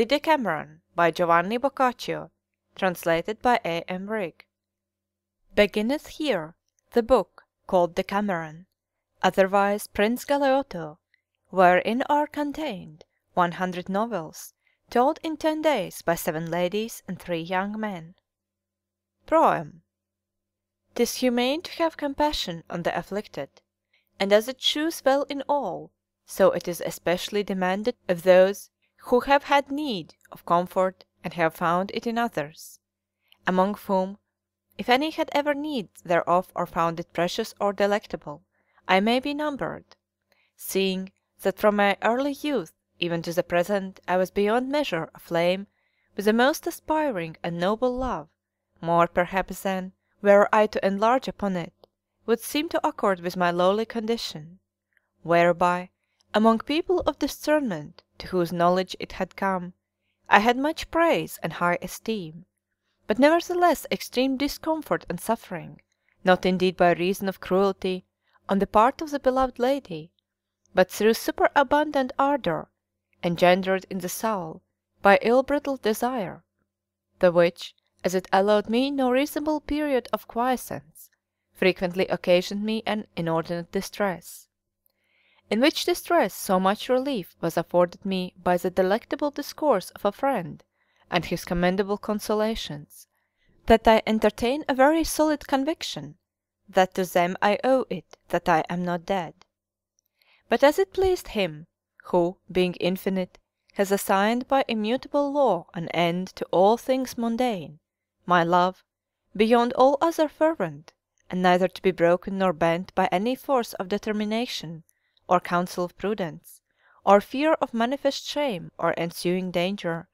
The Decameron, by Giovanni Boccaccio, translated by J. M. Rigg. Beginneth here the book called the Decameron, otherwise Prince Galeotto, wherein are contained one hundred novels told in ten days by seven ladies and three young men. Proem. 'Tis humane to have compassion on the afflicted, and as it shews well in all, so it is especially demanded of those who have had need of comfort and have found it in others; among whom, if any had ever need thereof or found it precious or delectable, I may be numbered, seeing that from my early youth even to the present I was beyond measure aflame with a most aspiring and noble love, more perhaps than, were I to enlarge upon it, would seem to accord with my lowly condition; whereby, among people of discernment, to whose knowledge it had come, I had much praise and high esteem, but nevertheless extreme discomfort and suffering, not indeed by reason of cruelty on the part of the beloved lady, but through superabundant ardour engendered in the soul by ill bridled desire; the which, as it allowed me no reasonable period of quiescence, frequently occasioned me an inordinate distress; in which distress so much relief was afforded me by the delectable discourse of a friend and his commendable consolations, that I entertain a very solid conviction that to them I owe it that I am not dead. But as it pleased Him, who, being infinite, has assigned by immutable law an end to all things mundane, my love, beyond all other fervent, and neither to be broken nor bent by any force of determination, or counsel of prudence, or fear of manifest shame or ensuing danger,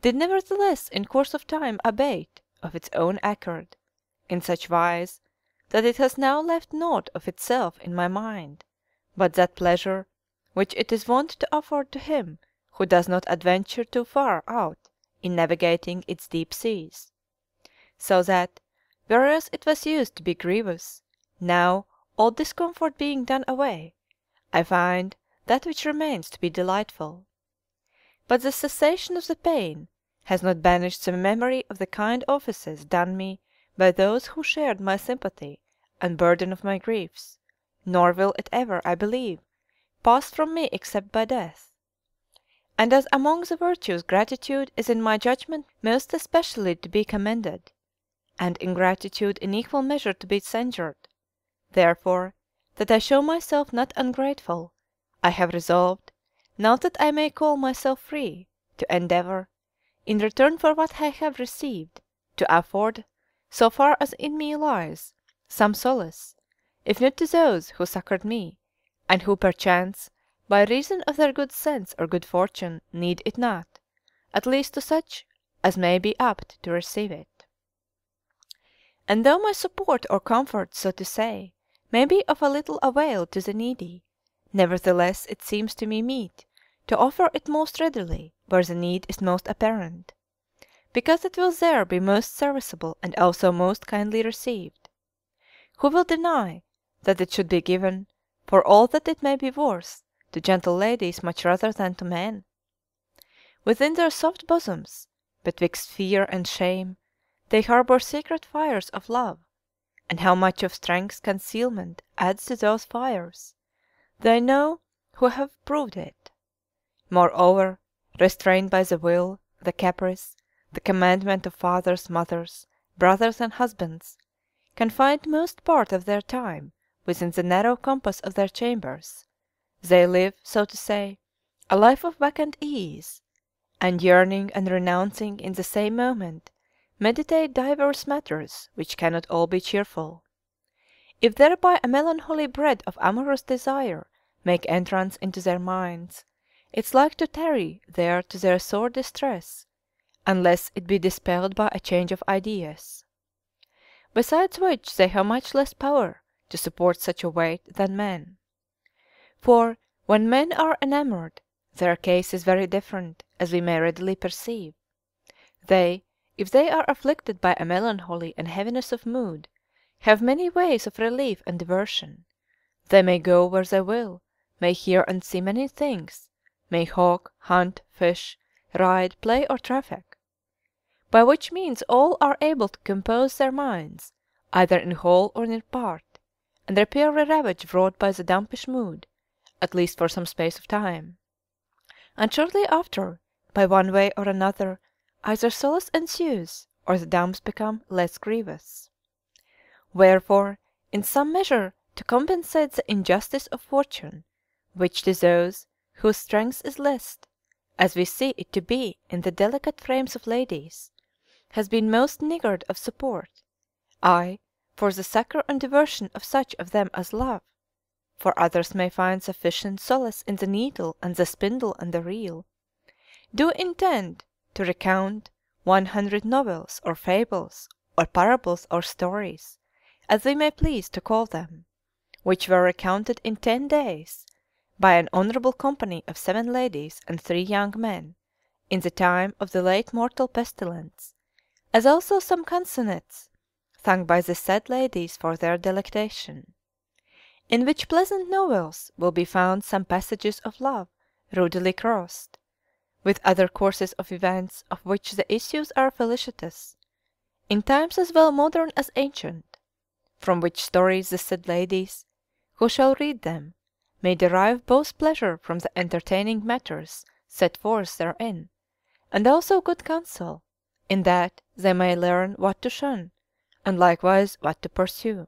did nevertheless in course of time abate of its own accord, in such wise that it has now left naught of itself in my mind, but that pleasure which it is wont to afford to him who does not adventure too far out in navigating its deep seas; so that, whereas it was used to be grievous, now, all discomfort being done away, I find that which remains to be delightful. But the cessation of the pain has not banished the memory of the kind offices done me by those who shared my sympathy and burden of my griefs, nor will it ever, I believe, pass from me except by death. And as among the virtues gratitude is in my judgment most especially to be commended, and ingratitude in equal measure to be censured, therefore, that I show myself not ungrateful, I have resolved, now that I may call myself free, to endeavour, in return for what I have received, to afford, so far as in me lies, some solace, if not to those who succoured me, and who perchance, by reason of their good sense or good fortune, need it not, at least to such as may be apt to receive it. And though my support or comfort, so to say, may be of a little avail to the needy, nevertheless it seems to me meet to offer it most readily where the need is most apparent, because it will there be most serviceable and also most kindly received. Who will deny that it should be given, for all that it may be worth, to gentle ladies much rather than to men? Within their soft bosoms, betwixt fear and shame, they harbour secret fires of love, and how much of strength's concealment adds to those fires, they know who have proved it. Moreover, restrained by the will, the caprice, the commandment of fathers, mothers, brothers, and husbands, confined most part of their time within the narrow compass of their chambers, they live, so to say, a life of vacant ease, and yearning and renouncing in the same moment meditate divers matters which cannot all be cheerful. If thereby a melancholy bred of amorous desire make entrance into their minds, it's like to tarry there to their sore distress, unless it be dispelled by a change of ideas. Besides which they have much less power to support such a weight than men. For when men are enamoured, their case is very different, as we may readily perceive. They, if they are afflicted by a melancholy and heaviness of mood, have many ways of relief and diversion; they may go where they will, may hear and see many things, may hawk, hunt, fish, ride, play, or traffic; by which means all are able to compose their minds, either in whole or in part, and repair the ravage wrought by the dumpish mood, at least for some space of time; and shortly after, by one way or another, either solace ensues, or the dumps become less grievous. Wherefore, in some measure to compensate the injustice of fortune, which to those whose strength is least, as we see it to be in the delicate frames of ladies, has been most niggard of support, I, for the succour and diversion of such of them as love (for others may find sufficient solace in the needle and the spindle and the reel), do intend to recount one hundred novels or fables, or parables or stories, as we may please to call them, which were recounted in ten days by an honourable company of seven ladies and three young men, in the time of the late mortal pestilence, as also some canzonets sung by the said ladies for their delectation; in which pleasant novels will be found some passages of love rudely crossed, with other courses of events of which the issues are felicitous, in times as well modern as ancient; from which stories the said ladies, who shall read them, may derive both pleasure from the entertaining matters set forth therein, and also good counsel, in that they may learn what to shun, and likewise what to pursue;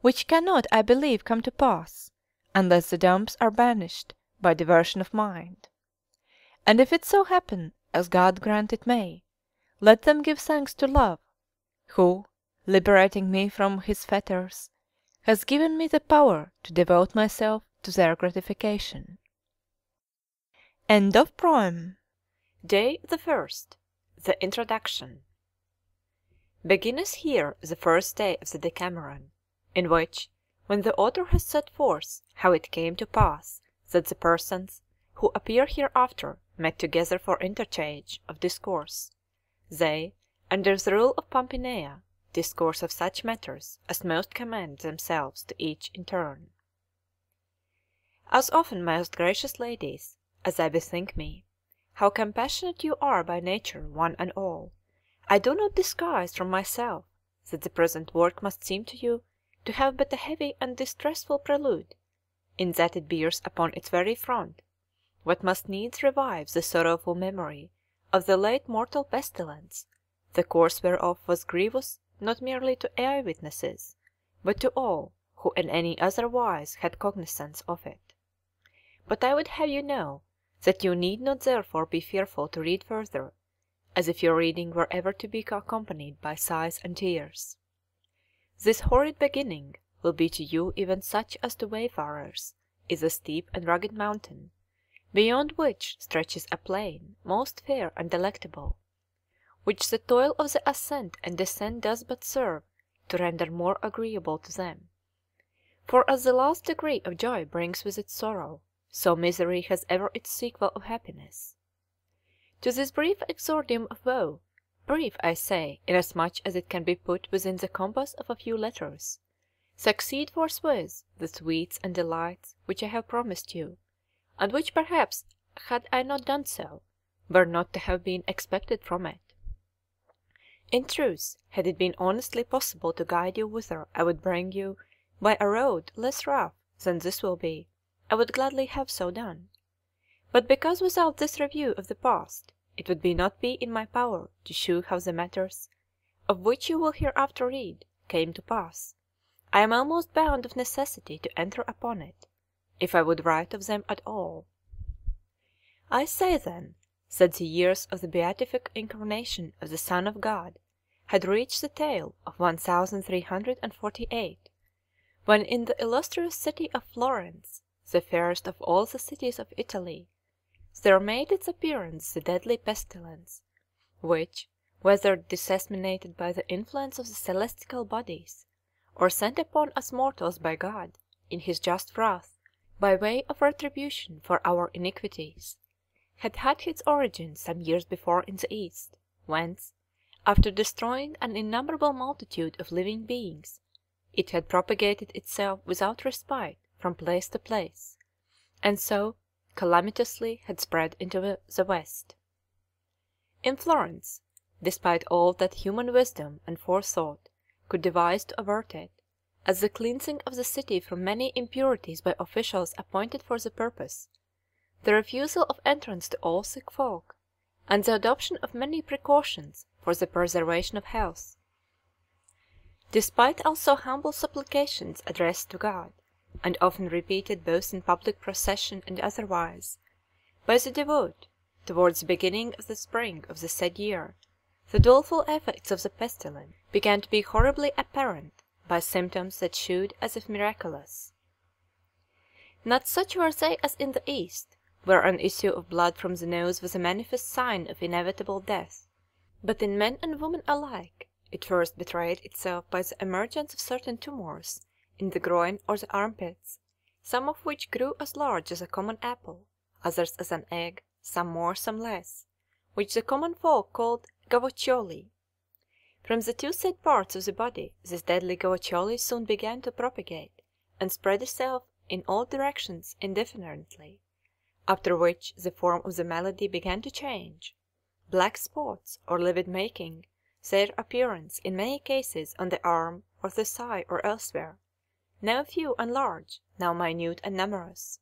which cannot, I believe, come to pass, unless the dumps are banished by diversion of mind. And if it so happen, as God grant it may, let them give thanks to Love, who, liberating me from his fetters, has given me the power to devote myself to their gratification. End of Proem Day the First. The Introduction. Beginneth here the first day of the Decameron, in which, when the author has set forth how it came to pass that the persons who appear hereafter met together for interchange of discourse, they, under the rule of Pampinea, discourse of such matters as most commend themselves to each in turn. As often, most gracious ladies, as I bethink me, how compassionate you are by nature one and all, I do not disguise from myself that the present work must seem to you to have but a heavy and distressful prelude, in that it bears upon its very front what must needs revive the sorrowful memory of the late mortal pestilence, the course whereof was grievous not merely to eye witnesses, but to all who in any other wise had cognizance of it. But I would have you know that you need not therefore be fearful to read further, as if your reading were ever to be accompanied by sighs and tears. This horrid beginning will be to you even such as to wayfarers is a steep and rugged mountain, beyond which stretches a plain most fair and delectable, which the toil of the ascent and descent does but serve to render more agreeable to them. For as the last degree of joy brings with it sorrow, so misery has ever its sequel of happiness. To this brief exordium of woe brief, I say, inasmuch as it can be put within the compass of a few letters succeed forthwith the sweets and delights which I have promised you, and which perhaps, had I not done so, were not to have been expected from it. In truth, had it been honestly possible to guide you whither I would bring you by a road less rough than this will be, I would gladly have so done; but because without this review of the past it would not be in my power to shew how the matters, of which you will hereafter read, came to pass, I am almost bound of necessity to enter upon it, if I would write of them at all. I say then, that the years of the beatific incarnation of the Son of God had reached the tale of one thousand three hundred and forty eight, when in the illustrious city of Florence the fairest of all the cities of Italy, there made its appearance the deadly pestilence, which, whether disseminated by the influence of the celestial bodies, or sent upon us mortals by God, in his just wrath, by way of retribution for our iniquities, had had its origin some years before in the East, whence, after destroying an innumerable multitude of living beings, it had propagated itself without respite from place to place, and so calamitously had spread into the West. In Florence, despite all that human wisdom and forethought could devise to avert it, as the cleansing of the city from many impurities by officials appointed for the purpose, the refusal of entrance to all sick folk, and the adoption of many precautions for the preservation of health, despite also humble supplications addressed to God, and often repeated both in public procession and otherwise, by the devout, towards the beginning of the spring of the said year, the doleful effects of the pestilence began to be horribly apparent by symptoms that shewed as if miraculous. Not such were they as in the East, where an issue of blood from the nose was a manifest sign of inevitable death; but in men and women alike it first betrayed itself by the emergence of certain tumours in the groin or the armpits, some of which grew as large as a common apple, others as an egg, some more, some less, which the common folk called gavoccioli. From the two said parts of the body this deadly gavoccioli soon began to propagate, and spread itself in all directions indifferently; after which the form of the malady began to change, black spots or livid making their appearance in many cases on the arm or the thigh or elsewhere, now few and large, now minute and numerous;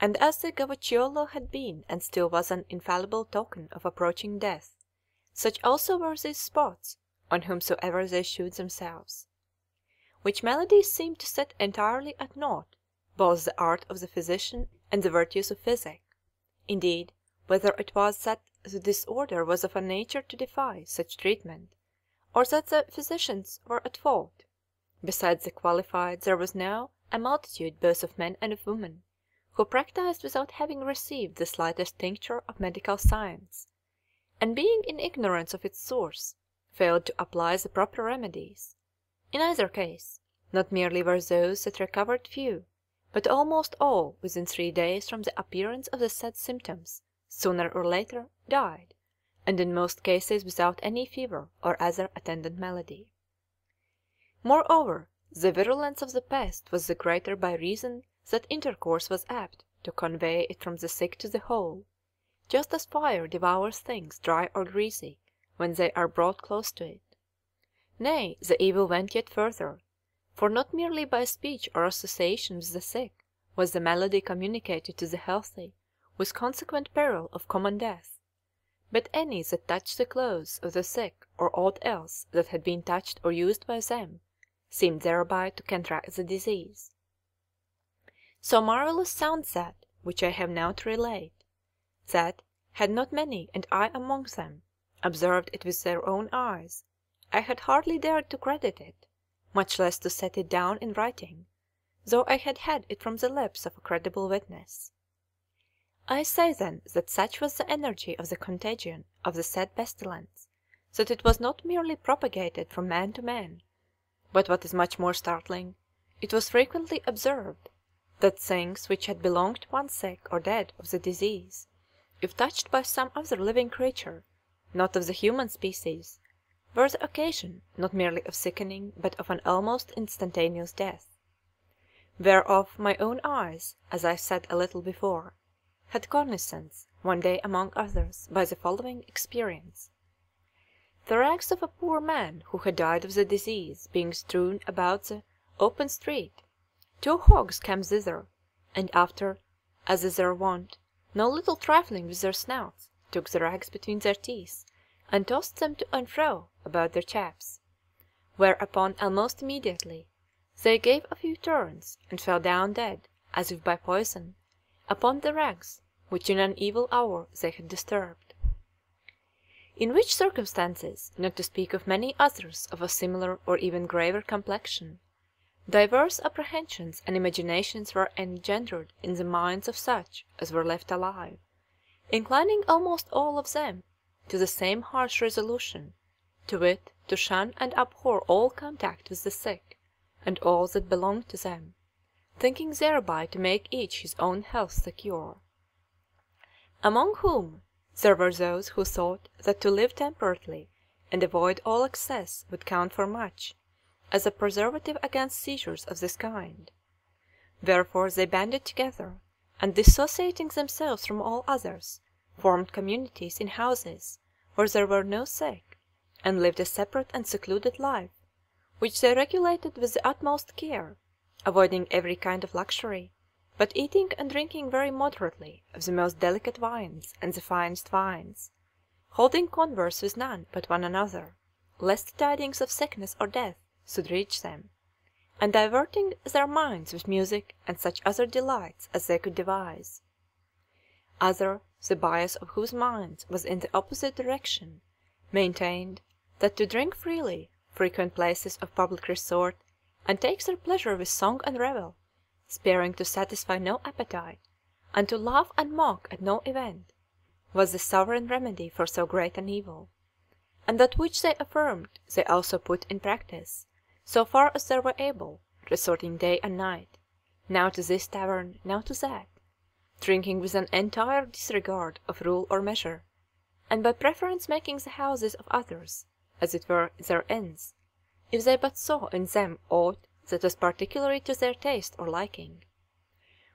and as the gavocciolo had been and still was an infallible token of approaching death, such also were these spots on whomsoever they shewed themselves. Which maladies seemed to set entirely at naught both the art of the physician and the virtues of physic; indeed, whether it was that the disorder was of a nature to defy such treatment, or that the physicians were at fault, besides the qualified there was now a multitude both of men and of women, who practised without having received the slightest tincture of medical science, and being in ignorance of its source, failed to apply the proper remedies; in either case, not merely were those that recovered few, but almost all within three days from the appearance of the said symptoms, sooner or later, died, and in most cases without any fever or other attendant malady. Moreover, the virulence of the pest was the greater by reason that intercourse was apt to convey it from the sick to the whole, just as fire devours things dry or greasy when they are brought close to it. Nay, the evil went yet further, for not merely by speech or association with the sick was the malady communicated to the healthy with consequent peril of common death, but any that touched the clothes of the sick or aught else that had been touched or used by them seemed thereby to contract the disease. So marvellous sounds that which I have now to relate, that, had not many, and I among them, observed it with their own eyes, I had hardly dared to credit it, much less to set it down in writing, though I had had it from the lips of a credible witness. I say then that such was the energy of the contagion of the said pestilence that it was not merely propagated from man to man, but what is much more startling, it was frequently observed that things which had belonged to one sick or dead of the disease, if touched by some other living creature, not of the human species, were the occasion not merely of sickening but of an almost instantaneous death; whereof my own eyes, as I said a little before, had cognisance one day among others by the following experience. The rags of a poor man who had died of the disease being strewn about the open street, two hogs came thither, and after, as is their wont, no little trifling with their snouts, took the rags between their teeth, and tossed them to and fro about their chaps; whereupon almost immediately they gave a few turns, and fell down dead, as if by poison, upon the rags which in an evil hour they had disturbed. In which circumstances, not to speak of many others of a similar or even graver complexion, divers apprehensions and imaginations were engendered in the minds of such as were left alive, inclining almost all of them to the same harsh resolution, to wit, to shun and abhor all contact with the sick, and all that belonged to them, thinking thereby to make each his own health secure. Among whom there were those who thought that to live temperately and avoid all excess would count for much as a preservative against seizures of this kind; wherefore they banded together, and dissociating themselves from all others, formed communities in houses where there were no sick, and lived a separate and secluded life, which they regulated with the utmost care, avoiding every kind of luxury, but eating and drinking very moderately of the most delicate wines and the finest wines, holding converse with none but one another, lest tidings of sickness or death should reach them, and diverting their minds with music and such other delights as they could devise. Other, the bias of whose minds was in the opposite direction, maintained that to drink freely, frequent places of public resort, and take their pleasure with song and revel, sparing to satisfy no appetite, and to laugh and mock at no event, was the sovereign remedy for so great an evil; and that which they affirmed they also put in practice, so far as they were able, resorting day and night, now to this tavern, now to that drinking with an entire disregard of rule or measure, and by preference making the houses of others, as it were, their inns, if they but saw in them aught that was particularly to their taste or liking;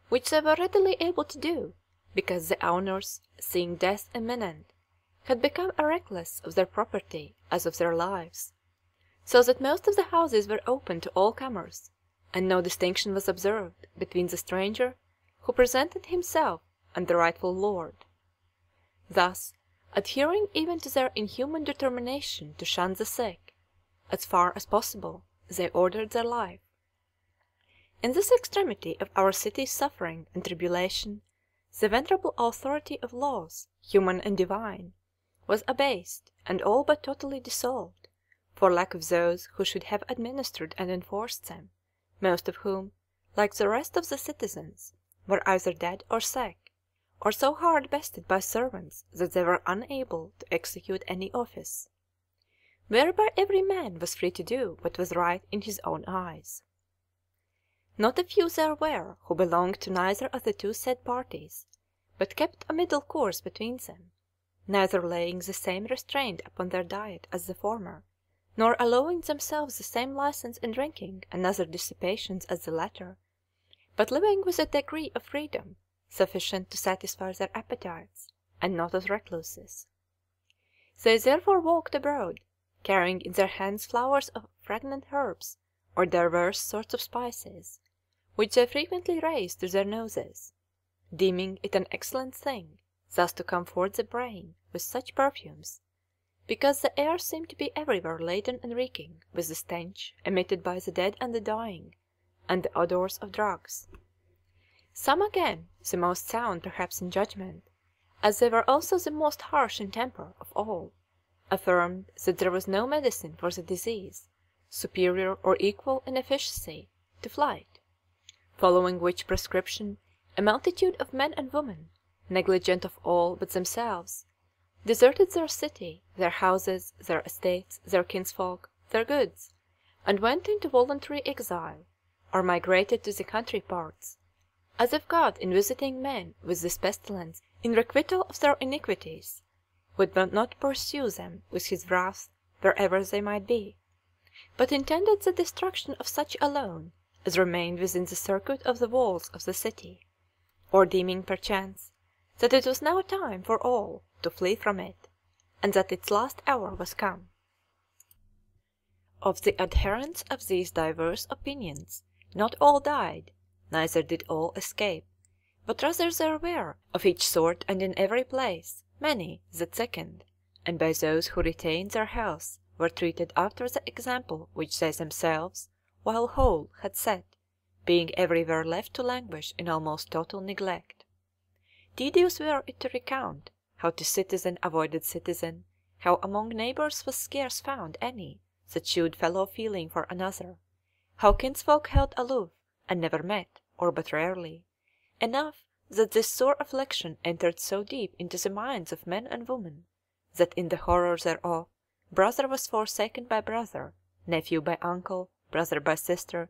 which they were readily able to do, because the owners, seeing death imminent, had become as reckless of their property as of their lives, so that most of the houses were open to all comers, and no distinction was observed between the stranger who presented himself and the rightful lord. Thus, adhering even to their inhuman determination to shun the sick, as far as possible they ordered their life. In this extremity of our city's suffering and tribulation the venerable authority of laws, human and divine, was abased and all but totally dissolved, for lack of those who should have administered and enforced them, most of whom, like the rest of the citizens, were either dead or sick, or so hard bested by servants that they were unable to execute any office; whereby every man was free to do what was right in his own eyes. Not a few there were who belonged to neither of the two said parties, but kept a middle course between them, neither laying the same restraint upon their diet as the former, nor allowing themselves the same license in drinking and other dissipations as the latter but living with a degree of freedom sufficient to satisfy their appetites, and not as recluses. They therefore walked abroad, carrying in their hands flowers of fragrant herbs or divers sorts of spices, which they frequently raised to their noses, deeming it an excellent thing thus to comfort the brain with such perfumes, because the air seemed to be everywhere laden and reeking with the stench emitted by the dead and the dying and the odours of drugs. Some again, the most sound perhaps in judgment, as they were also the most harsh in temper of all, affirmed that there was no medicine for the disease superior or equal in efficacy to flight; following which prescription a multitude of men and women, negligent of all but themselves, deserted their city, their houses, their estates, their kinsfolk, their goods, and went into voluntary exile or migrated to the country parts, as if God in visiting men with this pestilence in requital of their iniquities, would not pursue them with his wrath wherever they might be, but intended the destruction of such alone as remained within the circuit of the walls of the city, or deeming perchance that it was now time for all to flee from it, and that its last hour was come. Of the adherents of these diverse opinions not all died, neither did all escape, but rather there were, of each sort and in every place, many that sickened, and by those who retained their health were treated after the example which they themselves, while whole, had set, being everywhere left to languish in almost total neglect. Tedious were it to recount how to citizen avoided citizen, how among neighbours was scarce found any that shewed fellow feeling for another how kinsfolk held aloof, and never met, or but rarely, enough that this sore affliction entered so deep into the minds of men and women, that in the horror thereof brother was forsaken by brother, nephew by uncle, brother by sister,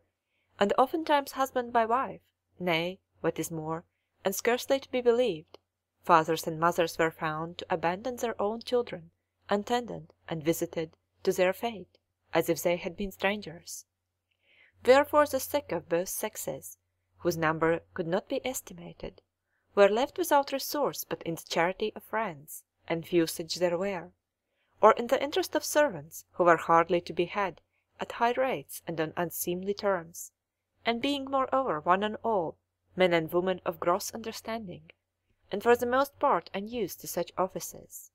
and oftentimes husband by wife, nay, what is more, and scarcely to be believed, fathers and mothers were found to abandon their own children, untended and visited, to their fate, as if they had been strangers. Wherefore the sick of both sexes, whose number could not be estimated, were left without resource but in the charity of friends, and few such there were, or in the interest of servants who were hardly to be had at high rates and on unseemly terms, and being moreover one and all men and women of gross understanding, and for the most part unused to such offices,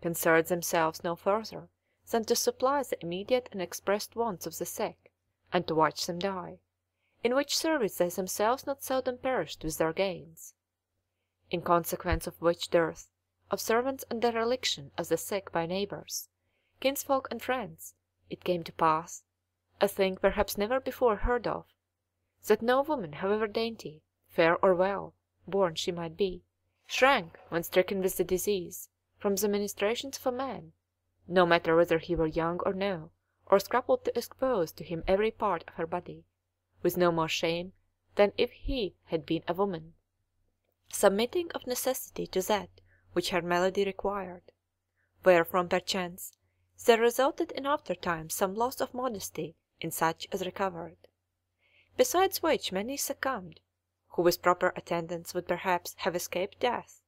concerned themselves no further than to supply the immediate and expressed wants of the sick, and to watch them die, in which service they themselves not seldom perished with their gains. In consequence of which dearth of servants and dereliction of the sick by neighbours, kinsfolk and friends, it came to pass, a thing perhaps never before heard of, that no woman however dainty, fair or well born she might be, shrank, when stricken with the disease, from the ministrations of a man, no matter whether he were young or no, or scrupled to expose to him every part of her body, with no more shame than if he had been a woman, submitting of necessity to that which her malady required, wherefrom perchance there resulted in after time some loss of modesty in such as recovered. Besides which many succumbed, who with proper attendance would perhaps have escaped death;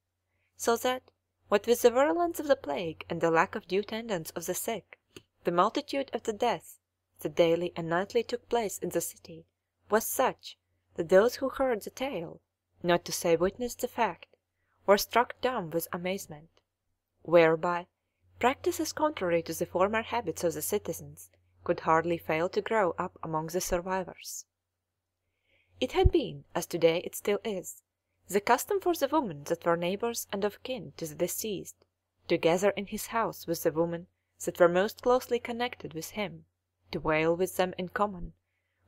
so that, what with the virulence of the plague and the lack of due tendance of the sick, the multitude of the deaths that daily and nightly took place in the city was such that those who heard the tale, not to say witnessed the fact, were struck dumb with amazement; whereby practices contrary to the former habits of the citizens could hardly fail to grow up among the survivors. It had been, as to day it still is, the custom for the women that were neighbours and of kin to the deceased to gather in his house with the women that were most closely connected with him, to wail with them in common,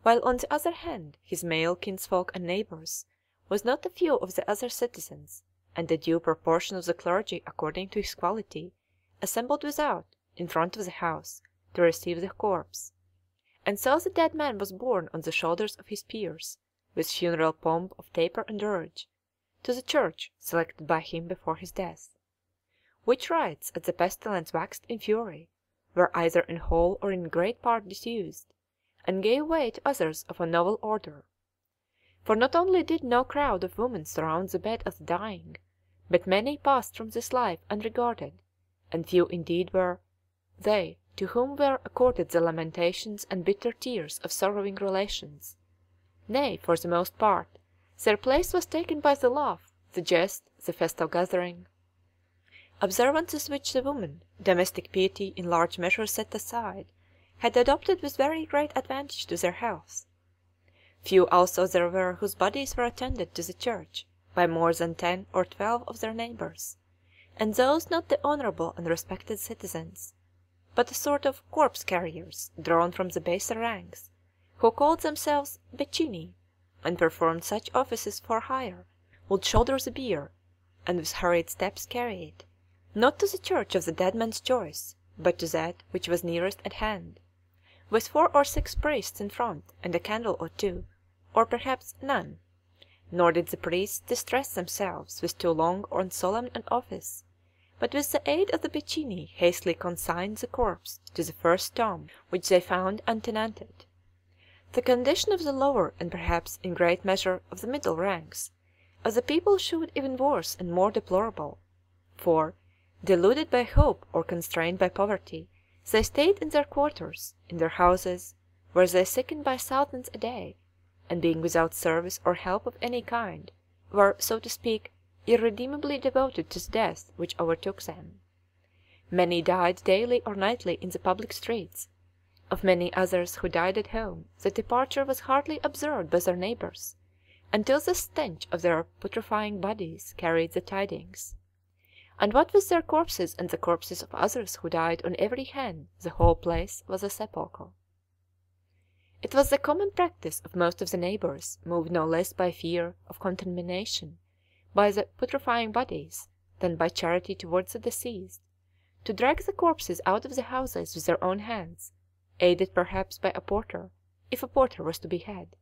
while on the other hand his male kinsfolk and neighbours, with not a few of the other citizens and a due proportion of the clergy according to his quality, assembled without, in front of the house, to receive the corpse; and so the dead man was borne on the shoulders of his peers, with funeral pomp of taper and dirge, to the church selected by him before his death; which rites as the pestilence waxed in fury, were either in whole or in great part disused, and gave way to others of a novel order. For not only did no crowd of women surround the bed of the dying, but many passed from this life unregarded, and few indeed were they to whom were accorded the lamentations and bitter tears of sorrowing relations; nay, for the most part, their place was taken by the laugh, the jest, the festal gathering, observances which the women, domestic piety in large measure set aside, had adopted with very great advantage to their health. Few also there were whose bodies were attended to the church by more than ten or twelve of their neighbours, and those not the honourable and respected citizens, but a sort of corpse carriers drawn from the baser ranks, who called themselves beccini, and performed such offices for hire, would shoulder the bier, and with hurried steps carry it, not to the church of the dead man's choice, but to that which was nearest at hand, with four or six priests in front and a candle or two or perhaps none; nor did the priests distress themselves with too long or solemn an office, but with the aid of the beccini hastily consigned the corpse to the first tomb which they found untenanted. The condition of the lower, and perhaps in great measure of the middle ranks, of the people shewed even worse and more deplorable; for, deluded by hope or constrained by poverty, they stayed in their quarters, in their houses, where they sickened by thousands a day and being without service or help of any kind, were, so to speak, irredeemably devoted to the death which overtook them. Many died daily or nightly in the public streets; of many others who died at home the departure was hardly observed by their neighbours, until the stench of their putrefying bodies carried the tidings; and what with their corpses and the corpses of others who died on every hand the whole place was a sepulchre. It was the common practice of most of the neighbours, moved no less by fear of contamination by the putrefying bodies than by charity towards the deceased, to drag the corpses out of the houses with their own hands, aided perhaps by a porter, if a porter was to be had,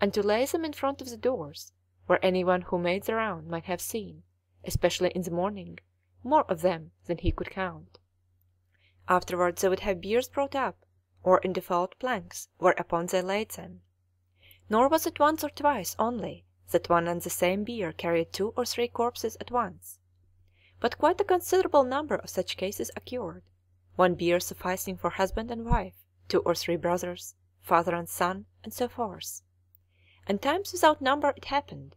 and to lay them in front of the doors, where any one who made the round might have seen, especially in the morning, more of them than he could count. Afterwards they would have biers brought up or in default planks whereupon they laid them; nor was it once or twice only that one and the same bier carried two or three corpses at once, but quite a considerable number of such cases occurred, one bier sufficing for husband and wife, two or three brothers, father and son, and so forth; and times without number it happened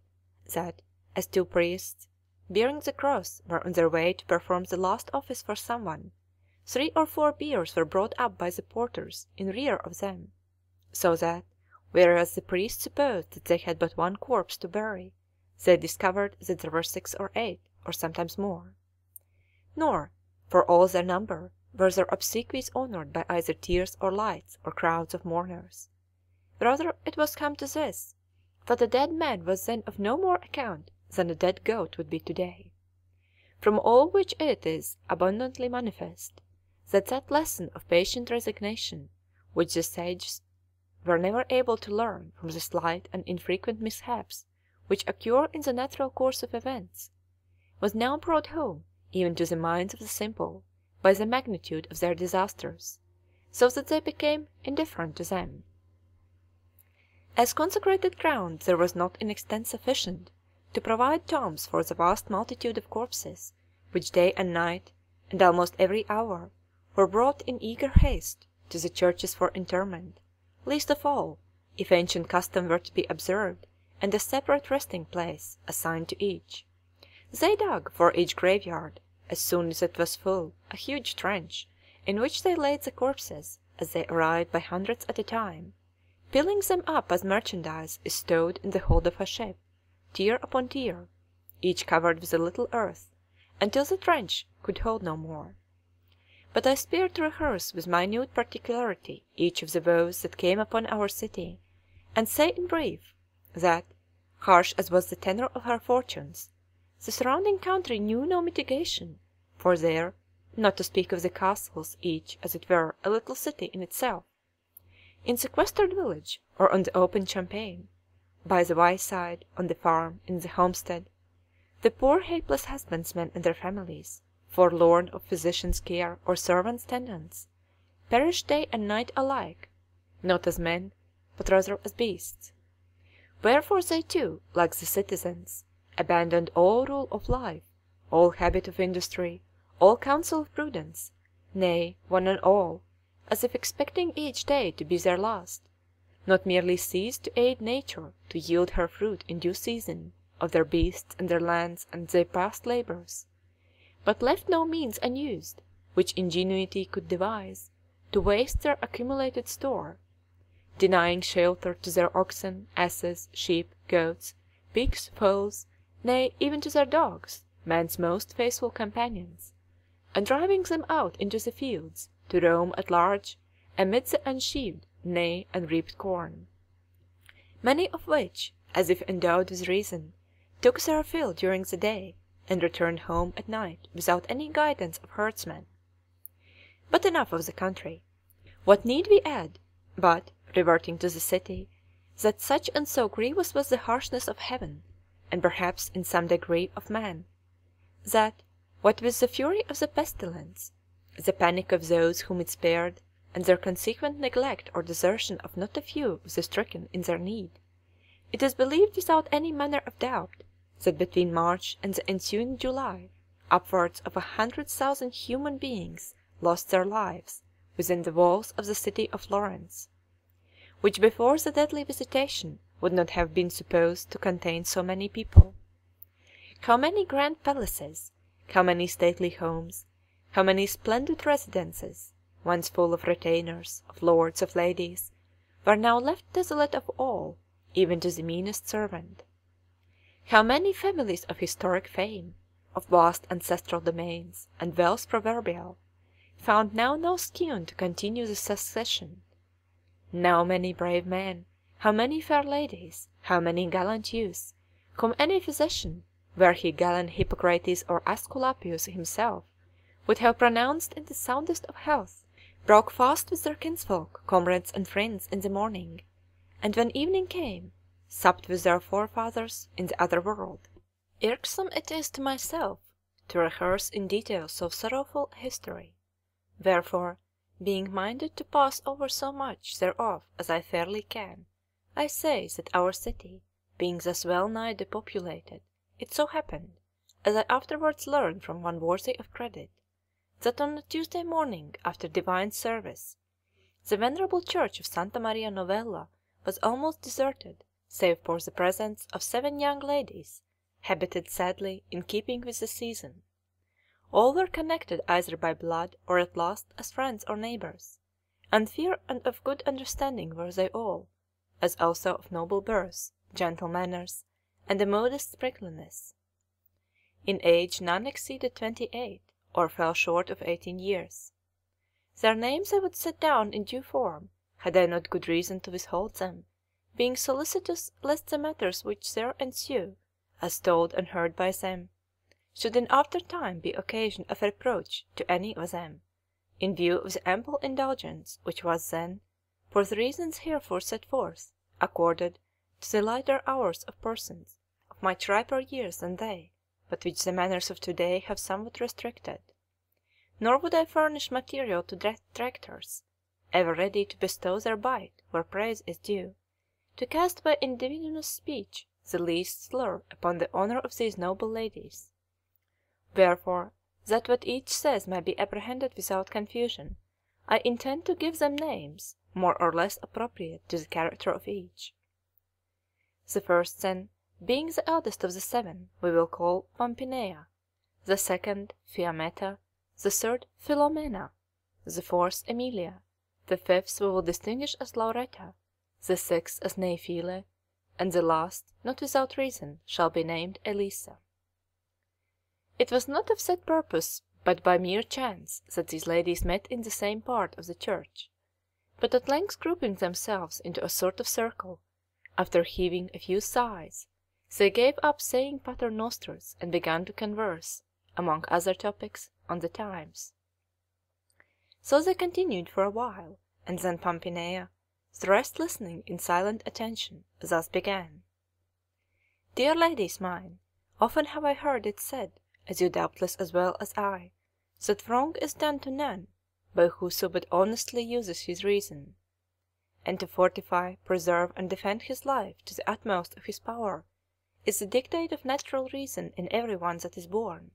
that, as two priests, bearing the cross, were on their way to perform the last office for some one, three or four biers were brought up by the porters in rear of them, so that, whereas the priests supposed that they had but one corpse to bury, they discovered that there were six or eight, or sometimes more. Nor, for all their number, were their obsequies honoured by either tears or lights or crowds of mourners. Rather it was come to this, that a dead man was then of no more account than a dead goat would be to day. From all which it is abundantly manifest, that that lesson of patient resignation which the sages were never able to learn from the slight and infrequent mishaps which occur in the natural course of events, was now brought home even to the minds of the simple by the magnitude of their disasters, so that they became indifferent to them. As consecrated ground there was not in extent sufficient to provide tombs for the vast multitude of corpses which day and night, and almost every hour, were brought in eager haste to the churches for interment, least of all, if ancient custom were to be observed and a separate resting place assigned to each. They dug for each graveyard, as soon as it was full, a huge trench, in which they laid the corpses as they arrived by hundreds at a time, piling them up as merchandise is stowed in the hold of a ship, tier upon tier, each covered with a little earth, until the trench could hold no more. But I spare to rehearse with minute particularity each of the woes that came upon our city, and say in brief that, harsh as was the tenor of her fortunes, the surrounding country knew no mitigation, for there, not to speak of the castles, each, as it were, a little city in itself, in sequestered village or on the open champaign, by the wayside, on the farm, in the homestead, the poor helpless husbandmen and their families, forlorn of physician's care or servant's tendance, perished day and night alike, not as men, but rather as beasts. Wherefore they too, like the citizens, abandoned all rule of life, all habit of industry, all counsel of prudence, nay, one and all, as if expecting each day to be their last, not merely ceased to aid nature to yield her fruit in due season, of their beasts and their lands and their past labours, but left no means unused which ingenuity could devise to waste their accumulated store denying shelter to their oxen, asses, sheep, goats, pigs, fowls, nay, even to their dogs, man's most faithful companions, and driving them out into the fields to roam at large amid the unsheaved, nay, unreaped corn; many of which, as if endowed with reason, took their fill during the day, and returned home at night without any guidance of herdsmen. But enough of the country. What need we add, but reverting to the city, that such and so grievous was the harshness of heaven, and perhaps in some degree of man, that, what with the fury of the pestilence, the panic of those whom it spared, and their consequent neglect or desertion of not a few of the stricken in their need, it is believed without any manner of doubt that between March and the ensuing July upwards of a hundred thousand human beings lost their lives within the walls of the city of Florence which before the deadly visitation would not have been supposed to contain so many people. How many grand palaces, how many stately homes, how many splendid residences, once full of retainers, of lords, of ladies, were now left desolate of all, even to the meanest servant! How many families of historic fame, of vast ancestral domains, and wealth proverbial, found now no scion to continue the succession! Now many brave men, how many fair ladies, how many gallant youths, whom any physician, were he Galen Hippocrates or Aesculapius himself, would have pronounced in the soundest of health, broke fast with their kinsfolk, comrades, and friends in the morning, and when evening came, supped with their forefathers in the other world. Irksome it is to myself to rehearse in detail so sorrowful a history; wherefore being minded to pass over so much thereof as I fairly can, I say that our city, being thus well nigh depopulated, it so happened, as I afterwards learned from one worthy of credit, that on a Tuesday morning after divine service the venerable church of Santa Maria Novella was almost deserted save for the presence of seven young ladies habited sadly in keeping with the season. All were connected either by blood or at last as friends or neighbors, and fair and of good understanding were they all, as also of noble birth, gentle manners, and a modest sprightliness. In age none exceeded twenty eight, or fell short of eighteen years. Their names I would set down in due form, had I not good reason to withhold them, being solicitous lest the matters which there ensue, as told and heard by them, should in after time be occasion of reproach to any of them, in view of the ample indulgence which was then, for the reasons herefore set forth, accorded to the lighter hours of persons of much riper years than they but which the manners of to day have somewhat restricted. Nor would I furnish material to detractors, ever ready to bestow their bite where praise is due, to cast by invidious speech the least slur upon the honor of these noble ladies. Wherefore, that what each says may be apprehended without confusion, I intend to give them names more or less appropriate to the character of each. The first, then, being the eldest of the seven, we will call Pampinea; the second, Fiammetta; the third, Filomena; the fourth, Emilia; the fifth we will distinguish as Lauretta; the sixth as Neifile; and the last, not without reason, shall be named Elisa. It was not of set purpose but by mere chance that these ladies met in the same part of the church; but at length grouping themselves into a sort of circle, after heaving a few sighs they gave up saying Pater Nosters and began to converse, among other topics, on the times. So they continued for a while, and then Pampinea, the rest listening in silent attention, thus began: "Dear ladies mine, often have I heard it said, as you doubtless as well as I, that wrong is done to none by whoso but honestly uses his reason. And to fortify, preserve, and defend his life to the utmost of his power is the dictate of natural reason in every one that is born;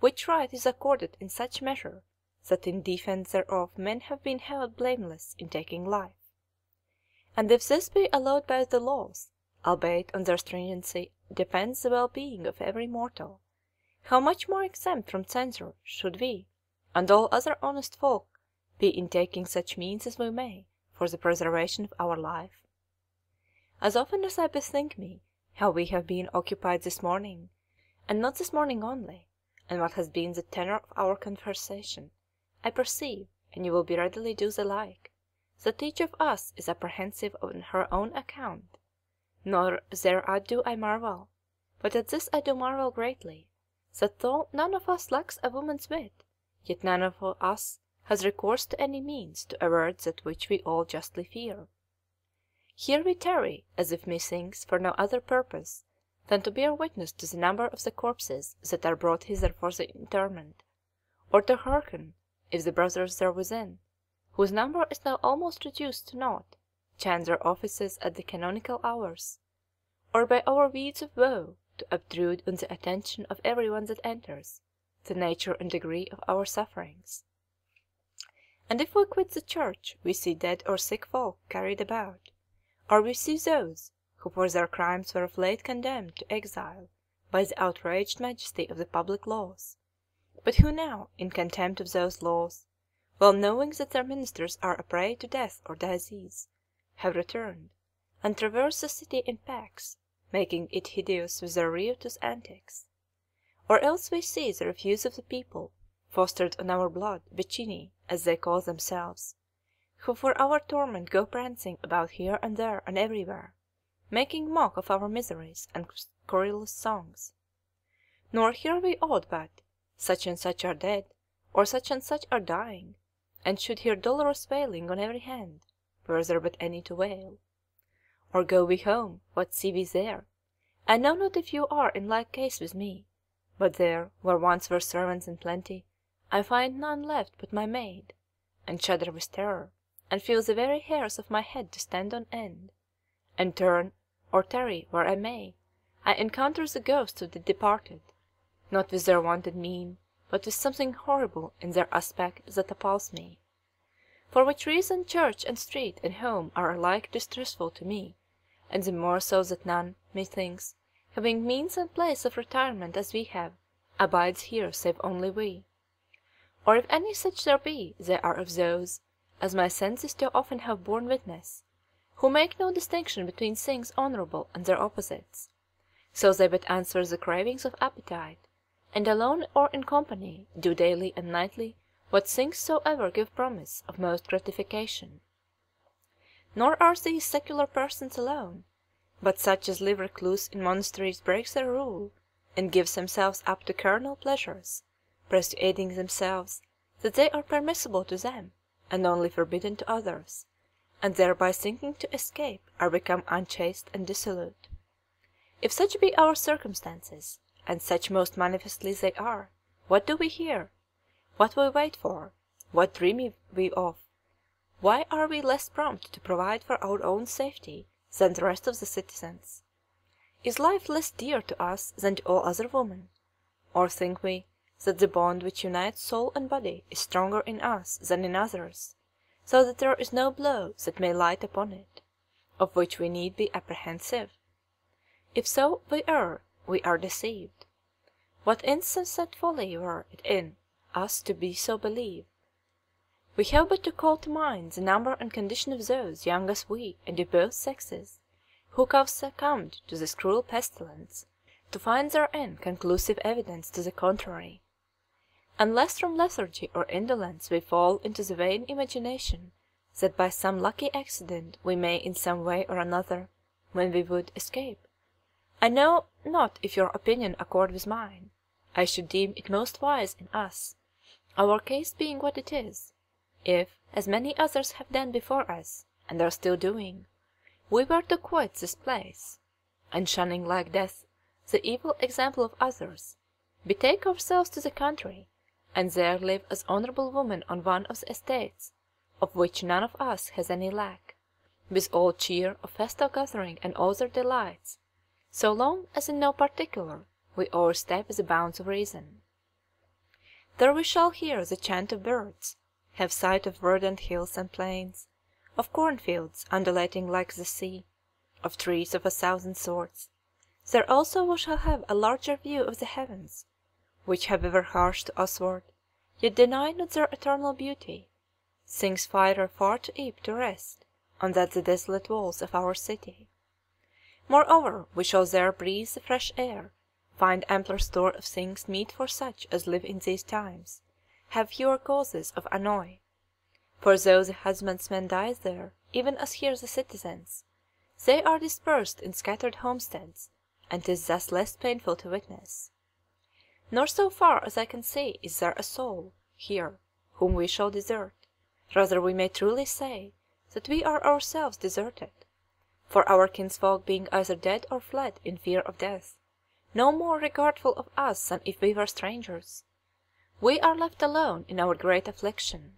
which right is accorded in such measure that in defence thereof men have been held blameless in taking life. And if this be allowed by the laws, albeit on their stringency depends the well being of every mortal, how much more exempt from censure should we, and all other honest folk, be in taking such means as we may for the preservation of our life? As often as I bethink me how we have been occupied this morning, and not this morning only, and what has been the tenor of our conversation, I perceive, and you will be readily do the like, that each of us is apprehensive on her own account; nor thereat do I marvel, but at this I do marvel greatly, that though none of us lacks a woman's wit, yet none of us has recourse to any means to avert that which we all justly fear. Here we tarry, as if methinks for no other purpose than to bear witness to the number of the corpses that are brought hither for the interment, or to hearken if the brothers there within, whose number is now almost reduced to naught, chant their offices at the canonical hours, or by our weeds of woe to obtrude on the attention of every one that enters the nature and degree of our sufferings. And if we quit the church we see dead or sick folk carried about or we see those who for their crimes were of late condemned to exile by the outraged majesty of the public laws, but who now, in contempt of those laws, well knowing that their ministers are a prey to death or disease, have returned, and traverse the city in packs, making it hideous with their riotous antics. Or else we see the refuse of the people, fostered on our blood, becchini, as they call themselves who for our torment go prancing about here and there and everywhere, making mock of our miseries and scurrilous songs. Nor hear we aught but, such and such are dead, or such and such are dying, and should hear dolorous wailing on every hand, were there but any to wail. Or go we home, what see we there? I know not if you are in like case with me, but there, where once were servants in plenty, I find none left but my maid, and shudder with terror and feel the very hairs of my head to stand on end; and turn or tarry where I may, I encounter the ghosts of the departed, not with their wonted mien, but with something horrible in their aspect that appals me. For which reason church and street and home are alike distressful to me, and the more so that none, methinks, having means and place of retirement as we have, abides here save only we. Or if any such there be, they are of those, as my senses too often have borne witness, who make no distinction between things honourable and their opposites; so they but answer the cravings of appetite, and alone or in company do daily and nightly what things soever give promise of most gratification. Nor are these secular persons alone, but such as live recluse in monasteries break their rule, and give themselves up to carnal pleasures, persuading themselves that they are permissible to them, and only forbidden to others, and thereby thinking to escape are become unchaste and dissolute. If such be our circumstances, and such most manifestly they are, what do we hear? What we wait for? What dream we of? Why are we less prompt to provide for our own safety than the rest of the citizens? Is life less dear to us than to all other women? Or think we that the bond which unites soul and body is stronger in us than in others, so that there is no blow that may light upon it, of which we need be apprehensive? If so we err, we are deceived. What insensate folly were it in us to be so believe. We have but to call to mind the number and condition of those, young as we, and of both sexes, who have succumbed to this cruel pestilence, to find therein conclusive evidence to the contrary. Unless from lethargy or indolence we fall into the vain imagination that by some lucky accident we may in some way or another, when we would, escape. I know not if your opinion accord with mine. I should deem it most wise in us our case being what it is, if, as many others have done before us, and are still doing, we were to quit this place, and shunning like death the evil example of others, betake ourselves to the country, and there live as honourable women on one of the estates, of which none of us has any lack, with all cheer of festal gathering and other delights, so long as in no particular we overstep the bounds of reason. There we shall hear the chant of birds, have sight of verdant hills and plains, of cornfields undulating like the sea, of trees of a thousand sorts; there also we shall have a larger view of the heavens, which however harsh to usward, yet deny not their eternal beauty, things fitter far too ebb to rest on that the desolate walls of our city. Moreover, we shall there breathe the fresh air find ampler store of things meet for such as live in these times, have fewer causes of annoy. For though the husbandmen die there, even as here the citizens, they are dispersed in scattered homesteads, and 'tis thus less painful to witness. Nor so far as I can see is there a soul here whom we shall desert; rather we may truly say that we are ourselves deserted; for our kinsfolk being either dead or fled in fear of death, no more regardful of us than if we were strangers, we are left alone in our great affliction.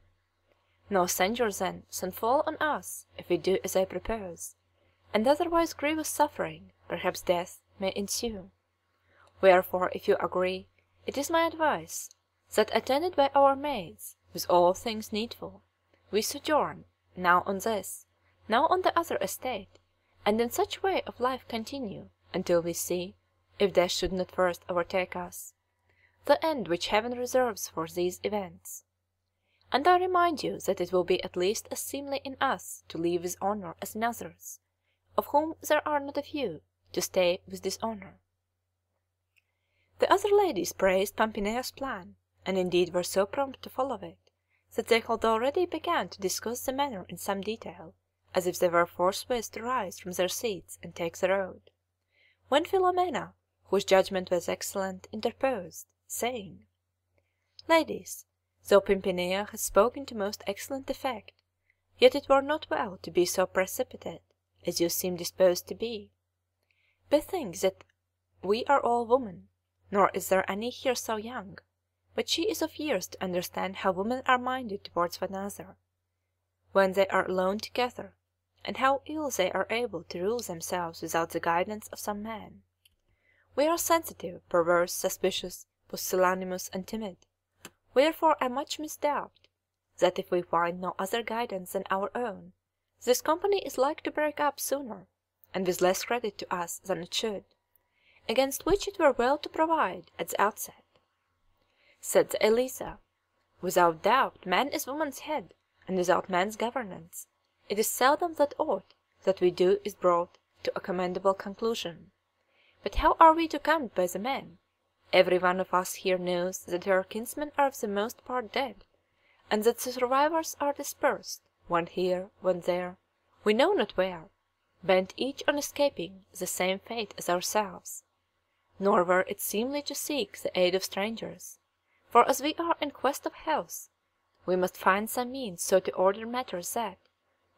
No censure then can fall on us if we do as I propose, and otherwise grievous suffering, perhaps death, may ensue. Wherefore, if you agree, it is my advice, that attended by our maids, with all things needful, we sojourn, now on this, now on the other estate, and in such way of life continue until we see if death should not first overtake us, the end which Heaven reserves for these events. And I remind you that it will be at least as seemly in us to leave with honour as in others, of whom there are not a few, to stay with dishonour. The other ladies praised Pampinea's plan, and indeed were so prompt to follow it, that they had already begun to discuss the matter in some detail, as if they were forthwith to rise from their seats and take the road, when Filomena, whose judgment was excellent, interposed, saying: "Ladies, though Pampinea has spoken to most excellent effect, yet it were not well to be so precipitate as you seem disposed to be. Bethink that we are all women, nor is there any here so young, but she is of years to understand how women are minded towards one another, when they are alone together, and how ill they are able to rule themselves without the guidance of some man. We are sensitive, perverse, suspicious, pusillanimous, and timid. wherefore I much misdoubt that if we find no other guidance than our own, this company is like to break up sooner, and with less credit to us than it should, against which it were well to provide at the outset." Said the Elisa, "Without doubt man is woman's head, and without man's governance it is seldom that aught that we do is brought to a commendable conclusion. But how are we to come by the men? Every one of us here knows that our kinsmen are for the most part dead, and that the survivors are dispersed, one here, one there, we know not where, bent each on escaping the same fate as ourselves; nor were it seemly to seek the aid of strangers, for as we are in quest of health, we must find some means so to order matters that,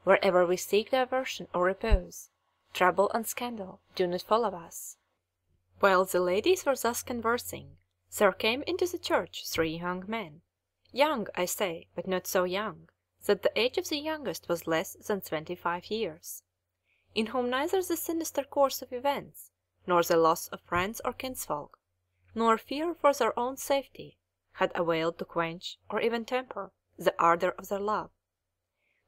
wherever we seek diversion or repose, trouble and scandal do not follow us. While the ladies were thus conversing, there came into the church three young men young, I say, but not so young that the age of the youngest was less than twenty five years in whom neither the sinister course of events, nor the loss of friends or kinsfolk, nor fear for their own safety, had availed to quench, or even temper, the ardour of their love.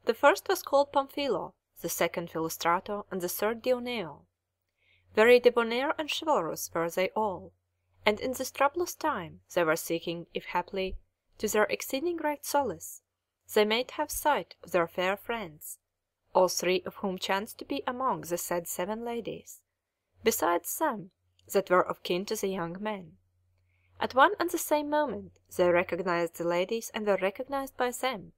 The first was called Pamphilo, the second Philostrato, and the third Dioneo. Very debonair and chivalrous were they all, and in this troublous time they were seeking if haply, to their exceeding great solace, they might have sight of their fair friends, all three of whom chanced to be among the said seven ladies, besides some that were of kin to the young men. At one and the same moment they recognized the ladies and were recognized by them,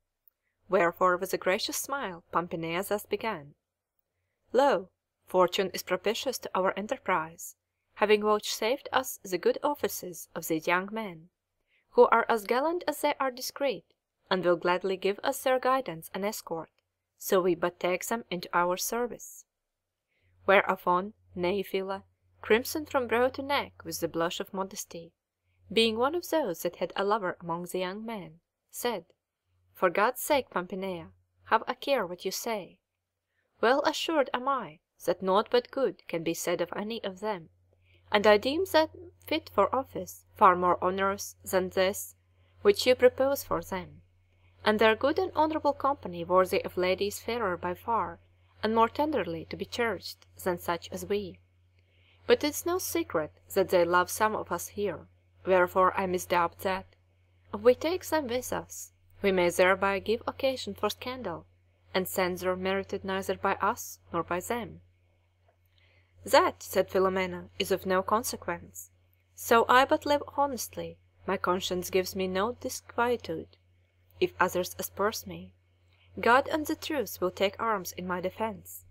wherefore with a gracious smile Pampinea thus began: "Lo! Fortune is propitious to our enterprise, having vouchsafed us the good offices of these young men, who are as gallant as they are discreet, and will gladly give us their guidance and escort, so we but take them into our service." Whereupon Neifile, crimson from brow to neck with the blush of modesty, being one of those that had a lover among the young men, said, "For God's sake, Pampinea, have a care what you say. Well assured am I that naught but good can be said of any of them, and I deem them fit for office far more honourous than this which you propose for them, and their good and honourable company worthy of ladies fairer by far and more tenderly to be cherished than such as we. But it is no secret that they love some of us here, wherefore I misdoubt that, if we take them with us, we may thereby give occasion for scandal and censure merited neither by us nor by them. "That," said Filomena, "is of no consequence. So I but live honestly, my conscience gives me no disquietude. If others asperse me, God and the truth will take arms in my defence.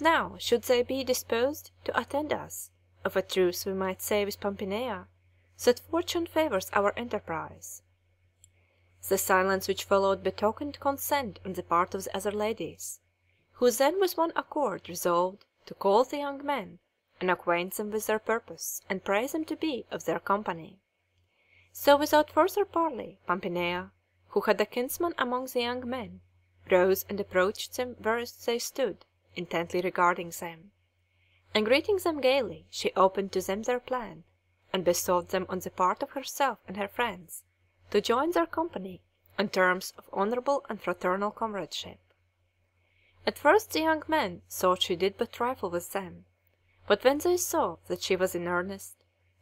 Now, should they be disposed to attend us, of a truth we might say with Pampinea that fortune favours our enterprise." The silence which followed betokened consent on the part of the other ladies, who then with one accord resolved to call the young men, and acquaint them with their purpose, and pray them to be of their company. So without further parley, Pampinea, who had a kinsman among the young men, rose and approached them where they stood, intently regarding them; and greeting them gaily, she opened to them their plan, and besought them on the part of herself and her friends to join their company on terms of honourable and fraternal comradeship. At first the young men thought she did but trifle with them, but when they saw that she was in earnest,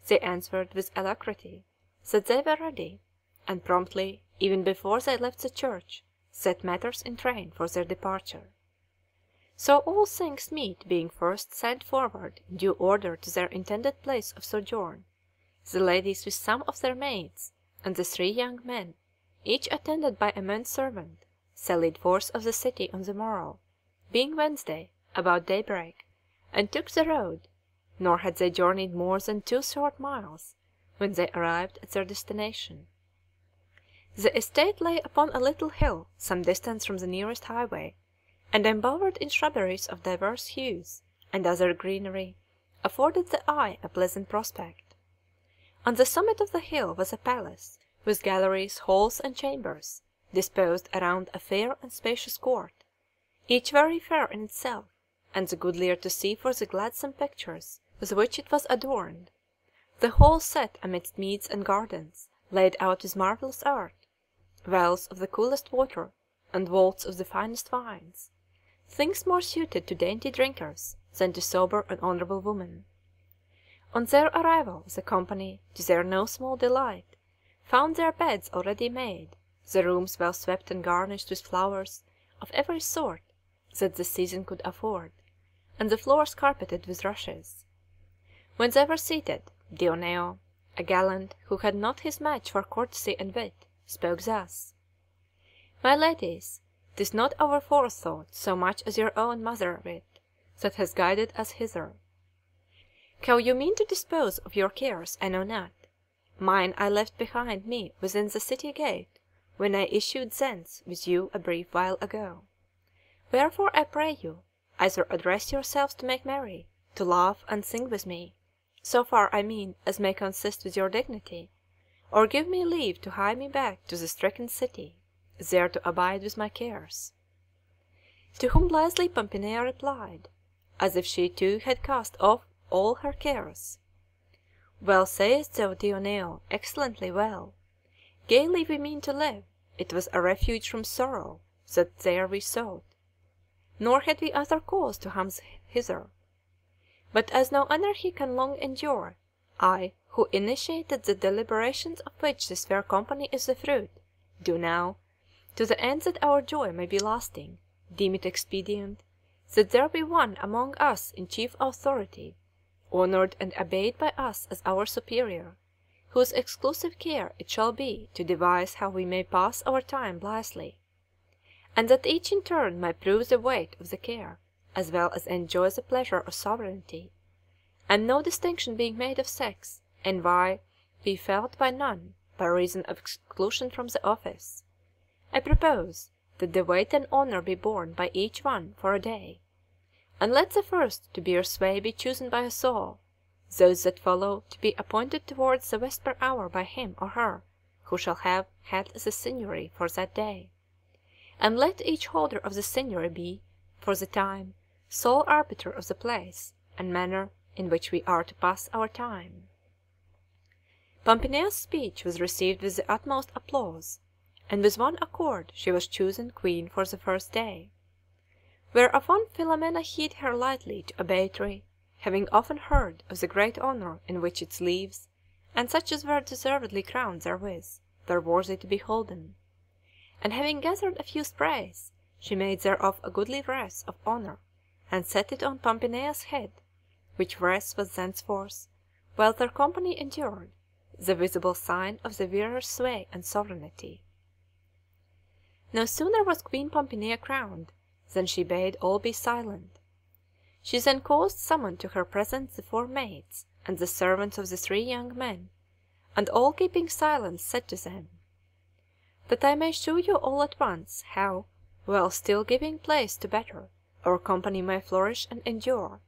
they answered with alacrity that they were ready, and promptly, even before they left the church, set matters in train for their departure. So all things meet being first sent forward in due order to their intended place of sojourn, the ladies with some of their maids, and the three young men, each attended by a man servant, sallied forth of the city on the morrow being Wednesday, about daybreak, and took the road, nor had they journeyed more than two short miles when they arrived at their destination. The estate lay upon a little hill some distance from the nearest highway, and embowered in shrubberies of divers hues, and other greenery, afforded the eye a pleasant prospect. On the summit of the hill was a palace, with galleries, halls, and chambers, disposed around a fair and spacious court each very fair in itself, and the goodlier to see for the gladsome pictures with which it was adorned; the whole set amidst meads and gardens, laid out with marvellous art, wells of the coolest water, and vaults of the finest wines, things more suited to dainty drinkers than to sober and honourable women. On their arrival the company, to their no small delight, found their beds already made, the rooms well swept and garnished with flowers of every sort that the season could afford, and the floors carpeted with rushes. When they were seated, Dioneo, a gallant who had not his match for courtesy and wit, spoke thus: "My ladies, 'tis not our forethought so much as your own mother wit that has guided us hither. How you mean to dispose of your cares I know not; mine I left behind me within the city gate when I issued thence with you a brief while ago. Wherefore I pray you, either address yourselves to make merry, to laugh and sing with me, so far I mean as may consist with your dignity, or give me leave to hie me back to the stricken city, there to abide with my cares." To whom blithely Pampinea replied, as if she too had cast off all her cares: "Well sayest thou, Dioneo, excellently well. Gaily we mean to live; it was a refuge from sorrow that there we sought, nor had we other cause to come hither. But as no anarchy can long endure, I, who initiated the deliberations of which this fair company is the fruit, do now, to the end that our joy may be lasting, deem it expedient that there be one among us in chief authority, honoured and obeyed by us as our superior, whose exclusive care it shall be to devise how we may pass our time blithely; and that each in turn may prove the weight of the care, as well as enjoy the pleasure of sovereignty, and no distinction being made of sex, envy be felt by none by reason of exclusion from the office, I propose that the weight and honour be borne by each one for a day, and let the first to bear sway be chosen by us all, those that follow to be appointed towards the vesper hour by him or her who shall have had the signory for that day; and let each holder of the signory be, for the time sole arbiter of the place and manner in which we are to pass our time." Pampinea's speech was received with the utmost applause, and with one accord she was chosen queen for the first day. Whereupon Filomena hied her lightly to a bay tree, having often heard of the great honour in which its leaves, and such as were deservedly crowned therewith, were worthy to be holden; and having gathered a few sprays, she made thereof a goodly wreath of honour and set it on Pampinea's head, which wreath was thenceforth, while their company endured, the visible sign of the wearer's sway and sovereignty. No sooner was Queen Pompinia crowned than she bade all be silent. She then caused summon to her presence the four maids and the servants of the three young men, and all keeping silence said to them: "That I may shew you all at once how, while still giving place to better, our company may flourish and endure,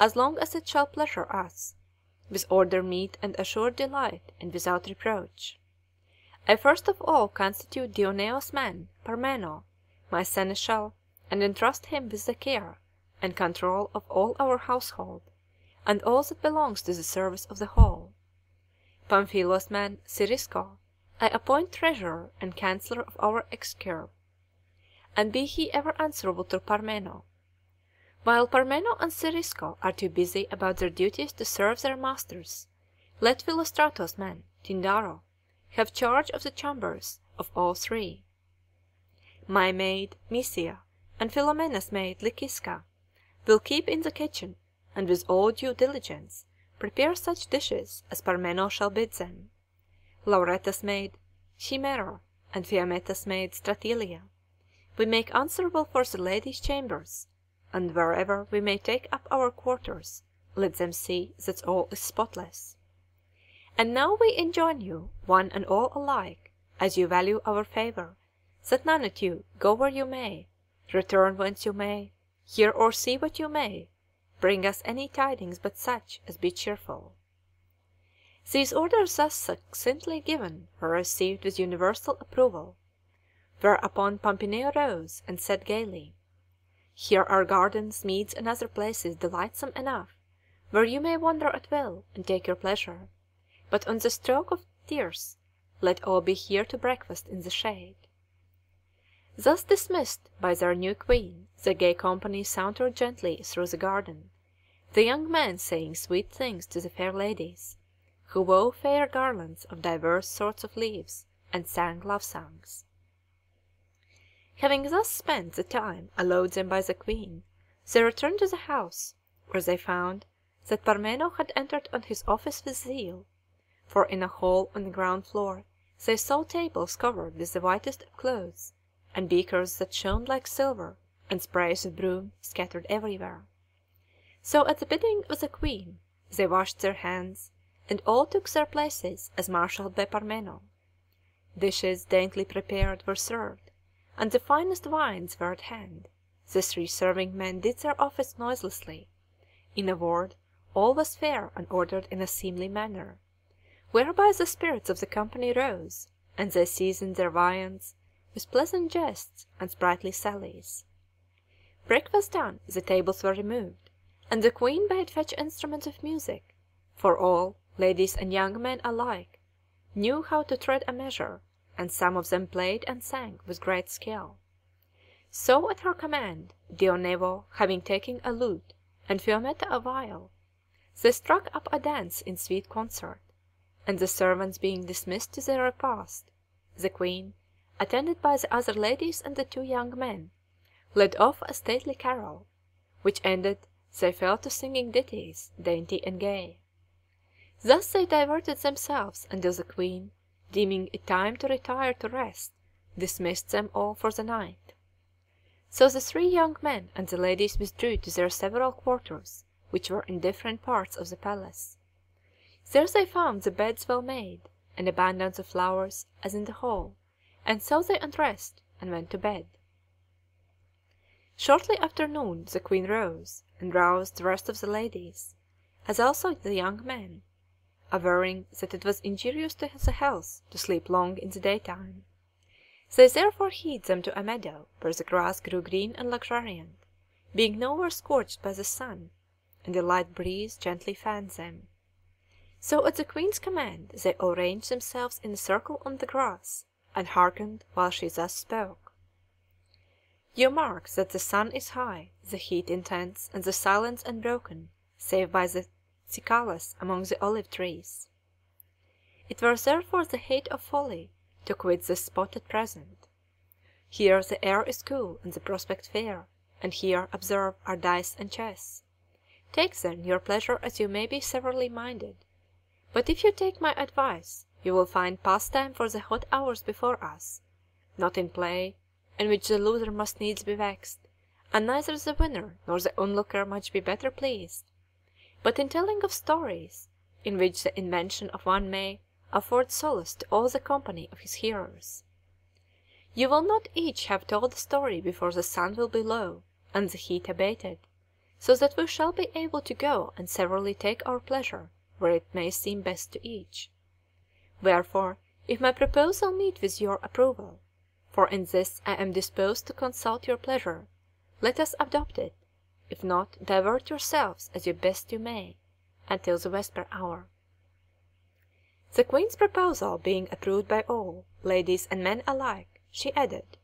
as long as it shall pleasure us, with order meet and assured delight and without reproach, I first of all constitute Dioneo's man, Parmeno, my seneschal, and entrust him with the care and control of all our household, and all that belongs to the service of the whole. Pamphilos's man, Sirisco, I appoint treasurer and chancellor of our exchequer, and be he ever answerable to Parmeno. While Parmeno and Sirisco are too busy about their duties to serve their masters, let Philostratos' man, Tindaro, have charge of the chambers of all three. My maid, Mysia, and Filomena's maid, Lycisca, will keep in the kitchen, and with all due diligence prepare such dishes as Parmeno shall bid them. Lauretta's maid, Chimera, and Fiammetta's maid, Stratilia, we make answerable for the ladies' chambers and wherever we may take up our quarters, let them see that all is spotless. And now we enjoin you, one and all alike, as you value our favour, that none of you, go where you may, return whence you may, hear or see what you may, bring us any tidings but such as be cheerful. These orders thus succinctly given were received with universal approval, whereupon Pampinea rose and said gaily. Here are gardens, meads, and other places delightsome enough, where you may wander at will, and take your pleasure; but on the stroke of tierce let all be here to breakfast in the shade. Thus dismissed by their new queen, the gay company sauntered gently through the garden, the young men saying sweet things to the fair ladies, who wove fair garlands of divers sorts of leaves, and sang love songs. Having thus spent the time allowed them by the queen, they returned to the house, where they found that Parmeno had entered on his office with zeal, for in a hall on the ground floor they saw tables covered with the whitest of cloths, and beakers that shone like silver, and sprays of broom scattered everywhere. So at the bidding of the queen they washed their hands, and all took their places as marshalled by Parmeno. Dishes daintily prepared were served, and the finest wines were at hand; the three serving men did their office noiselessly; in a word, all was fair and ordered in a seemly manner, whereby the spirits of the company rose, and they seasoned their viands with pleasant jests and sprightly sallies. Breakfast done, the tables were removed, and the queen bade fetch instruments of music, for all, ladies and young men alike, knew how to tread a measure, and some of them played and sang with great skill. So at her command, Dioneo having taken a lute, and Fiammetta a viol, they struck up a dance in sweet concert, and the servants being dismissed to their repast, the queen, attended by the other ladies and the two young men, led off a stately carol, which ended they fell to singing ditties dainty and gay. Thus they diverted themselves until the queen, deeming it time to retire to rest, dismissed them all for the night. So the three young men and the ladies withdrew to their several quarters, which were in different parts of the palace. There they found the beds well made, and abundance of flowers as in the hall, and so they undressed and went to bed. Shortly after noon the queen rose, and roused the rest of the ladies, as also the young men, averring that it was injurious to the health to sleep long in the daytime. They therefore hied them to a meadow where the grass grew green and luxuriant, being nowhere scorched by the sun, and a light breeze gently fanned them. So at the queen's command they all ranged themselves in a circle on the grass, and hearkened while she thus spoke. You mark that the sun is high, the heat intense, and the silence unbroken, save by the cicalas among the olive trees. It were therefore the height of folly to quit this spot at present. Here the air is cool and the prospect fair, and here, observe, are dice and chess. Take then your pleasure as you may be severally minded; but if you take my advice, you will find pastime for the hot hours before us, not in play in which the loser must needs be vexed, and neither the winner nor the onlooker much be better pleased, but in telling of stories, in which the invention of one may afford solace to all the company of his hearers. You will not each have told a story before the sun will be low, and the heat abated, so that we shall be able to go and severally take our pleasure where it may seem best to each. Wherefore, if my proposal meet with your approval, for in this I am disposed to consult your pleasure, let us adopt it; if not, divert yourselves as you best you may, until the vesper hour." The queen's proposal being approved by all, ladies and men alike, she added: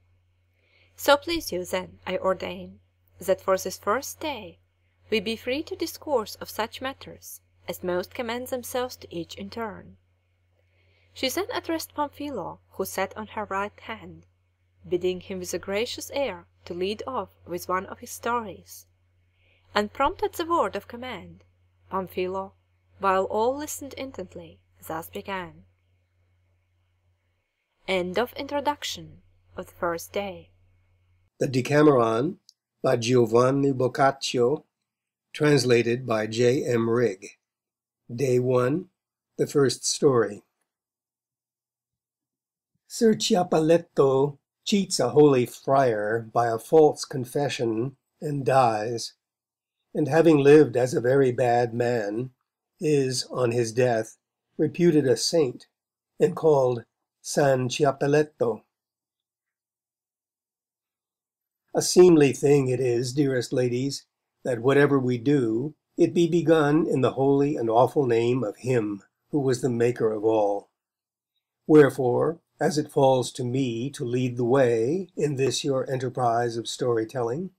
"So please you, then, I ordain, that for this first day we be free to discourse of such matters as most commend themselves to each in turn." She then addressed Pamphilo, who sat on her right hand bidding him with a gracious air to lead off with one of his stories; and prompt at the word of command, Pamphilo, while all listened intently, thus began: End of Introduction of the First Day The Decameron by Giovanni Boccaccio Translated by J. M. Rigg Day 1 The First Story Sir Ciappelletto cheats a holy friar by a false confession and dies, and having lived as a very bad man, is, on his death, reputed a saint, and called San Ciappelletto. A seemly thing it is, dearest ladies, that whatever we do, it be begun in the holy and awful name of Him who was the Maker of all. Wherefore, as it falls to me to lead the way in this your enterprise of story telling,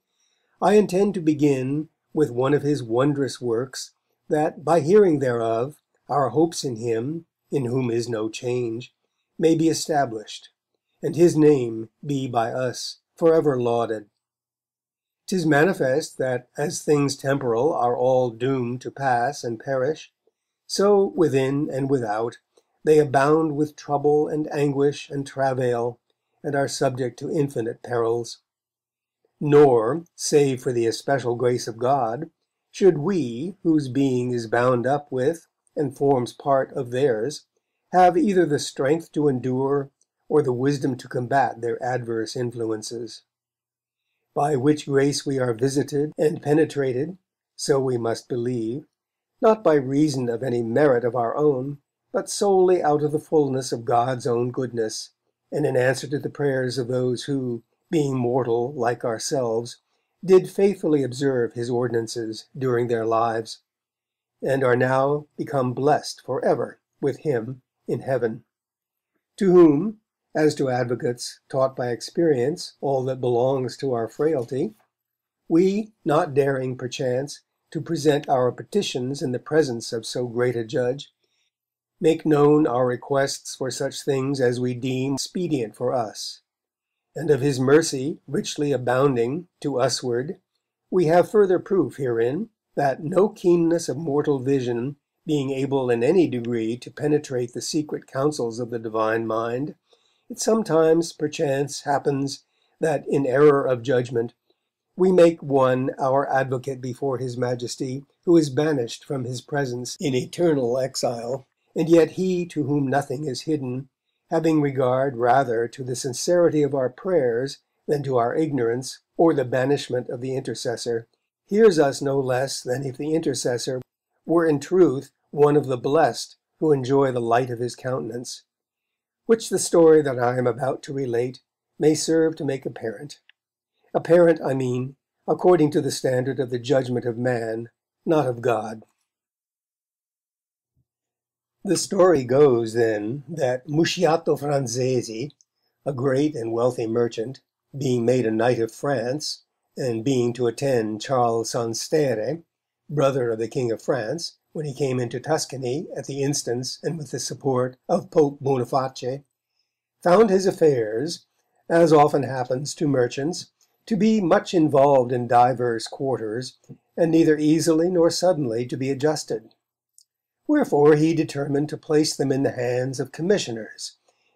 I intend to begin with one of his wondrous works, that, by hearing thereof, our hopes in him, in whom is no change, may be established, and his name be by us for ever lauded. 'Tis manifest that as things temporal are all doomed to pass and perish, so within and without they abound with trouble and anguish and travail, and are subject to infinite perils. Nor, save for the especial grace of God, should we, whose being is bound up with and forms part of theirs, have either the strength to endure or the wisdom to combat their adverse influences. By which grace we are visited and penetrated, so we must believe, not by reason of any merit of our own, but solely out of the fullness of God's own goodness, and in answer to the prayers of those who, being mortal like ourselves, did faithfully observe his ordinances during their lives, and are now become blessed for ever with him in heaven. To whom, as to advocates taught by experience all that belongs to our frailty, we, not daring, perchance, to present our petitions in the presence of so great a judge, make known our requests for such things as we deem expedient for us. And of his mercy richly abounding to usward, we have further proof herein, that no keenness of mortal vision being able in any degree to penetrate the secret counsels of the divine mind, it sometimes, perchance, happens that in error of judgment we make one our advocate before his majesty, who is banished from his presence in eternal exile and yet he to whom nothing is hidden, having regard rather to the sincerity of our prayers than to our ignorance or the banishment of the intercessor, hears us no less than if the intercessor were in truth one of the blessed who enjoy the light of his countenance, which the story that I am about to relate may serve to make apparent. Apparent, I mean, according to the standard of the judgment of man, not of God. The story goes, then, that Musciato Franzesi, a great and wealthy merchant, being made a knight of France, and being to attend Charles Sansterre, brother of the King of France, when he came into Tuscany at the instance and with the support of Pope Boniface, found his affairs, as often happens to merchants, to be much involved in divers quarters, and neither easily nor suddenly to be adjusted. Wherefore he determined to place them in the hands of commissioners,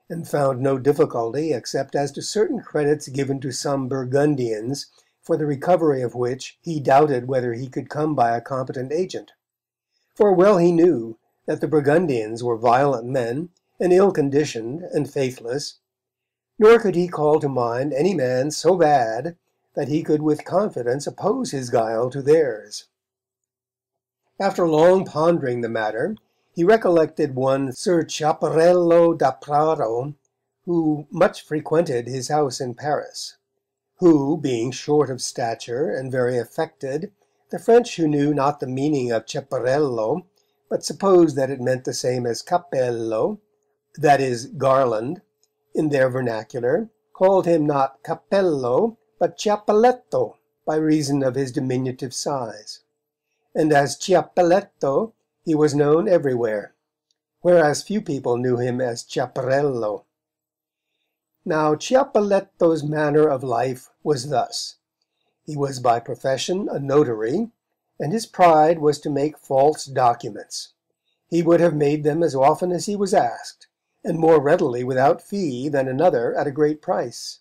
and found no difficulty except as to certain credits given to some Burgundians, for the recovery of which he doubted whether he could come by a competent agent. For well he knew that the Burgundians were violent men, and ill conditioned and faithless, nor could he call to mind any man so bad that he could with confidence oppose his guile to theirs. After long pondering the matter, he recollected one Sir Cepparello da Prato, who much frequented his house in Paris, who, being short of stature and very affected, the French who knew not the meaning of Cepparello, but supposed that it meant the same as Capello, that is, garland, in their vernacular, called him not Capello, but Ciappelletto, by reason of his diminutive size and as Ciappelletto he was known everywhere, whereas few people knew him as Cepparello. Now Ciappelletto's manner of life was thus. He was by profession a notary, and his pride was to make false documents. He would have made them as often as he was asked, and more readily without fee than another at a great price.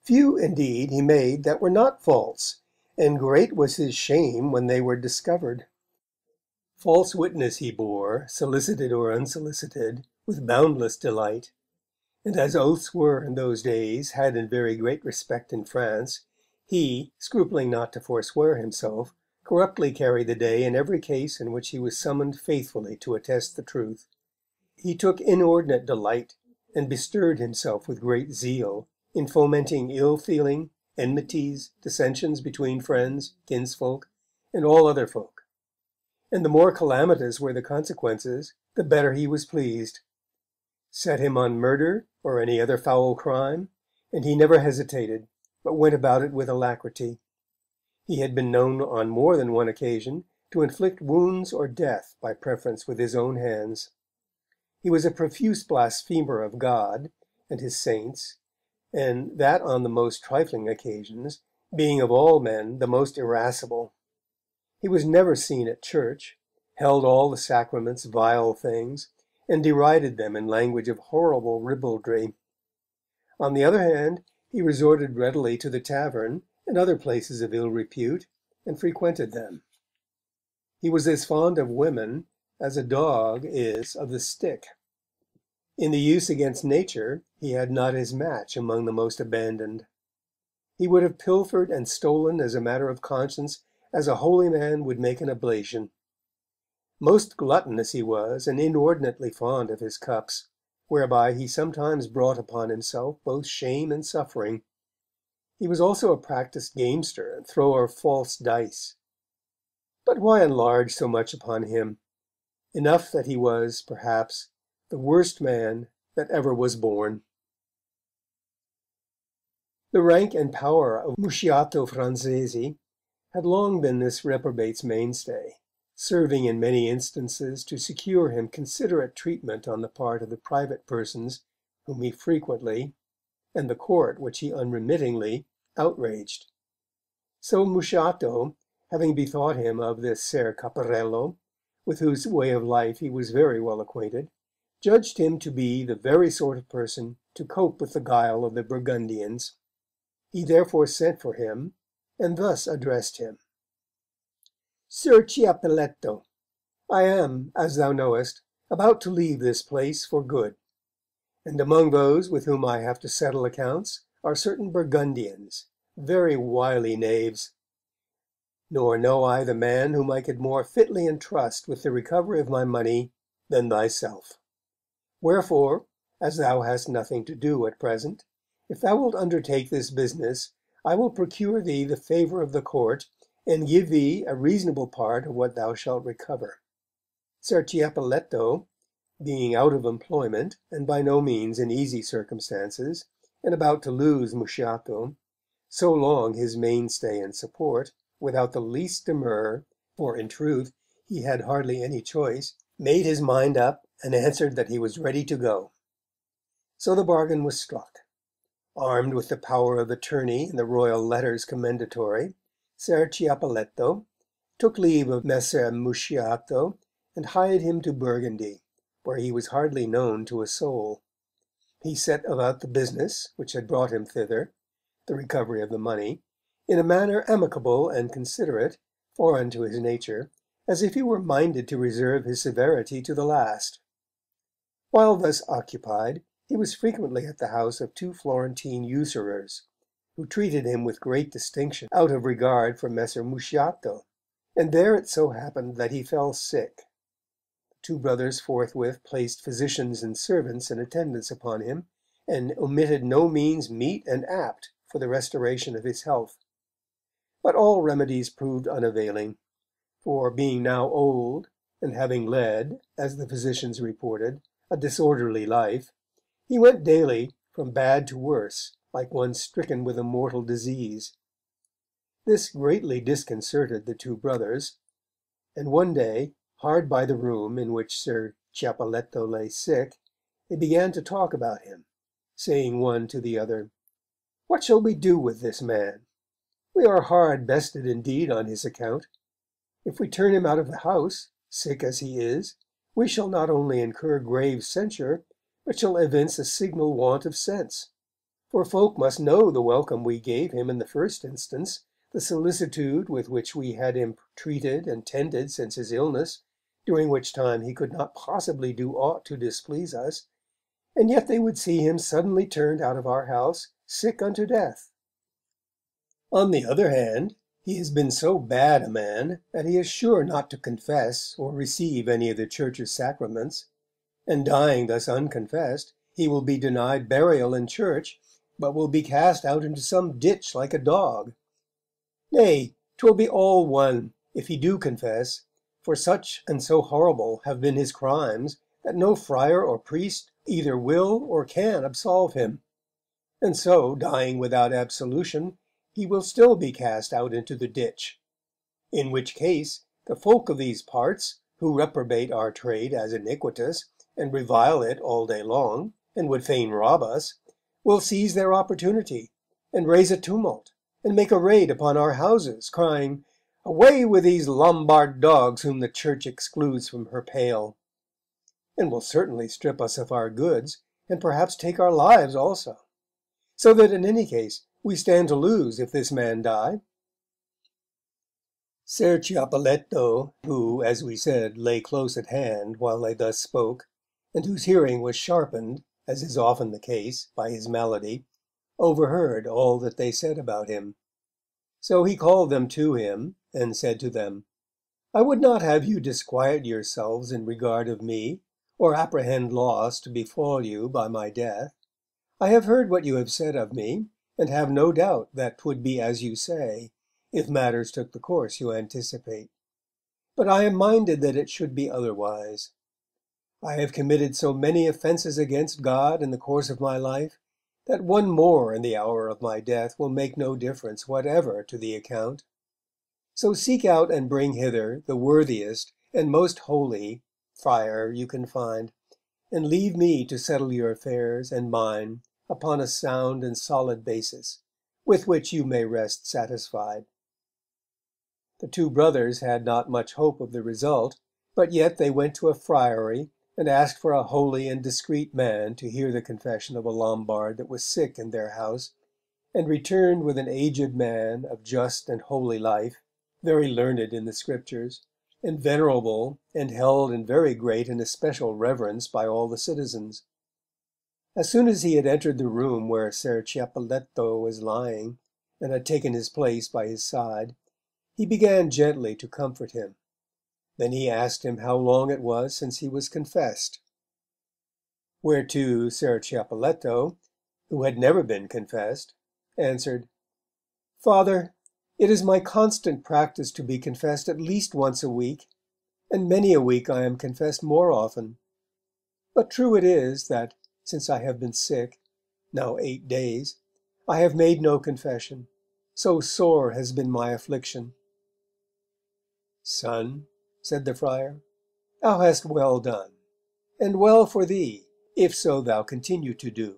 Few, indeed, he made that were not false, and great was his shame when they were discovered. False witness he bore, solicited or unsolicited, with boundless delight, and as oaths were in those days had in very great respect in France, he, scrupling not to forswear himself, corruptly carried the day in every case in which he was summoned faithfully to attest the truth. He took inordinate delight, and bestirred himself with great zeal, in fomenting ill feeling enmities, dissensions between friends, kinsfolk, and all other folk. And the more calamitous were the consequences, the better he was pleased. Set him on murder or any other foul crime, and he never hesitated, but went about it with alacrity. He had been known on more than one occasion to inflict wounds or death by preference with his own hands. He was a profuse blasphemer of God and his saints, and that on the most trifling occasions, being of all men the most irascible. He was never seen at church, held all the sacraments vile things, and derided them in language of horrible ribaldry. On the other hand, he resorted readily to the tavern and other places of ill repute, and frequented them. He was as fond of women as a dog is of the stick. In the use against nature he had not his match among the most abandoned. He would have pilfered and stolen as a matter of conscience as a holy man would make an oblation. Most gluttonous he was, and inordinately fond of his cups, whereby he sometimes brought upon himself both shame and suffering. He was also a practised gamester and thrower of false dice. But why enlarge so much upon him? Enough that he was, perhaps, the worst man that ever was born. The rank and power of Musciato Franzesi had long been this reprobate's mainstay serving in many instances to secure him considerate treatment on the part of the private persons whom he frequently, and the court which he unremittingly, outraged. So Musciato, having bethought him of this Ser Cepparello, with whose way of life he was very well acquainted, judged him to be the very sort of person to cope with the guile of the Burgundians. He therefore sent for him, and thus addressed him. Sir Ciappelletto, I am, as thou knowest, about to leave this place for good, and among those with whom I have to settle accounts are certain Burgundians, very wily knaves. Nor know I the man whom I could more fitly entrust with the recovery of my money than thyself. Wherefore, as thou hast nothing to do at present, if thou wilt undertake this business, I will procure thee the favour of the court and give thee a reasonable part of what thou shalt recover. Ser Ciappelletto, being out of employment, and by no means in easy circumstances, and about to lose Musciato, so long his mainstay and support, without the least demur, for in truth he had hardly any choice, made his mind up and answered that he was ready to go. So the bargain was struck. Armed with the power of attorney and the royal letters commendatory, Ser Ciappelletto took leave of Messer Musciato and hied him to Burgundy, where he was hardly known to a soul. He set about the business which had brought him thither, the recovery of the money, in a manner amicable and considerate, foreign to his nature, as if he were minded to reserve his severity to the last. While thus occupied, he was frequently at the house of two Florentine usurers, who treated him with great distinction out of regard for Messer Musciato, and there it so happened that he fell sick. The two brothers forthwith placed physicians and servants in attendance upon him, and omitted no means meet and apt for the restoration of his health. But all remedies proved unavailing, for being now old, and having led, as the physicians reported, a disorderly life, he went daily from bad to worse, like one stricken with a mortal disease. This greatly disconcerted the two brothers, and one day, hard by the room in which Sir Ciappelletto lay sick, they began to talk about him, saying one to the other, What shall we do with this man? We are hard bested indeed on his account. If we turn him out of the house, sick as he is, we shall not only incur grave censure, but shall evince a signal want of sense for folk must know the welcome we gave him in the first instance, the solicitude with which we had him treated and tended since his illness, during which time he could not possibly do aught to displease us, and yet they would see him suddenly turned out of our house, sick unto death. On the other hand, he has been so bad a man that he is sure not to confess or receive any of the Church's sacraments, and dying thus unconfessed, he will be denied burial in church but will be cast out into some ditch like a dog. Nay, 'twill be all one, if he do confess, for such and so horrible have been his crimes, that no friar or priest either will or can absolve him, and so, dying without absolution, he will still be cast out into the ditch. In which case the folk of these parts, who reprobate our trade as iniquitous, and revile it all day long, and would fain rob us, will seize their opportunity, and raise a tumult, and make a raid upon our houses, crying, Away with these Lombard dogs whom the Church excludes from her pale! and will certainly strip us of our goods, and perhaps take our lives also. So that in any case we stand to lose if this man die. Ser Ciappelletto, who, as we said, lay close at hand while they thus spoke, and whose hearing was sharpened, as is often the case, by his malady, overheard all that they said about him. So he called them to him, and said to them, I would not have you disquiet yourselves in regard of me, or apprehend loss to befall you by my death. I have heard what you have said of me, and have no doubt that 'twould be as you say, if matters took the course you anticipate. But I am minded that it should be otherwise. I have committed so many offences against God in the course of my life, that one more in the hour of my death will make no difference whatever to the account. So seek out and bring hither the worthiest and most holy friar you can find, and leave me to settle your affairs and mine upon a sound and solid basis, with which you may rest satisfied. The two brothers had not much hope of the result, but yet they went to a friary and asked for a holy and discreet man to hear the confession of a Lombard that was sick in their house, and returned with an aged man of just and holy life, very learned in the Scriptures, and venerable and held in very great and especial reverence by all the citizens. As soon as he had entered the room where Ser Ciappelletto was lying, and had taken his place by his side, he began gently to comfort him. Then he asked him how long it was since he was confessed. Whereto Ser Ciappelletto, who had never been confessed, answered, Father, it is my constant practice to be confessed at least once a week, and many a week I am confessed more often. But true it is that, since I have been sick, now eight days, I have made no confession, so sore has been my affliction. Son, said the friar, thou hast well done, and well for thee, if so thou continue to do.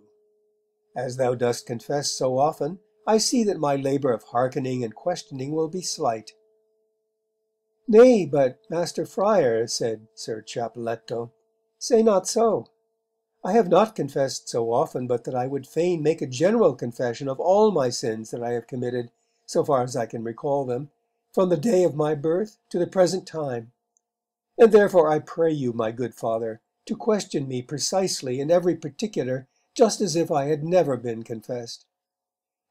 As thou dost confess so often, I see that my labour of hearkening and questioning will be slight. Nay, but, Master Friar, said Sir Ciappelletto, say not so. I have not confessed so often but that I would fain make a general confession of all my sins that I have committed, so far as I can recall them, from the day of my birth to the present time. And therefore I pray you, my good father, to question me precisely in every particular, just as if I had never been confessed.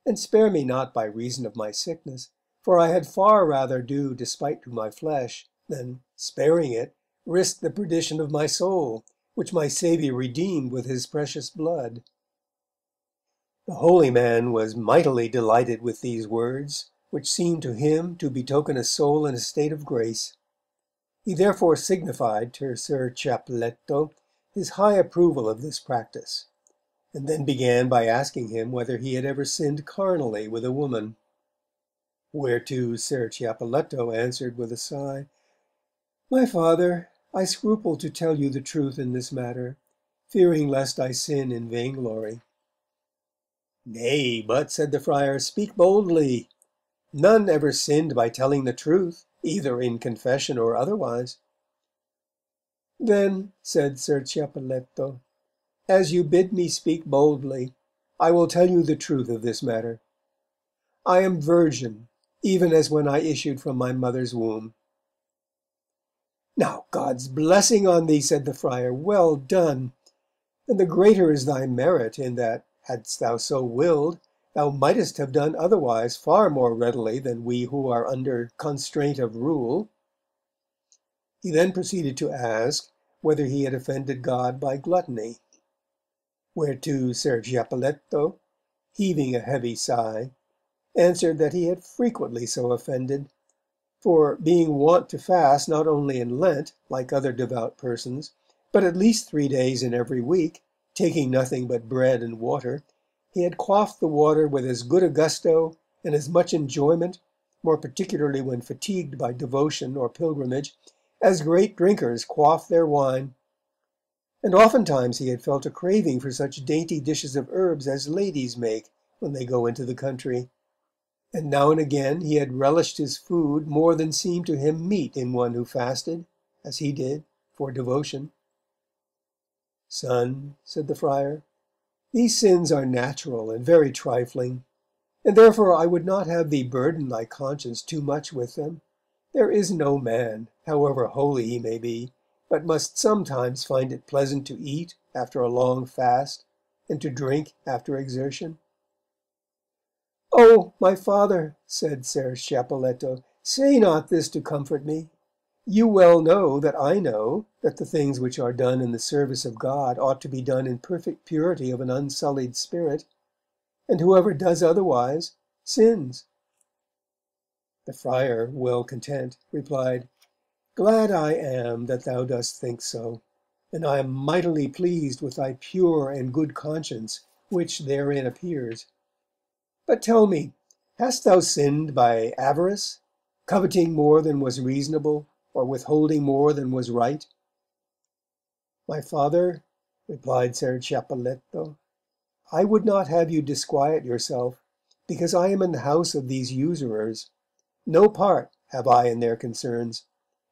And spare me not by reason of my sickness, for I had far rather do despite to my flesh, than, sparing it, risk the perdition of my soul, which my Saviour redeemed with his precious blood. The holy man was mightily delighted with these words, which seemed to him to betoken a soul in a state of grace. He therefore signified to Ser Ciappelletto his high approval of this practice, and then began by asking him whether he had ever sinned carnally with a woman. Whereto Ser Ciappelletto answered with a sigh, My father, I scruple to tell you the truth in this matter, fearing lest I sin in vainglory. Nay, but, said the friar, speak boldly. None ever sinned by telling the truth, either in confession or otherwise. Then, said Sir Ciappelletto, as you bid me speak boldly, I will tell you the truth of this matter. I am virgin, even as when I issued from my mother's womb. Now God's blessing on thee, said the friar, well done! And the greater is thy merit in that, hadst thou so willed, thou mightest have done otherwise far more readily than we who are under constraint of rule. He then proceeded to ask whether he had offended God by gluttony, whereto Ser Ciappelletto, heaving a heavy sigh, answered that he had frequently so offended, for, being wont to fast not only in Lent, like other devout persons, but at least three days in every week, taking nothing but bread and water, he had quaffed the water with as good a gusto and as much enjoyment, more particularly when fatigued by devotion or pilgrimage, as great drinkers quaff their wine. And oftentimes he had felt a craving for such dainty dishes of herbs as ladies make when they go into the country. And now and again he had relished his food more than seemed to him meet in one who fasted, as he did, for devotion. Son, said the friar, these sins are natural and very trifling, and therefore I would not have thee burden thy conscience too much with them. There is no man, however holy he may be, but must sometimes find it pleasant to eat after a long fast, and to drink after exertion. Oh, my father, said Ser Ciappelletto, say not this to comfort me. You well know that I know that the things which are done in the service of God ought to be done in perfect purity of an unsullied spirit, and whoever does otherwise sins. The friar, well content, replied, Glad I am that thou dost think so, and I am mightily pleased with thy pure and good conscience, which therein appears. But tell me, hast thou sinned by avarice, coveting more than was reasonable, or withholding more than was right? My father, replied Ser Ciappelletto, I would not have you disquiet yourself, because I am in the house of these usurers. No part have I in their concerns.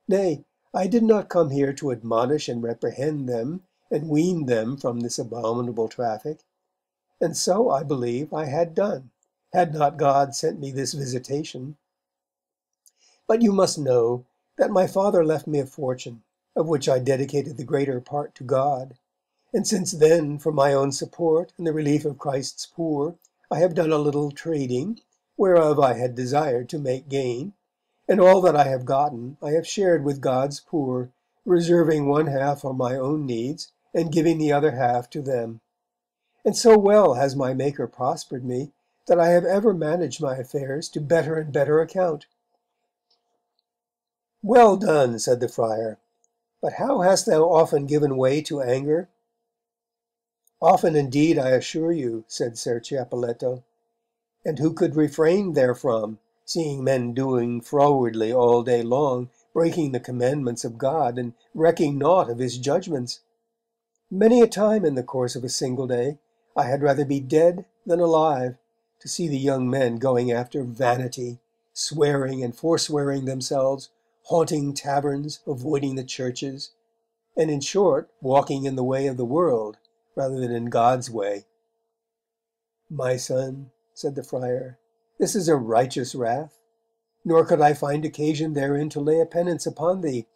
Nay, I did not come here to admonish and reprehend them, and wean them from this abominable traffic. And so, I believe, I had done, had not God sent me this visitation. But you must know that my father left me a fortune, of which I dedicated the greater part to God, and since then, for my own support and the relief of Christ's poor, I have done a little trading, whereof I had desired to make gain, and all that I have gotten I have shared with God's poor, reserving one half for my own needs, and giving the other half to them. And so well has my Maker prospered me, that I have ever managed my affairs to better and better account. Well done, said the friar, but how hast thou often given way to anger? Often indeed, I assure you, said Ser Ciappelletto, and who could refrain therefrom, seeing men doing frowardly all day long, breaking the commandments of God, and recking naught of his judgments? Many a time in the course of a single day, I had rather be dead than alive, to see the young men going after vanity, swearing and forswearing themselves, haunting taverns, avoiding the churches, and in short, walking in the way of the world rather than in God's way. My son, said the friar, this is a righteous wrath, nor could I find occasion therein to lay a penance upon thee.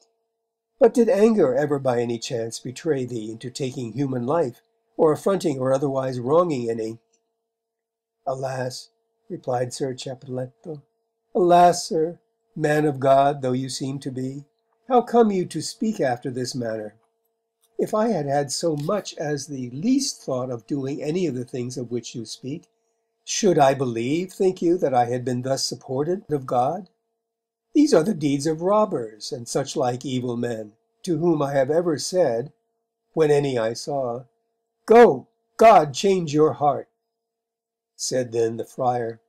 But did anger ever by any chance betray thee into taking human life, or affronting or otherwise wronging any? Alas, replied Sir Ciappelletto, alas, sir, man of God though you seem to be, how come you to speak after this manner? If I had had so much as the least thought of doing any of the things of which you speak, should I believe, think you, that I had been thus supported of God? These are the deeds of robbers and such like evil men, to whom I have ever said, when any I saw, Go, God change your heart. Said then the friar,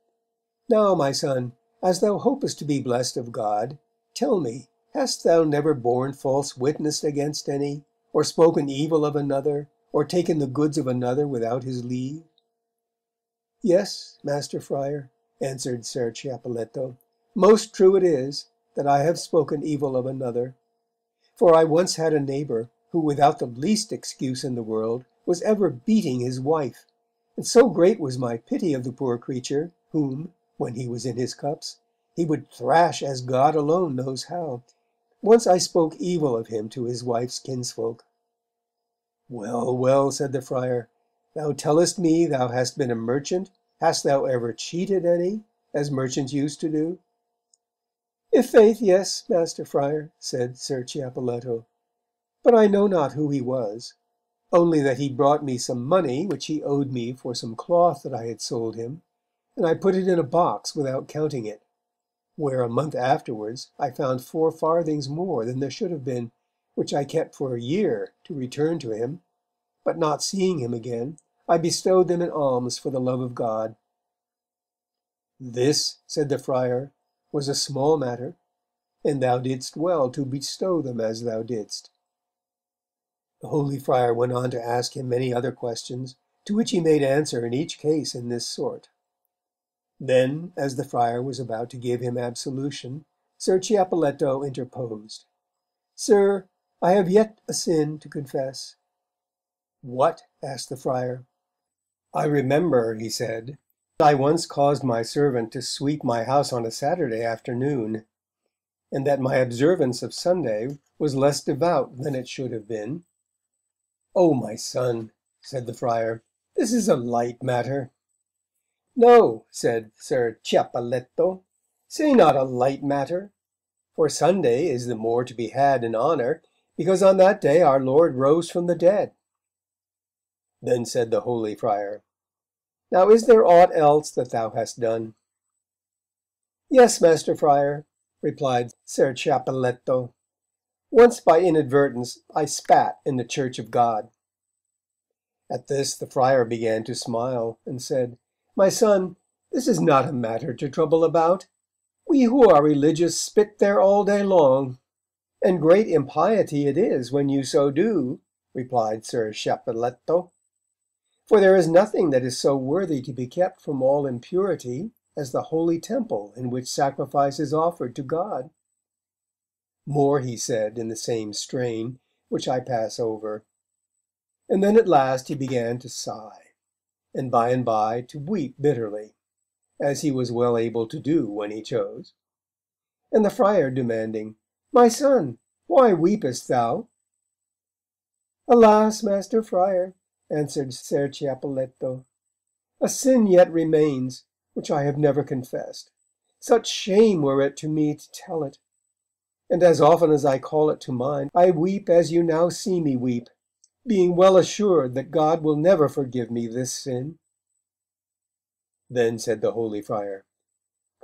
Now, my son, as thou hopest to be blessed of God, tell me, hast thou never borne false witness against any, or spoken evil of another, or taken the goods of another without his leave? Yes, Master Friar, answered Ser Ciappelletto, most true it is that I have spoken evil of another. For I once had a neighbour who, without the least excuse in the world, was ever beating his wife, and so great was my pity of the poor creature, whom, when he was in his cups, he would thrash as God alone knows how. Once I spoke evil of him to his wife's kinsfolk. Well, well, said the friar, thou tellest me thou hast been a merchant, hast thou ever cheated any, as merchants used to do? I' faith, yes, master friar, said Ser Ciappelletto, but I know not who he was, only that he brought me some money which he owed me for some cloth that I had sold him, and I put it in a box without counting it, where a month afterwards I found four farthings more than there should have been, which I kept for a year to return to him, but not seeing him again, I bestowed them in alms for the love of God. This, said the friar, was a small matter, and thou didst well to bestow them as thou didst. The holy friar went on to ask him many other questions, to which he made answer in each case in this sort. Then, as the friar was about to give him absolution, Sir Ciappelletto interposed. Sir, I have yet a sin to confess. What? asked the friar. I remember, he said, I once caused my servant to sweep my house on a Saturday afternoon, and that my observance of Sunday was less devout than it should have been. Oh, my son, said the friar, this is a light matter. No, said Ser Ciappelletto, say not a light matter, for Sunday is the more to be had in honour, because on that day our Lord rose from the dead. Then said the holy friar, Now is there aught else that thou hast done? Yes, master friar, replied Ser Ciappelletto. Once by inadvertence I spat in the church of God. At this the friar began to smile, and said, My son, this is not a matter to trouble about. We who are religious spit there all day long, and great impiety it is when you so do, replied Sir Ciappelletto. For there is nothing that is so worthy to be kept from all impurity as the holy temple in which sacrifice is offered to God. More he said in the same strain, which I pass over. And then at last he began to sigh, and by and by to weep bitterly, as he was well able to do when he chose. And the friar demanding, My son, why weepest thou? Alas, master friar, answered Ser Ciappelletto, a sin yet remains, which I have never confessed. Such shame were it to me to tell it. And as often as I call it to mind, I weep as you now see me weep, being well assured that God will never forgive me this sin. Then said the holy friar,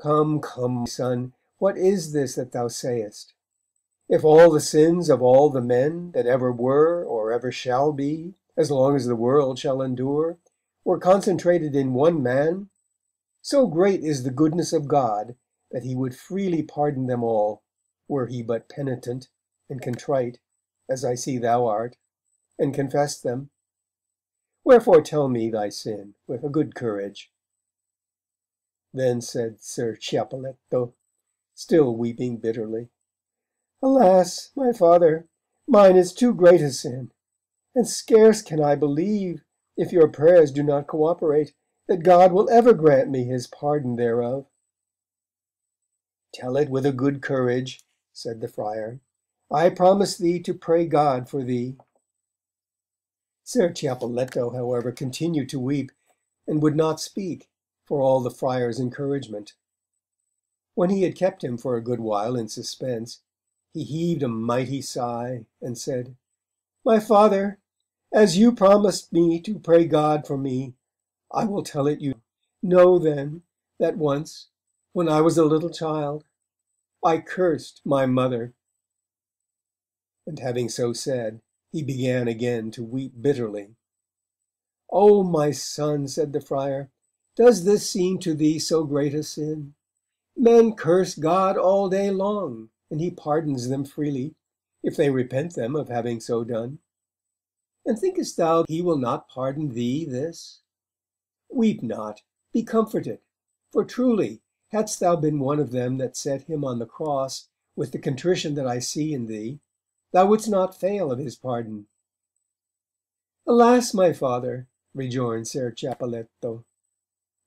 Come, come, son, what is this that thou sayest? If all the sins of all the men that ever were or ever shall be as long as the world shall endure, were concentrated in one man, so great is the goodness of God that he would freely pardon them all, were he but penitent and contrite, as I see thou art, and confess them. Wherefore tell me thy sin with a good courage. Then said Sir Ciappelletto, still weeping bitterly, Alas, my father, mine is too great a sin, and scarce can I believe, if your prayers do not cooperate, that God will ever grant me his pardon thereof. Tell it with a good courage, said the friar. I promise thee to pray God for thee. Ser Ciappelletto, however, continued to weep, and would not speak, for all the friar's encouragement. When he had kept him for a good while in suspense, he heaved a mighty sigh, and said, My father, as you promised me to pray God for me, I will tell it you. Know, then, that once, when I was a little child, I cursed my mother. And having so said, he began again to weep bitterly. Oh, my son, said the friar, does this seem to thee so great a sin? Men curse God all day long, and he pardons them freely, if they repent them of having so done. And thinkest thou he will not pardon thee this? Weep not, be comforted, for truly, hadst thou been one of them that set him on the cross with the contrition that I see in thee, thou wouldst not fail of his pardon. Alas, my father, rejoined Ser Ciappelletto,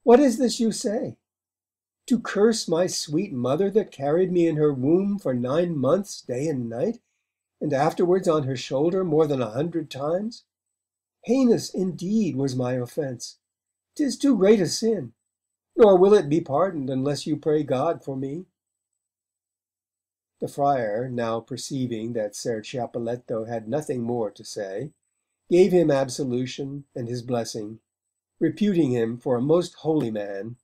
what is this you say? To curse my sweet mother that carried me in her womb for nine months, day and night, and afterwards on her shoulder more than a hundred times? Heinous indeed was my offence. 'Tis too great a sin, nor will it be pardoned unless you pray God for me. The friar, now perceiving that Ser Ciappelletto had nothing more to say, gave him absolution and his blessing, reputing him for a most holy man,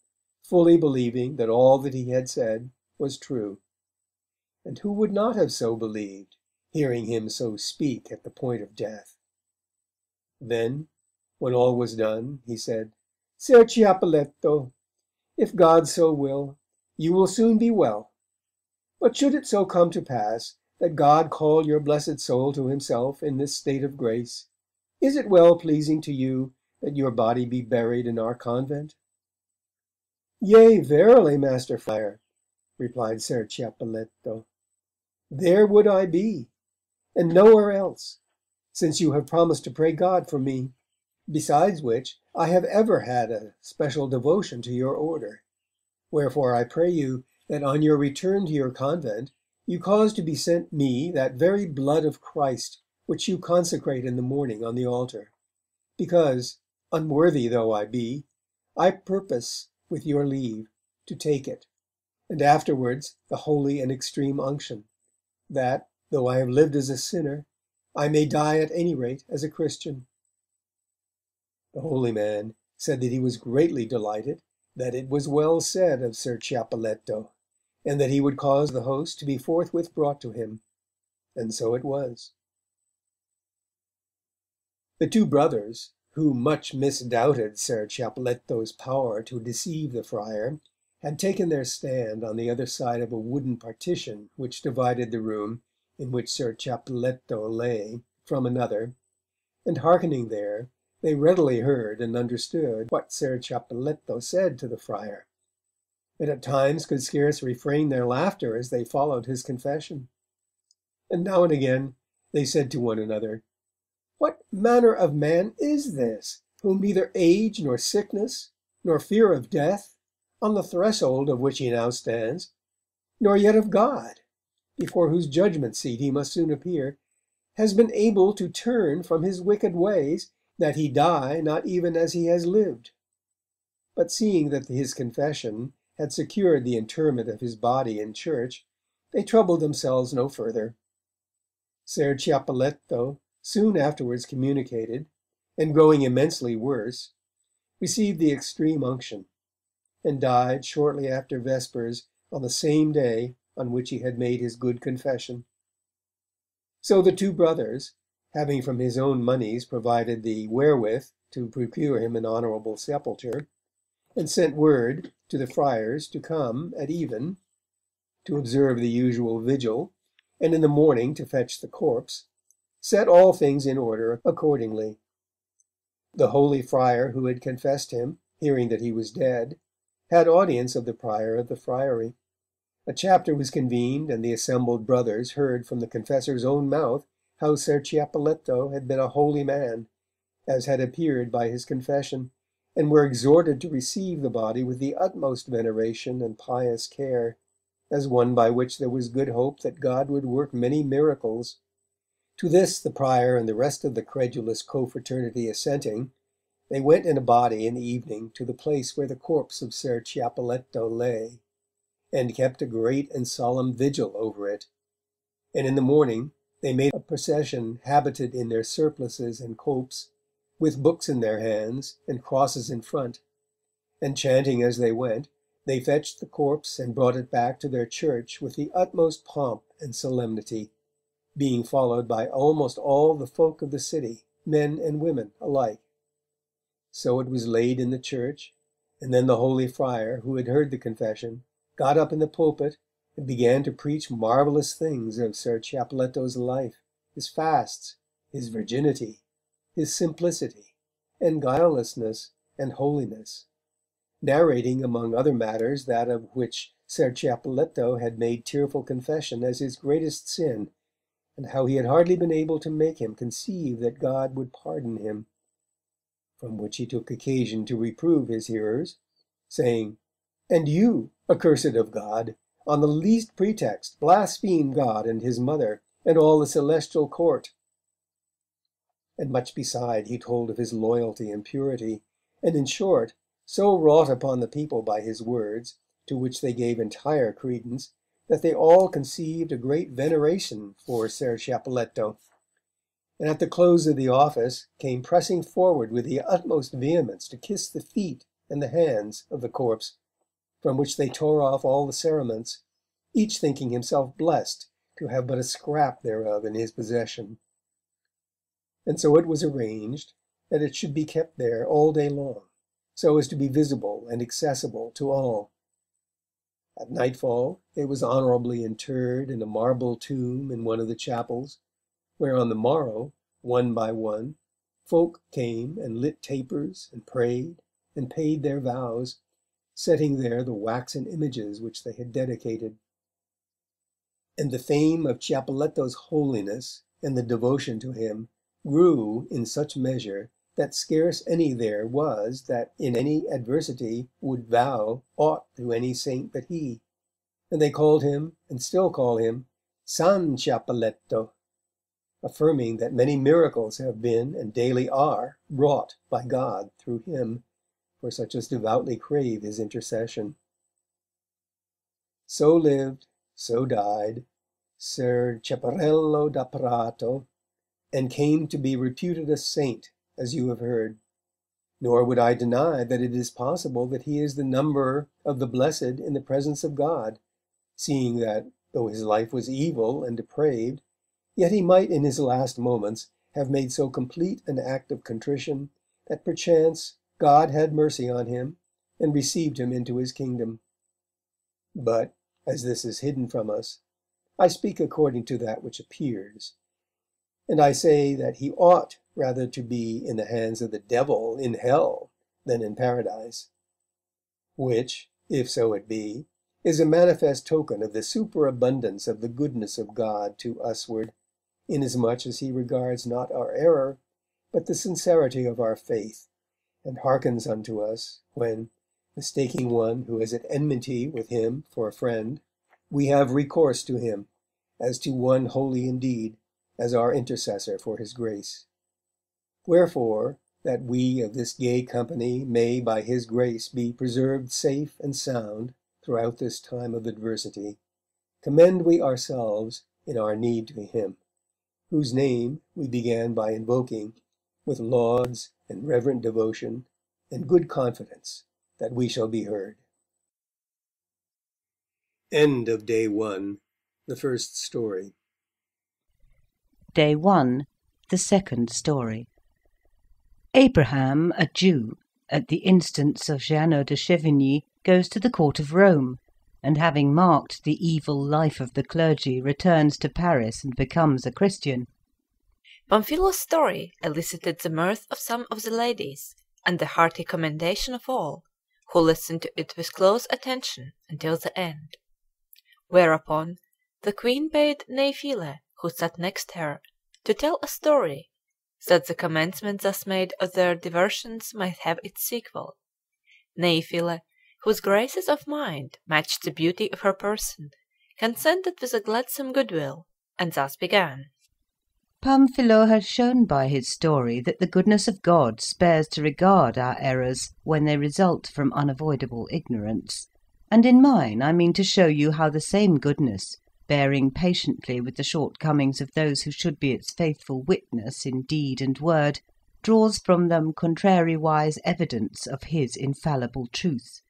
fully believing that all that he had said was true. And who would not have so believed? hearing him so speak at the point of death. Then, when all was done, he said, Ser Ciappelletto, if God so will, you will soon be well. But should it so come to pass that God call your blessed soul to himself in this state of grace, is it well pleasing to you that your body be buried in our convent? Yea, verily, Master Friar, replied Ser Ciappelletto, there would I be, and nowhere else, since you have promised to pray God for me, besides which I have ever had a special devotion to your order. Wherefore I pray you that on your return to your convent you cause to be sent me that very blood of Christ which you consecrate in the morning on the altar, because, unworthy though I be, I purpose with your leave, to take it, and afterwards the holy and extreme unction, that, though I have lived as a sinner, I may die at any rate as a Christian. The holy man said that he was greatly delighted, that it was well said of Ser Ciappelletto, and that he would cause the host to be forthwith brought to him, and so it was. The two brothers, who much misdoubted Ser Ciappelletto's power to deceive the friar, had taken their stand on the other side of a wooden partition which divided the room in which Ser Ciappelletto lay from another, and hearkening there, they readily heard and understood what Ser Ciappelletto said to the friar, and at times could scarce refrain their laughter as they followed his confession. And now and again they said to one another, what manner of man is this, whom neither age nor sickness, nor fear of death, on the threshold of which he now stands, nor yet of God, before whose judgment seat he must soon appear, has been able to turn from his wicked ways, that he die not even as he has lived? But seeing that his confession had secured the interment of his body in church, they troubled themselves no further. Ser Ciappelletto soon afterwards communicated, and growing immensely worse, received the extreme unction, and died shortly after vespers on the same day on which he had made his good confession. So the two brothers, having from his own moneys provided the wherewith to procure him an honourable sepulture, and sent word to the friars to come at even, to observe the usual vigil, and in the morning to fetch the corpse, set all things in order accordingly. The holy friar who had confessed him, hearing that he was dead, had audience of the prior of the friary. A chapter was convened, and the assembled brothers heard from the confessor's own mouth how Ser Ciappelletto had been a holy man, as had appeared by his confession, and were exhorted to receive the body with the utmost veneration and pious care, as one by which there was good hope that God would work many miracles. To this the prior and the rest of the credulous confraternity assenting, they went in a body in the evening to the place where the corpse of Ser Ciappelletto lay, and kept a great and solemn vigil over it, and in the morning they made a procession habited in their surplices and copes, with books in their hands and crosses in front, and chanting as they went, they fetched the corpse and brought it back to their church with the utmost pomp and solemnity being followed by almost all the folk of the city, men and women alike. So it was laid in the church, and then the holy friar, who had heard the confession, got up in the pulpit and began to preach marvellous things of Ser Ciappelletto's life, his fasts, his virginity, his simplicity, and guilelessness and holiness, narrating among other matters that of which Ser Ciappelletto had made tearful confession as his greatest sin and how he had hardly been able to make him conceive that God would pardon him. From which he took occasion to reprove his hearers, saying, And you, accursed of God, on the least pretext blaspheme God and his mother, and all the celestial court. And much beside he told of his loyalty and purity, and in short, so wrought upon the people by his words, to which they gave entire credence, that they all conceived a great veneration for Ser Ciappelletto, and at the close of the office came pressing forward with the utmost vehemence to kiss the feet and the hands of the corpse, from which they tore off all the cerements, each thinking himself blessed to have but a scrap thereof in his possession. And so it was arranged that it should be kept there all day long, so as to be visible and accessible to all. At nightfall it was honourably interred in a marble tomb in one of the chapels, where on the morrow, one by one, folk came and lit tapers and prayed and paid their vows, setting there the waxen images which they had dedicated. And the fame of Ciappelletto's holiness and the devotion to him grew in such measure that scarce any there was that in any adversity would vow aught to any saint but he, and they called him, and still call him, San Ciappelletto, affirming that many miracles have been and daily are wrought by God through him for such as devoutly crave his intercession. So lived, so died, Ser Cepparello da Prato, and came to be reputed a saint as you have heard. Nor would I deny that it is possible that he is the number of the blessed in the presence of God, seeing that, though his life was evil and depraved, yet he might in his last moments have made so complete an act of contrition that perchance God had mercy on him and received him into his kingdom. But, as this is hidden from us, I speak according to that which appears, and I say that he ought rather to be in the hands of the devil in hell than in paradise; which, if so it be, is a manifest token of the superabundance of the goodness of God to usward, inasmuch as he regards not our error, but the sincerity of our faith, and hearkens unto us, when, mistaking one who is at enmity with him for a friend, we have recourse to him, as to one holy indeed, as our intercessor for his grace. Wherefore, that we of this gay company may by his grace be preserved safe and sound throughout this time of adversity, commend we ourselves in our need to him, whose name we began by invoking with lauds and reverent devotion and good confidence that we shall be heard. End of Day One, the first story. Day One, the second story. Abraham, a Jew, at the instance of Jeannot de Chevigny, goes to the court of Rome, and having marked the evil life of the clergy, returns to Paris and becomes a Christian. Pamfilo's story elicited the mirth of some of the ladies, and the hearty commendation of all, who listened to it with close attention until the end. Whereupon the Queen bade Neifile, who sat next her, to tell a story that the commencement thus made of their diversions might have its sequel. Neifile, whose graces of mind matched the beauty of her person, consented with a gladsome goodwill, and thus began. Pamfilo has shown by his story that the goodness of God spares to regard our errors when they result from unavoidable ignorance, and in mine I mean to show you how the same goodness bearing patiently with the shortcomings of those who should be its faithful witness in deed and word, draws from them contrariwise evidence of his infallible truth,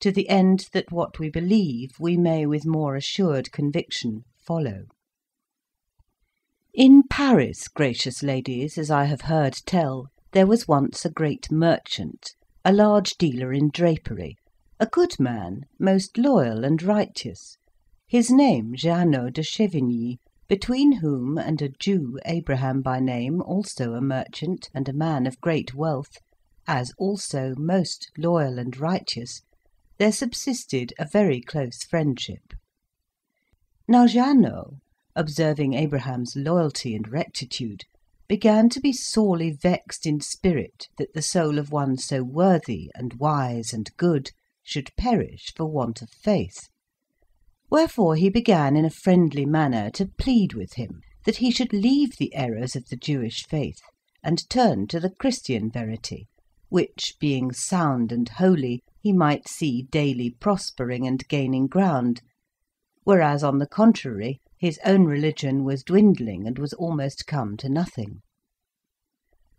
to the end that what we believe we may with more assured conviction follow. In Paris, gracious ladies, as I have heard tell, there was once a great merchant, a large dealer in drapery, a good man, most loyal and righteous, his name Jeannot de Chevigny, between whom and a Jew, Abraham by name, also a merchant, and a man of great wealth, as also most loyal and righteous, there subsisted a very close friendship. Now Jeannot, observing Abraham's loyalty and rectitude, began to be sorely vexed in spirit that the soul of one so worthy and wise and good should perish for want of faith. Wherefore he began in a friendly manner to plead with him that he should leave the errors of the Jewish faith and turn to the Christian verity, which, being sound and holy, he might see daily prospering and gaining ground, whereas, on the contrary, his own religion was dwindling and was almost come to nothing.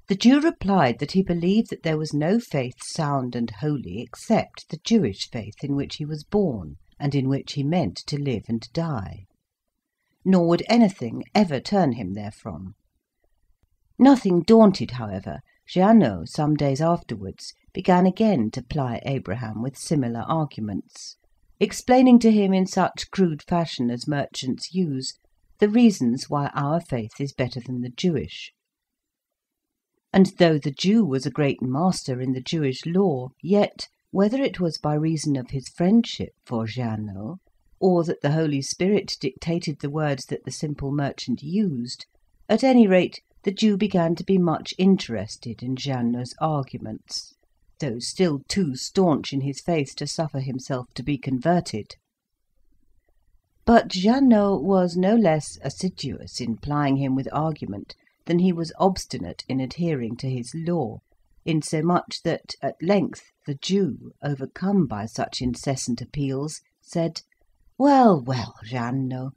The Jew replied that he believed that there was no faith sound and holy except the Jewish faith in which he was born and in which he meant to live and die. Nor would anything ever turn him therefrom. Nothing daunted, however, Jeannot, some days afterwards, began again to ply Abraham with similar arguments, explaining to him in such crude fashion as merchants use the reasons why our faith is better than the Jewish. And though the Jew was a great master in the Jewish law, yet, whether it was by reason of his friendship for Jeannot, or that the Holy Spirit dictated the words that the simple merchant used, at any rate the Jew began to be much interested in Jeannot's arguments, though still too staunch in his faith to suffer himself to be converted. But Jeannot was no less assiduous in plying him with argument than he was obstinate in adhering to his law, insomuch that at length the Jew, overcome by such incessant appeals, said, Well, well, Jeannot,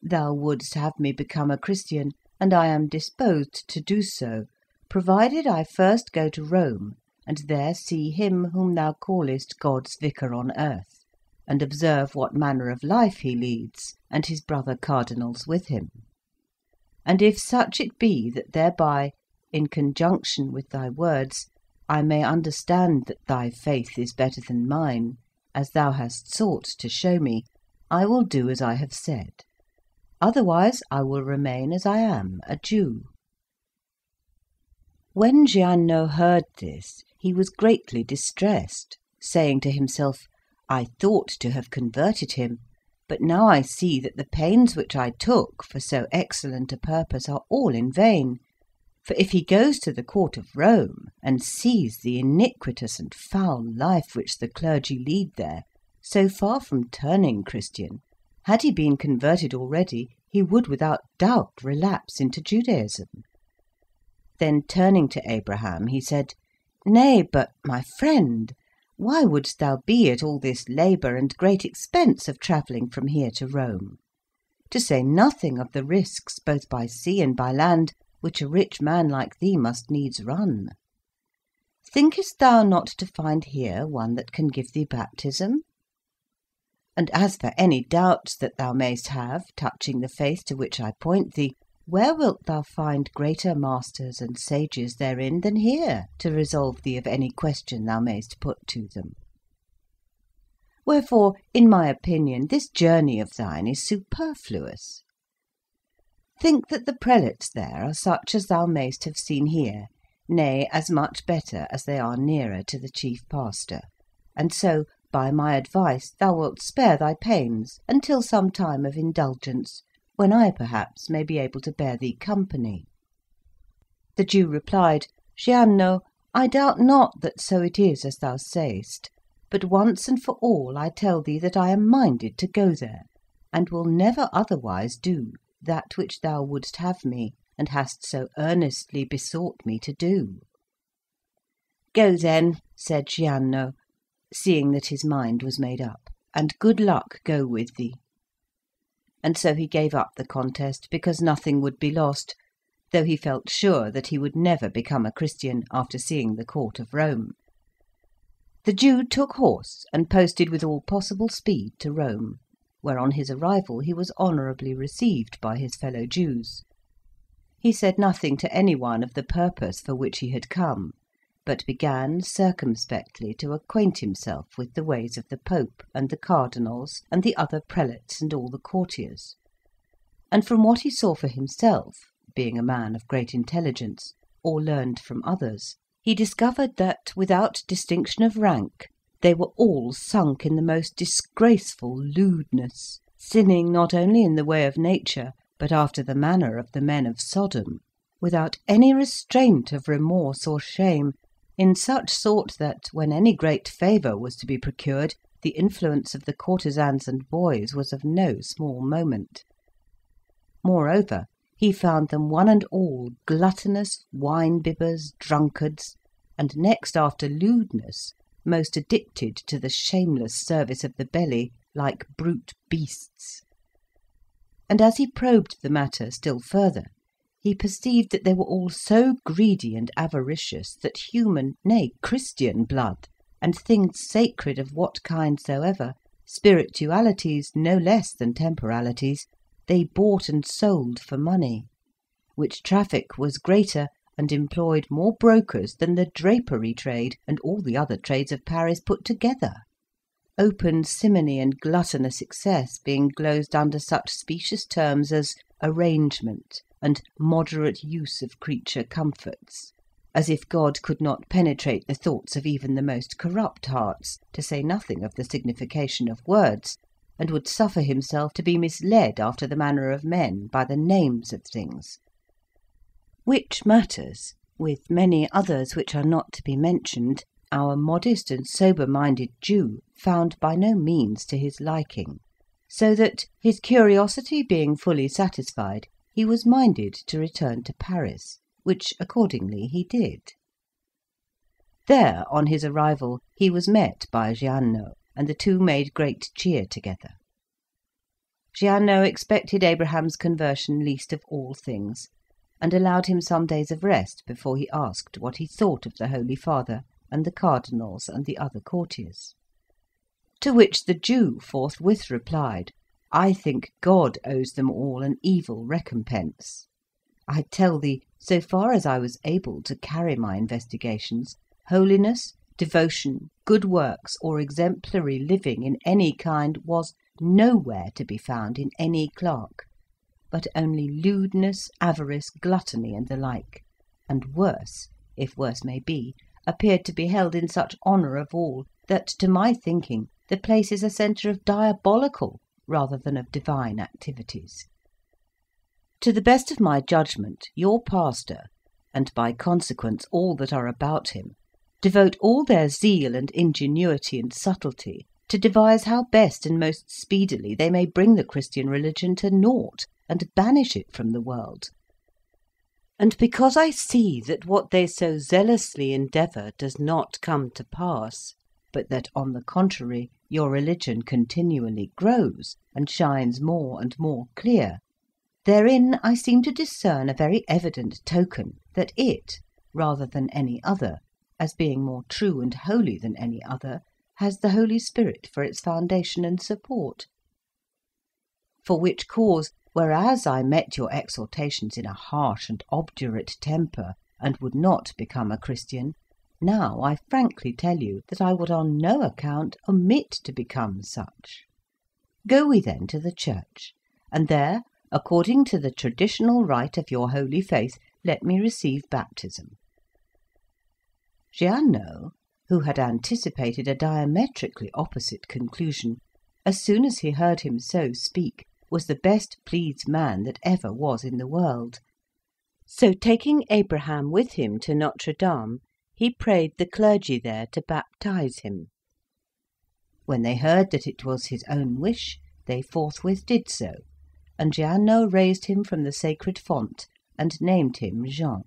thou wouldst have me become a Christian, and I am disposed to do so, provided I first go to Rome, and there see him whom thou callest God's vicar on earth, and observe what manner of life he leads, and his brother cardinals with him. And if such it be that thereby, in conjunction with thy words, I may understand that thy faith is better than mine, as thou hast sought to show me, I will do as I have said. Otherwise I will remain as I am, a Jew. When Jeannot heard this, he was greatly distressed, saying to himself, I thought to have converted him, but now I see that the pains which I took for so excellent a purpose are all in vain. For if he goes to the court of Rome, and sees the iniquitous and foul life which the clergy lead there, so far from turning Christian, had he been converted already, he would without doubt relapse into Judaism. Then turning to Abraham, he said, Nay, but, my friend, why wouldst thou be at all this labour and great expense of travelling from here to Rome? To say nothing of the risks, both by sea and by land, which a rich man like thee must needs run. Thinkest thou not to find here one that can give thee baptism? And as for any doubts that thou mayst have touching the faith to which I point thee, where wilt thou find greater masters and sages therein than here to resolve thee of any question thou mayst put to them? Wherefore, in my opinion, this journey of thine is superfluous. Think that the prelates there are such as thou mayst have seen here, nay, as much better as they are nearer to the chief pastor, and so by my advice thou wilt spare thy pains until some time of indulgence, when I perhaps may be able to bear thee company. The Jew replied, Jeannot, I doubt not that so it is as thou sayest, but once and for all I tell thee that I am minded to go there, and will never otherwise do that which thou wouldst have me, and hast so earnestly besought me to do. Go then, said Jeannot, seeing that his mind was made up, and good luck go with thee. And so he gave up the contest because nothing would be lost, though he felt sure that he would never become a Christian after seeing the court of Rome. The Jew took horse and posted with all possible speed to Rome, where on his arrival he was honourably received by his fellow Jews. He said nothing to any one of the purpose for which he had come, but began circumspectly to acquaint himself with the ways of the Pope and the cardinals and the other prelates and all the courtiers. And from what he saw for himself, being a man of great intelligence, or learned from others, he discovered that, without distinction of rank, they were all sunk in the most disgraceful lewdness, sinning not only in the way of nature, but after the manner of the men of Sodom, without any restraint of remorse or shame, in such sort that, when any great favour was to be procured, the influence of the courtesans and boys was of no small moment. Moreover, he found them one and all gluttonous, wine-bibbers, drunkards, and next after lewdness, most addicted to the shameless service of the belly, like brute beasts. And as he probed the matter still further, he perceived that they were all so greedy and avaricious that human, nay, Christian blood, and things sacred of what kind soever, spiritualities no less than temporalities, they bought and sold for money; which traffic was greater, and employed more brokers than the drapery trade and all the other trades of Paris put together open simony and gluttonous excess being glozed under such specious terms as arrangement and moderate use of creature comforts, as if God could not penetrate the thoughts of even the most corrupt hearts, to say nothing of the signification of words, and would suffer himself to be misled after the manner of men by the names of things. Which matters, with many others which are not to be mentioned, our modest and sober minded Jew found by no means to his liking, so that, his curiosity being fully satisfied, he was minded to return to Paris, which accordingly he did. There, on his arrival, he was met by Jehanneau, and the two made great cheer together. Jehanneau expected Abraham's conversion least of all things, and allowed him some days of rest before he asked what he thought of the Holy Father and the cardinals and the other courtiers. To which the Jew forthwith replied, I think God owes them all an evil recompense. I tell thee, so far as I was able to carry my investigations, holiness, devotion, good works, or exemplary living in any kind was nowhere to be found in any clerk, but only lewdness, avarice, gluttony, and the like, and worse, if worse may be, appeared to be held in such honour of all, that, to my thinking, the place is a centre of diabolical rather than of divine activities. To the best of my judgment, your pastor, and by consequence all that are about him, devote all their zeal and ingenuity and subtlety to devise how best and most speedily they may bring the Christian religion to naught and banish it from the world, and because I see that what they so zealously endeavour does not come to pass, but that, on the contrary, your religion continually grows, and shines more and more clear, therein I seem to discern a very evident token that it, rather than any other, as being more true and holy than any other, has the Holy Spirit for its foundation and support. For which cause Whereas I met your exhortations in a harsh and obdurate temper, and would not become a Christian, now I frankly tell you that I would on no account omit to become such. Go we then to the church, and there, according to the traditional rite of your holy faith, let me receive baptism. Jehanneau, who had anticipated a diametrically opposite conclusion, as soon as he heard him so speak, was the best pleased man that ever was in the world. So taking Abraham with him to Notre Dame, prayed the clergy there to baptize him. When they heard that it was his own wish, they forthwith did so, and Jehanneau raised him from the sacred font and named him Jean.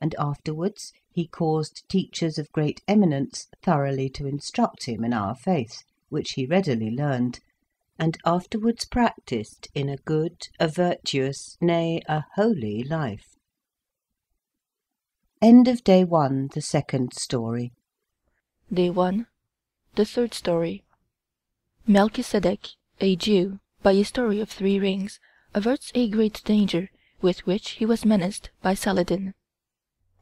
And afterwards he caused teachers of great eminence thoroughly to instruct him in our faith, which he readily learned, and afterwards practised in a good, a virtuous, nay, a holy life. End of Day One, the second story. Day One, the third story. Melchisedec, a Jew, by a story of three rings, averts a great danger with which he was menaced by Saladin.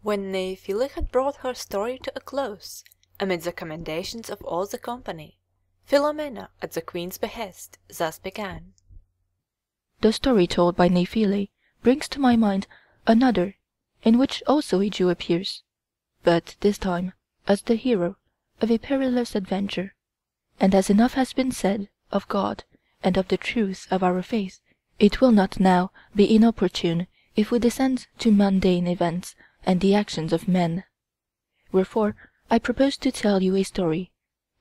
When Neifile had brought her story to a close, amid the commendations of all the company, Filomena, at the queen's behest, thus began: The story told by Neifile brings to my mind another in which also a Jew appears, but this time as the hero of a perilous adventure; and as enough has been said of God and of the truth of our faith, it will not now be inopportune if we descend to mundane events and the actions of men. Wherefore I propose to tell you a story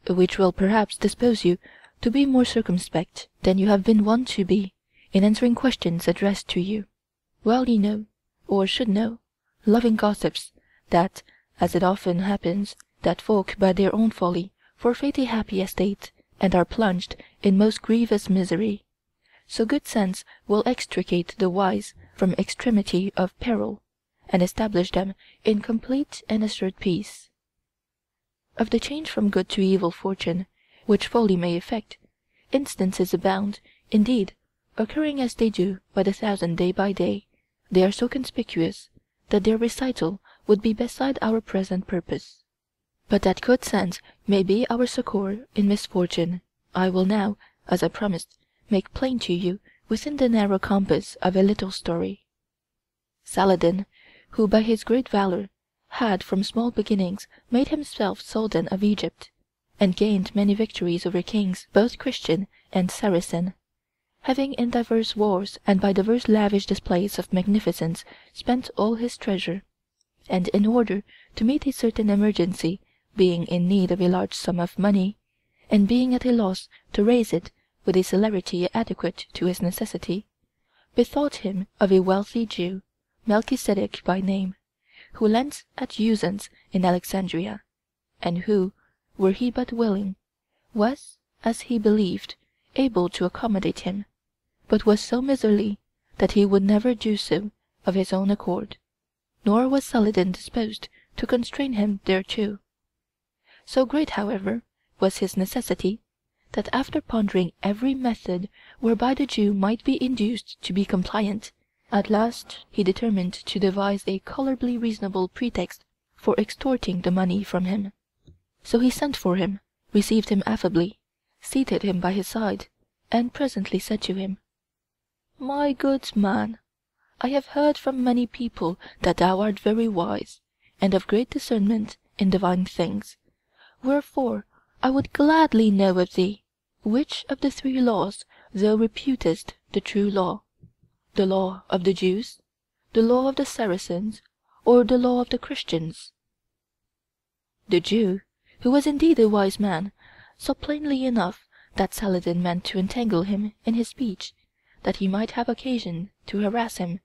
which will perhaps dispose you to be more circumspect than you have been wont to be in answering questions addressed to you. Well you know, or should know, loving gossips, that, as it often happens that folk by their own folly forfeit a happy estate and are plunged in most grievous misery, so good sense will extricate the wise from extremity of peril, and establish them in complete and assured peace. Of the change from good to evil fortune, which folly may effect, instances abound; indeed, occurring as they do by the thousand day by day, they are so conspicuous, that their recital would be beside our present purpose. But that good sense may be our succour in misfortune, I will now, as I promised, make plain to you within the narrow compass of a little story. Saladin, who by his great valour had from small beginnings made himself Sultan of Egypt, and gained many victories over kings both Christian and Saracen, having in divers wars and by divers lavish displays of magnificence spent all his treasure, and in order to meet a certain emergency being in need of a large sum of money, and being at a loss to raise it with a celerity adequate to his necessity, bethought him of a wealthy Jew, Melchisedec by name, who lent at usance in Alexandria, and who, were he but willing, was, as he believed, able to accommodate him, but was so miserly that he would never do so of his own accord, nor was Saladin disposed to constrain him thereto. So great, however, was his necessity, that after pondering every method whereby the Jew might be induced to be compliant, at last he determined to devise a tolerably reasonable pretext for extorting the money from him. So he sent for him, received him affably, seated him by his side, and presently said to him, My good man, I have heard from many people that thou art very wise, and of great discernment in divine things, wherefore I would gladly know of thee, which of the three laws thou reputest the true law the law of the Jews, the law of the Saracens, or the law of the Christians?" The Jew, who was indeed a wise man, saw plainly enough that Saladin meant to entangle him in his speech, that he might have occasion to harass him,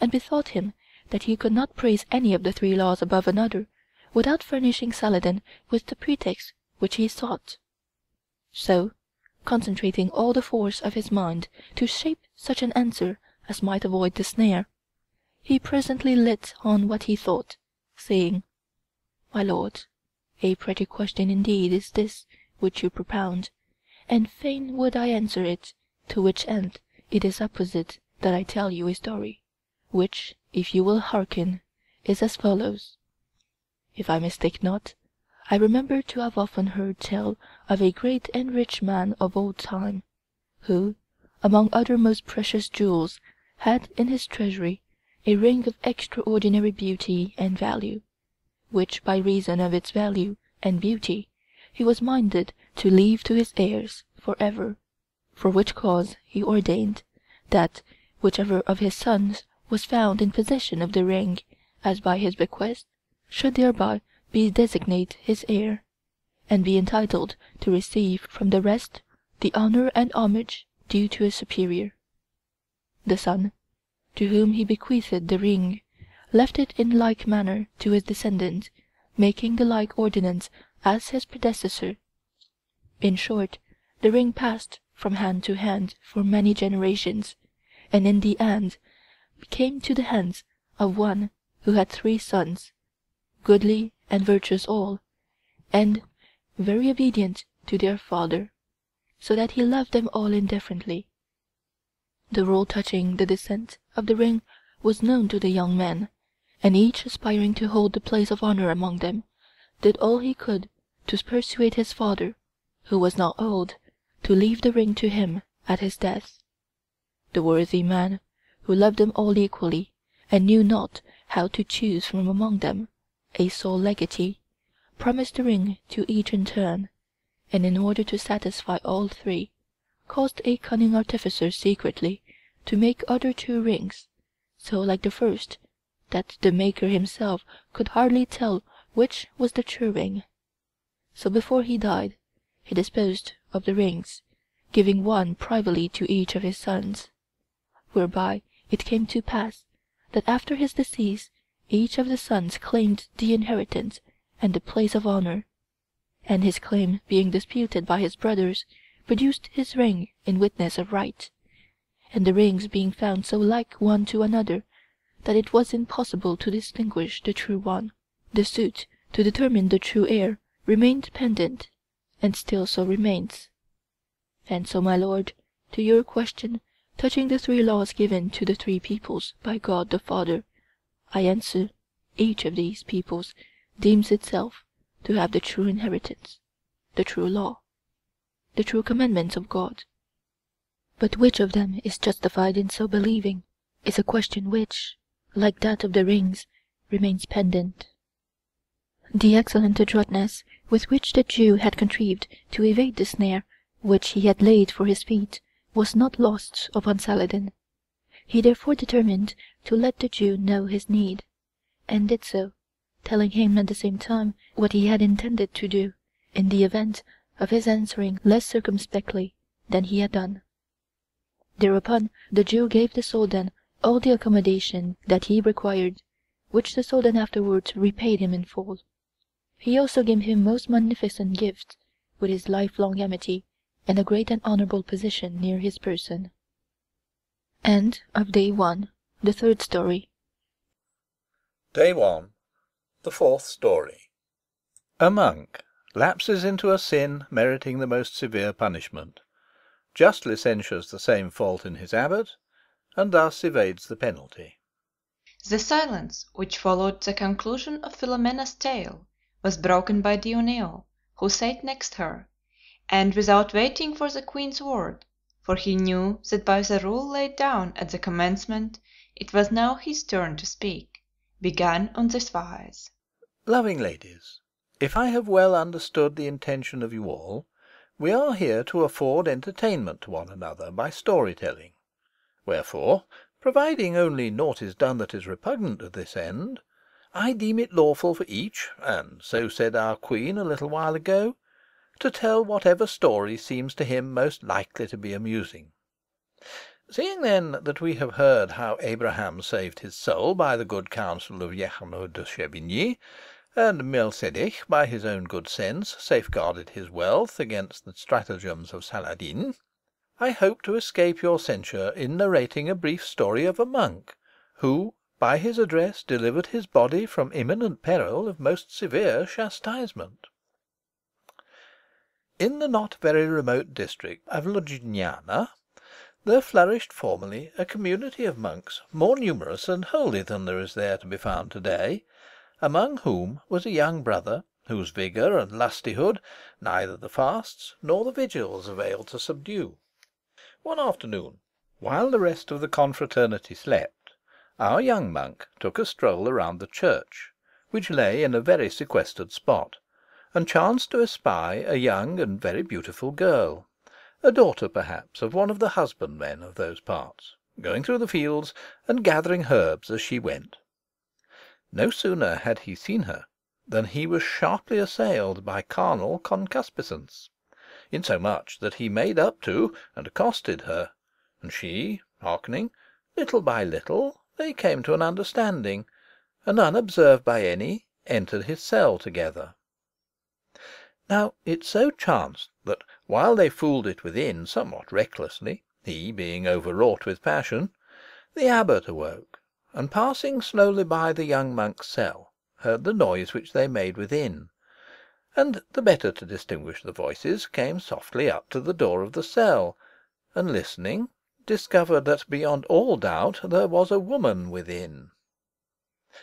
and bethought him that he could not praise any of the three laws above another without furnishing Saladin with the pretext which he sought. So, concentrating all the force of his mind to shape such an answer as might avoid the snare, he presently lit on what he thought, saying, "My lord, a pretty question indeed is this which you propound, and fain would I answer it, to which end it is apposite that I tell you a story, which, if you will hearken, is as follows. If I mistake not, I remember to have often heard tell of a great and rich man of old time, who, among other most precious jewels had in his treasury a ring of extraordinary beauty and value, which by reason of its value and beauty he was minded to leave to his heirs for ever, for which cause he ordained that whichever of his sons was found in possession of the ring as by his bequest should thereby be designated his heir, and be entitled to receive from the rest the honour and homage due to a superior. The son, to whom he bequeathed the ring, left it in like manner to his descendants, making the like ordinance as his predecessor. In short, the ring passed from hand to hand for many generations, and in the end came to the hands of one who had three sons, goodly and virtuous all, and very obedient to their father, so that he loved them all indifferently. The rule touching the descent of the ring was known to the young men, and each aspiring to hold the place of honor among them, did all he could to persuade his father, who was now old, to leave the ring to him at his death. The worthy man, who loved them all equally, and knew not how to choose from among them a sole legatee, promised the ring to each in turn, and in order to satisfy all three, caused a cunning artificer secretly to make other two rings, so like the first that the maker himself could hardly tell which was the true ring. So before he died he disposed of the rings, giving one privily to each of his sons, whereby it came to pass that after his decease each of the sons claimed the inheritance and the place of honor, and his claim being disputed by his brothers produced his ring in witness of right, and the rings being found so like one to another that it was impossible to distinguish the true one, the suit to determine the true heir remained pendent, and still so remains. And so, my lord, to your question touching the three laws given to the three peoples by God the Father, I answer, each of these peoples deems itself to have the true inheritance, the true law, the true commandments of God. But which of them is justified in so believing is a question which, like that of the rings, remains pendent. The excellent adroitness with which the Jew had contrived to evade the snare which he had laid for his feet was not lost upon Saladin. He therefore determined to let the Jew know his need, and did so, telling him at the same time what he had intended to do, in the event of his answering less circumspectly than he had done. Thereupon the Jew gave the Soldan all the accommodation that he required, which the Soldan afterwards repaid him in full. He also gave him most magnificent gifts, with his lifelong amity, and a great and honourable position near his person. End of Day One, the third story. Day one, the fourth story. A monk lapses into a sin meriting the most severe punishment, justly censures the same fault in his abbot, and thus evades the penalty. The silence which followed the conclusion of Filomena's tale was broken by Dioneo, who sat next her, and, without waiting for the Queen's word, for he knew that by the rule laid down at the commencement it was now his turn to speak, began on this wise: Loving ladies, if I have well understood the intention of you all, we are here to afford entertainment to one another by story telling. Wherefore, providing only naught is done that is repugnant to this end, I deem it lawful for each, and so said our Queen a little while ago, to tell whatever story seems to him most likely to be amusing. Seeing, then, that we have heard how Abraham saved his soul by the good counsel of Jehane de Chevigny, and Melchisedec by his own good sense safeguarded his wealth against the stratagems of Saladin, I hope to escape your censure in narrating a brief story of a monk, who by his address delivered his body from imminent peril of most severe chastisement. In the not very remote district of Lunigiana there flourished formerly a community of monks more numerous and holy than there is there to be found to day, among whom was a young brother whose vigour and lustihood neither the fasts nor the vigils availed to subdue. One afternoon, while the rest of the confraternity slept, our young monk took a stroll around the church, which lay in a very sequestered spot, and chanced to espy a young and very beautiful girl, a daughter, perhaps, of one of the husbandmen of those parts, going through the fields and gathering herbs as she went. No sooner had he seen her than he was sharply assailed by carnal concupiscence insomuch that he made up to and accosted her, and she, hearkening, little by little they came to an understanding, and, unobserved by any, entered his cell together. Now it so chanced that while they fooled it within somewhat recklessly, he being overwrought with passion, the Abbot awoke, and passing slowly by the young monk's cell, heard the noise which they made within and, the better to distinguish the voices, came softly up to the door of the cell, and, listening, discovered that beyond all doubt there was a woman within.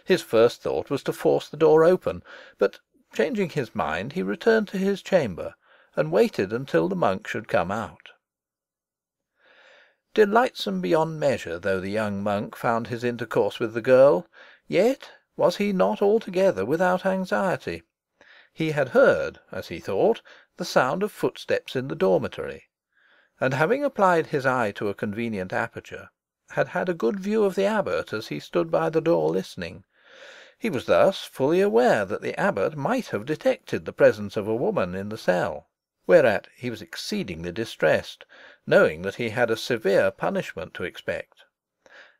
His first thought was to force the door open, but, changing his mind, he returned to his chamber, and waited until the monk should come out. Delightsome beyond measure though the young monk found his intercourse with the girl, yet was he not altogether without anxiety. He had heard, as he thought, the sound of footsteps in the dormitory, and, having applied his eye to a convenient aperture, had had a good view of the Abbot as he stood by the door listening. He was thus fully aware that the Abbot might have detected the presence of a woman in the cell, whereat he was exceedingly distressed, knowing that he had a severe punishment to expect.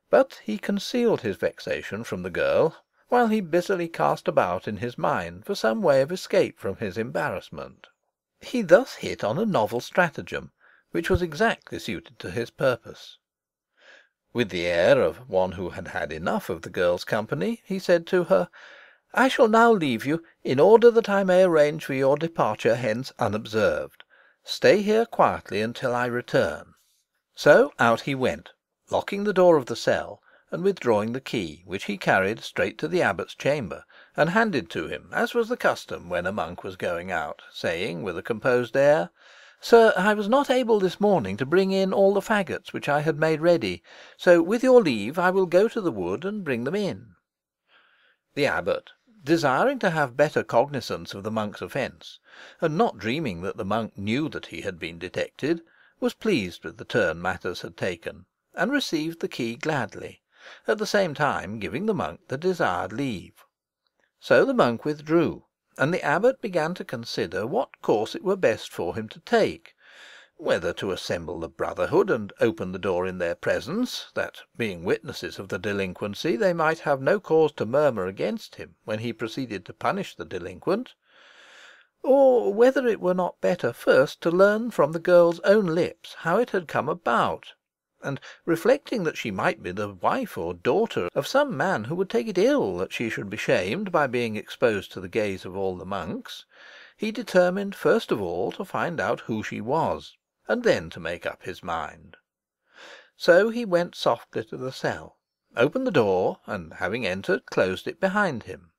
But he concealed his vexation from the girl while he busily cast about in his mind for some way of escape from his embarrassment. He thus hit on a novel stratagem, which was exactly suited to his purpose. With the air of one who had had enough of the girl's company, he said to her, "I shall now leave you, in order that I may arrange for your departure hence unobserved. Stay here quietly until I return." So out he went, locking the door of the cell, and withdrawing the key, which he carried straight to the abbot's chamber, and handed to him, as was the custom when a monk was going out, saying, with a composed air, "Sir, I was not able this morning to bring in all the faggots which I had made ready, so with your leave I will go to the wood and bring them in." The abbot, desiring to have better cognizance of the monk's offence, and not dreaming that the monk knew that he had been detected, was pleased with the turn matters had taken, and received the key gladly at the same time giving the monk the desired leave. So the monk withdrew, and the abbot began to consider what course it were best for him to take, whether to assemble the brotherhood and open the door in their presence, that, being witnesses of the delinquency, they might have no cause to murmur against him when he proceeded to punish the delinquent, or whether it were not better first to learn from the girl's own lips how it had come about and reflecting that she might be the wife or daughter of some man who would take it ill that she should be shamed by being exposed to the gaze of all the monks, he determined first of all to find out who she was, and then to make up his mind. So he went softly to the cell, opened the door, and having entered, closed it behind him.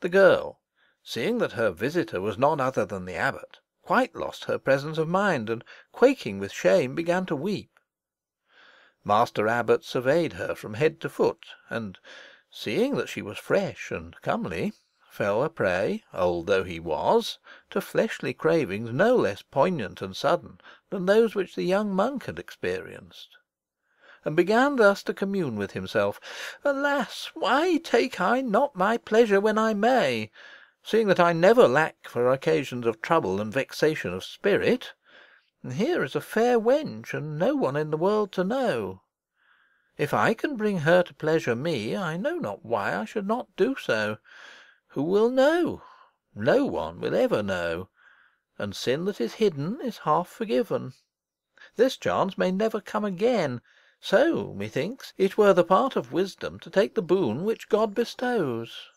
The girl, seeing that her visitor was none other than the abbot, quite lost her presence of mind, and, quaking with shame, began to weep. Master Abbot surveyed her from head to foot, and, seeing that she was fresh and comely, fell a prey, old though he was, to fleshly cravings no less poignant and sudden than those which the young monk had experienced, and began thus to commune with himself: "Alas! why take I not my pleasure when I may, seeing that I never lack for occasions of trouble and vexation of spirit? Here is a fair wench, and no one in the world to know. If I can bring her to pleasure me, I know not why I should not do so. Who will know? No one will ever know, and sin that is hidden is half forgiven. This chance may never come again, so, methinks, it were the part of wisdom to take the boon which God bestows.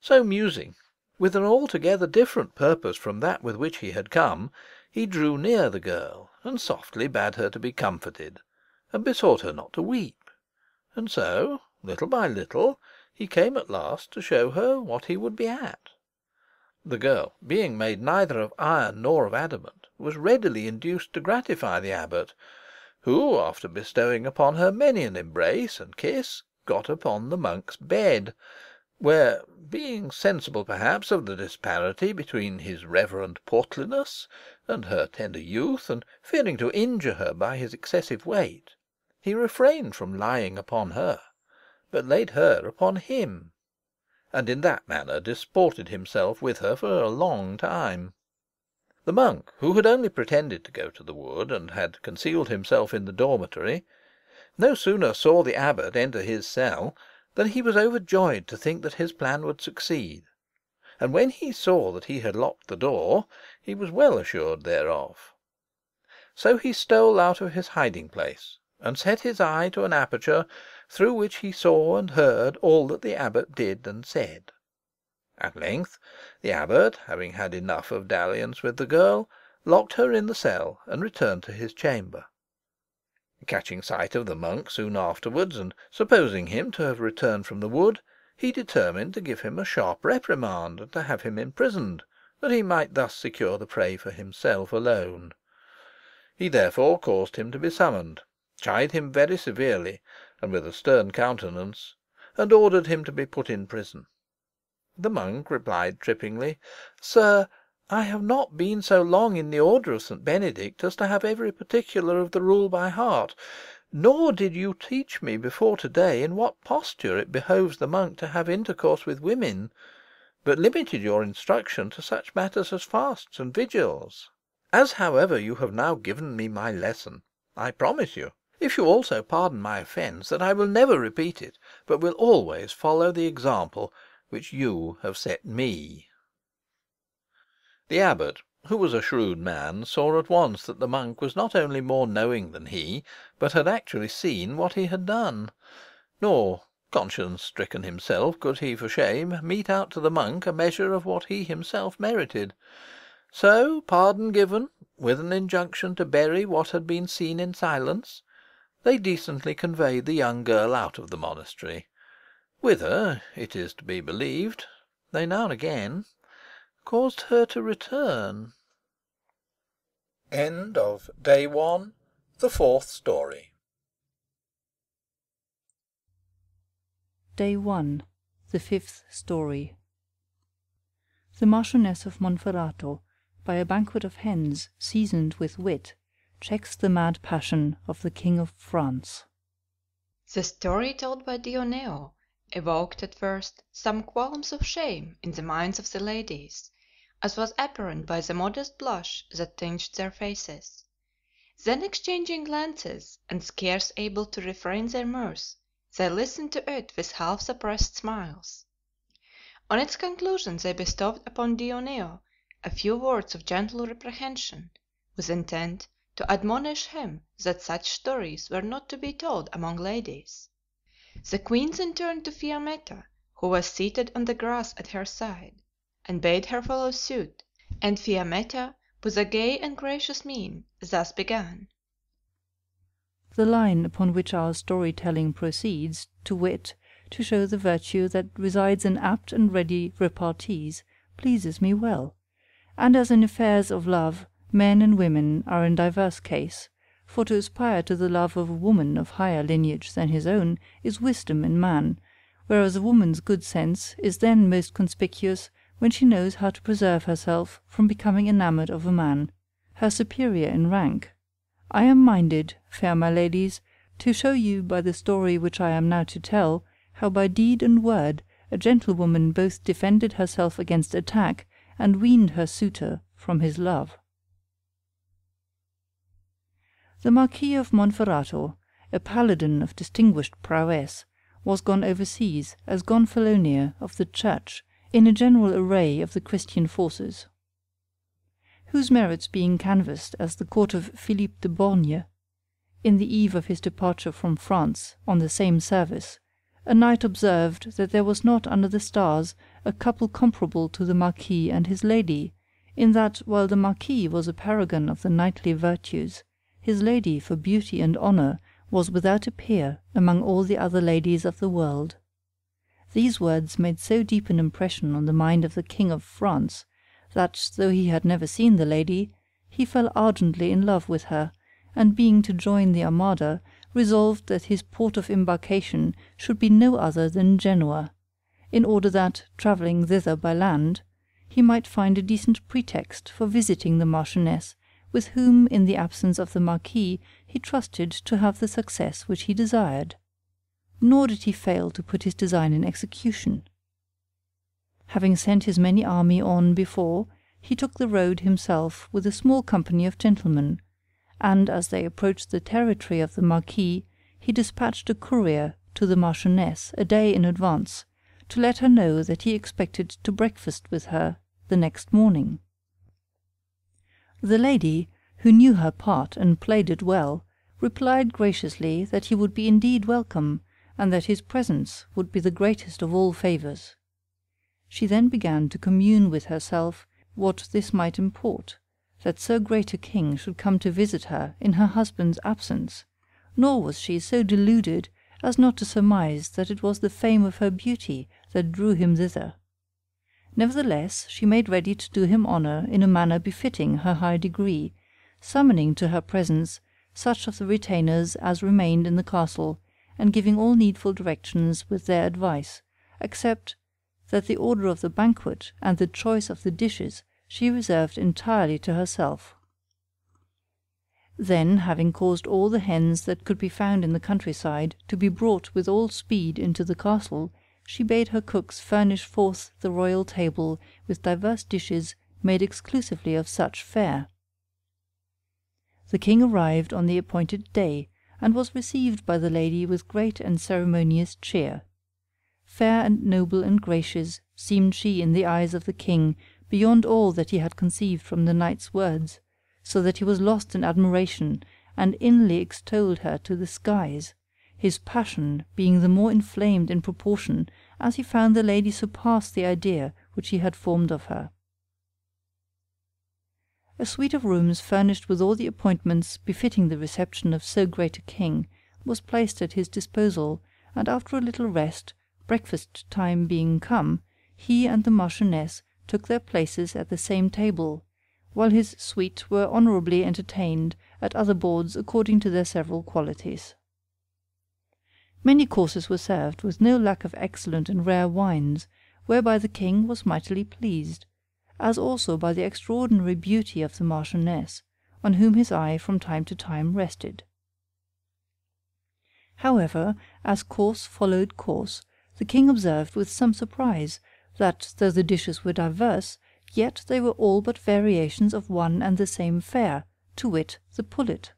So musing, with an altogether different purpose from that with which he had come, he drew near the girl, and softly bade her to be comforted, and besought her not to weep; and so, little by little, he came at last to show her what he would be at. The girl, being made neither of iron nor of adamant, was readily induced to gratify the abbot, who, after bestowing upon her many an embrace and kiss, got upon the monk's bed where, being sensible perhaps of the disparity between his reverend portliness and her tender youth, and fearing to injure her by his excessive weight, he refrained from lying upon her, but laid her upon him, and in that manner disported himself with her for a long time. The monk, who had only pretended to go to the wood, and had concealed himself in the dormitory, no sooner saw the abbot enter his cell was overjoyed to think that his plan would succeed, and when he saw that he had locked the door, he was well assured thereof. So he stole out of his hiding place, and set his eye to an aperture through which he saw and heard all that the abbot did and said. At length the abbot, having had enough of dalliance with the girl, locked her in the cell and returned to his chamber. Catching sight of the monk soon afterwards, and supposing him to have returned from the wood, he determined to give him a sharp reprimand, and to have him imprisoned, that he might thus secure the prey for himself alone. He therefore caused him to be summoned, chid him very severely, and with a stern countenance, and ordered him to be put in prison. The monk replied trippingly, "Sir, I have not been so long in the order of St. Benedict as to have every particular of the rule by heart, nor did you teach me before to day in what posture it behoves the monk to have intercourse with women, but limited your instruction to such matters as fasts and vigils. As, however, you have now given me my lesson, I promise you, if you also pardon my offence, that I will never repeat it, but will always follow the example which you have set me." The abbot, who was a shrewd man, saw at once that the monk was not only more knowing than he, but had actually seen what he had done. Nor, conscience stricken himself, could he for shame mete out to the monk a measure of what he himself merited. So, pardon given, with an injunction to bury what had been seen in silence, they decently conveyed the young girl out of the monastery, whither, it is to be believed, they now and again caused her to return. End of Day One, the fourth story. Day One, the fifth story. The Marchioness of Monferrato, by a banquet of hens seasoned with wit, checks the mad passion of the King of France. The story told by Dioneo evoked at first some qualms of shame in the minds of the ladies, as was apparent by the modest blush that tinged their faces. Then exchanging glances, and scarce able to refrain their mirth, they listened to it with half suppressed smiles. On its conclusion they bestowed upon Dioneo a few words of gentle reprehension, with intent to admonish him that such stories were not to be told among ladies. The Queen then turned to Fiammetta, who was seated on the grass at her side, and bade her follow suit, and Fiammetta, with a gay and gracious mien, thus began: The line upon which our story telling proceeds, to wit, to show the virtue that resides in apt and ready repartees, pleases me well; and as in affairs of love men and women are in diverse case, for to aspire to the love of a woman of higher lineage than his own is wisdom in man, whereas a woman's good sense is then most conspicuous when she knows how to preserve herself from becoming enamored of a man, her superior in rank, I am minded, fair my ladies, to show you by the story which I am now to tell, how by deed and word a gentlewoman both defended herself against attack and weaned her suitor from his love. The Marquis of Monferrato, a paladin of distinguished prowess, was gone overseas as gonfalonier of the church in a general array of the Christian forces; whose merits being canvassed at the court of Philippe de Borgne, in the eve of his departure from France on the same service, a knight observed that there was not under the stars a couple comparable to the Marquis and his lady, in that while the Marquis was a paragon of the knightly virtues his lady for beauty and honour was without a peer among all the other ladies of the world. These words made so deep an impression on the mind of the King of France, that, though he had never seen the lady, he fell ardently in love with her, and being to join the Armada, resolved that his port of embarkation should be no other than Genoa, in order that, travelling thither by land, he might find a decent pretext for visiting the Marchioness with whom in the absence of the Marquis he trusted to have the success which he desired. Nor did he fail to put his design in execution. Having sent his many army on before, he took the road himself with a small company of gentlemen, and as they approached the territory of the Marquis he despatched a courier to the Marchioness a day in advance, to let her know that he expected to breakfast with her the next morning. The lady, who knew her part and played it well, replied graciously that he would be indeed welcome, and that his presence would be the greatest of all favours. She then began to commune with herself what this might import, that so great a king should come to visit her in her husband's absence, nor was she so deluded as not to surmise that it was the fame of her beauty that drew him thither. Nevertheless, she made ready to do him honour in a manner befitting her high degree, summoning to her presence such of the retainers as remained in the castle, and giving all needful directions with their advice, except that the order of the banquet and the choice of the dishes she reserved entirely to herself. Then, having caused all the hens that could be found in the countryside to be brought with all speed into the castle, she bade her cooks furnish forth the royal table with divers dishes made exclusively of such fare. The king arrived on the appointed day, and was received by the lady with great and ceremonious cheer. Fair and noble and gracious seemed she in the eyes of the king beyond all that he had conceived from the knight's words, so that he was lost in admiration and inly extolled her to the skies his passion being the more inflamed in proportion as he found the lady surpass the idea which he had formed of her. A suite of rooms furnished with all the appointments befitting the reception of so great a king was placed at his disposal, and after a little rest, breakfast time being come, he and the Marchioness took their places at the same table, while his suite were honourably entertained at other boards according to their several qualities. Many courses were served, with no lack of excellent and rare wines, whereby the king was mightily pleased, as also by the extraordinary beauty of the Marchioness, on whom his eye from time to time rested. However, as course followed course, the king observed with some surprise that though the dishes were diverse, yet they were all but variations of one and the same fare, to wit, the pullet.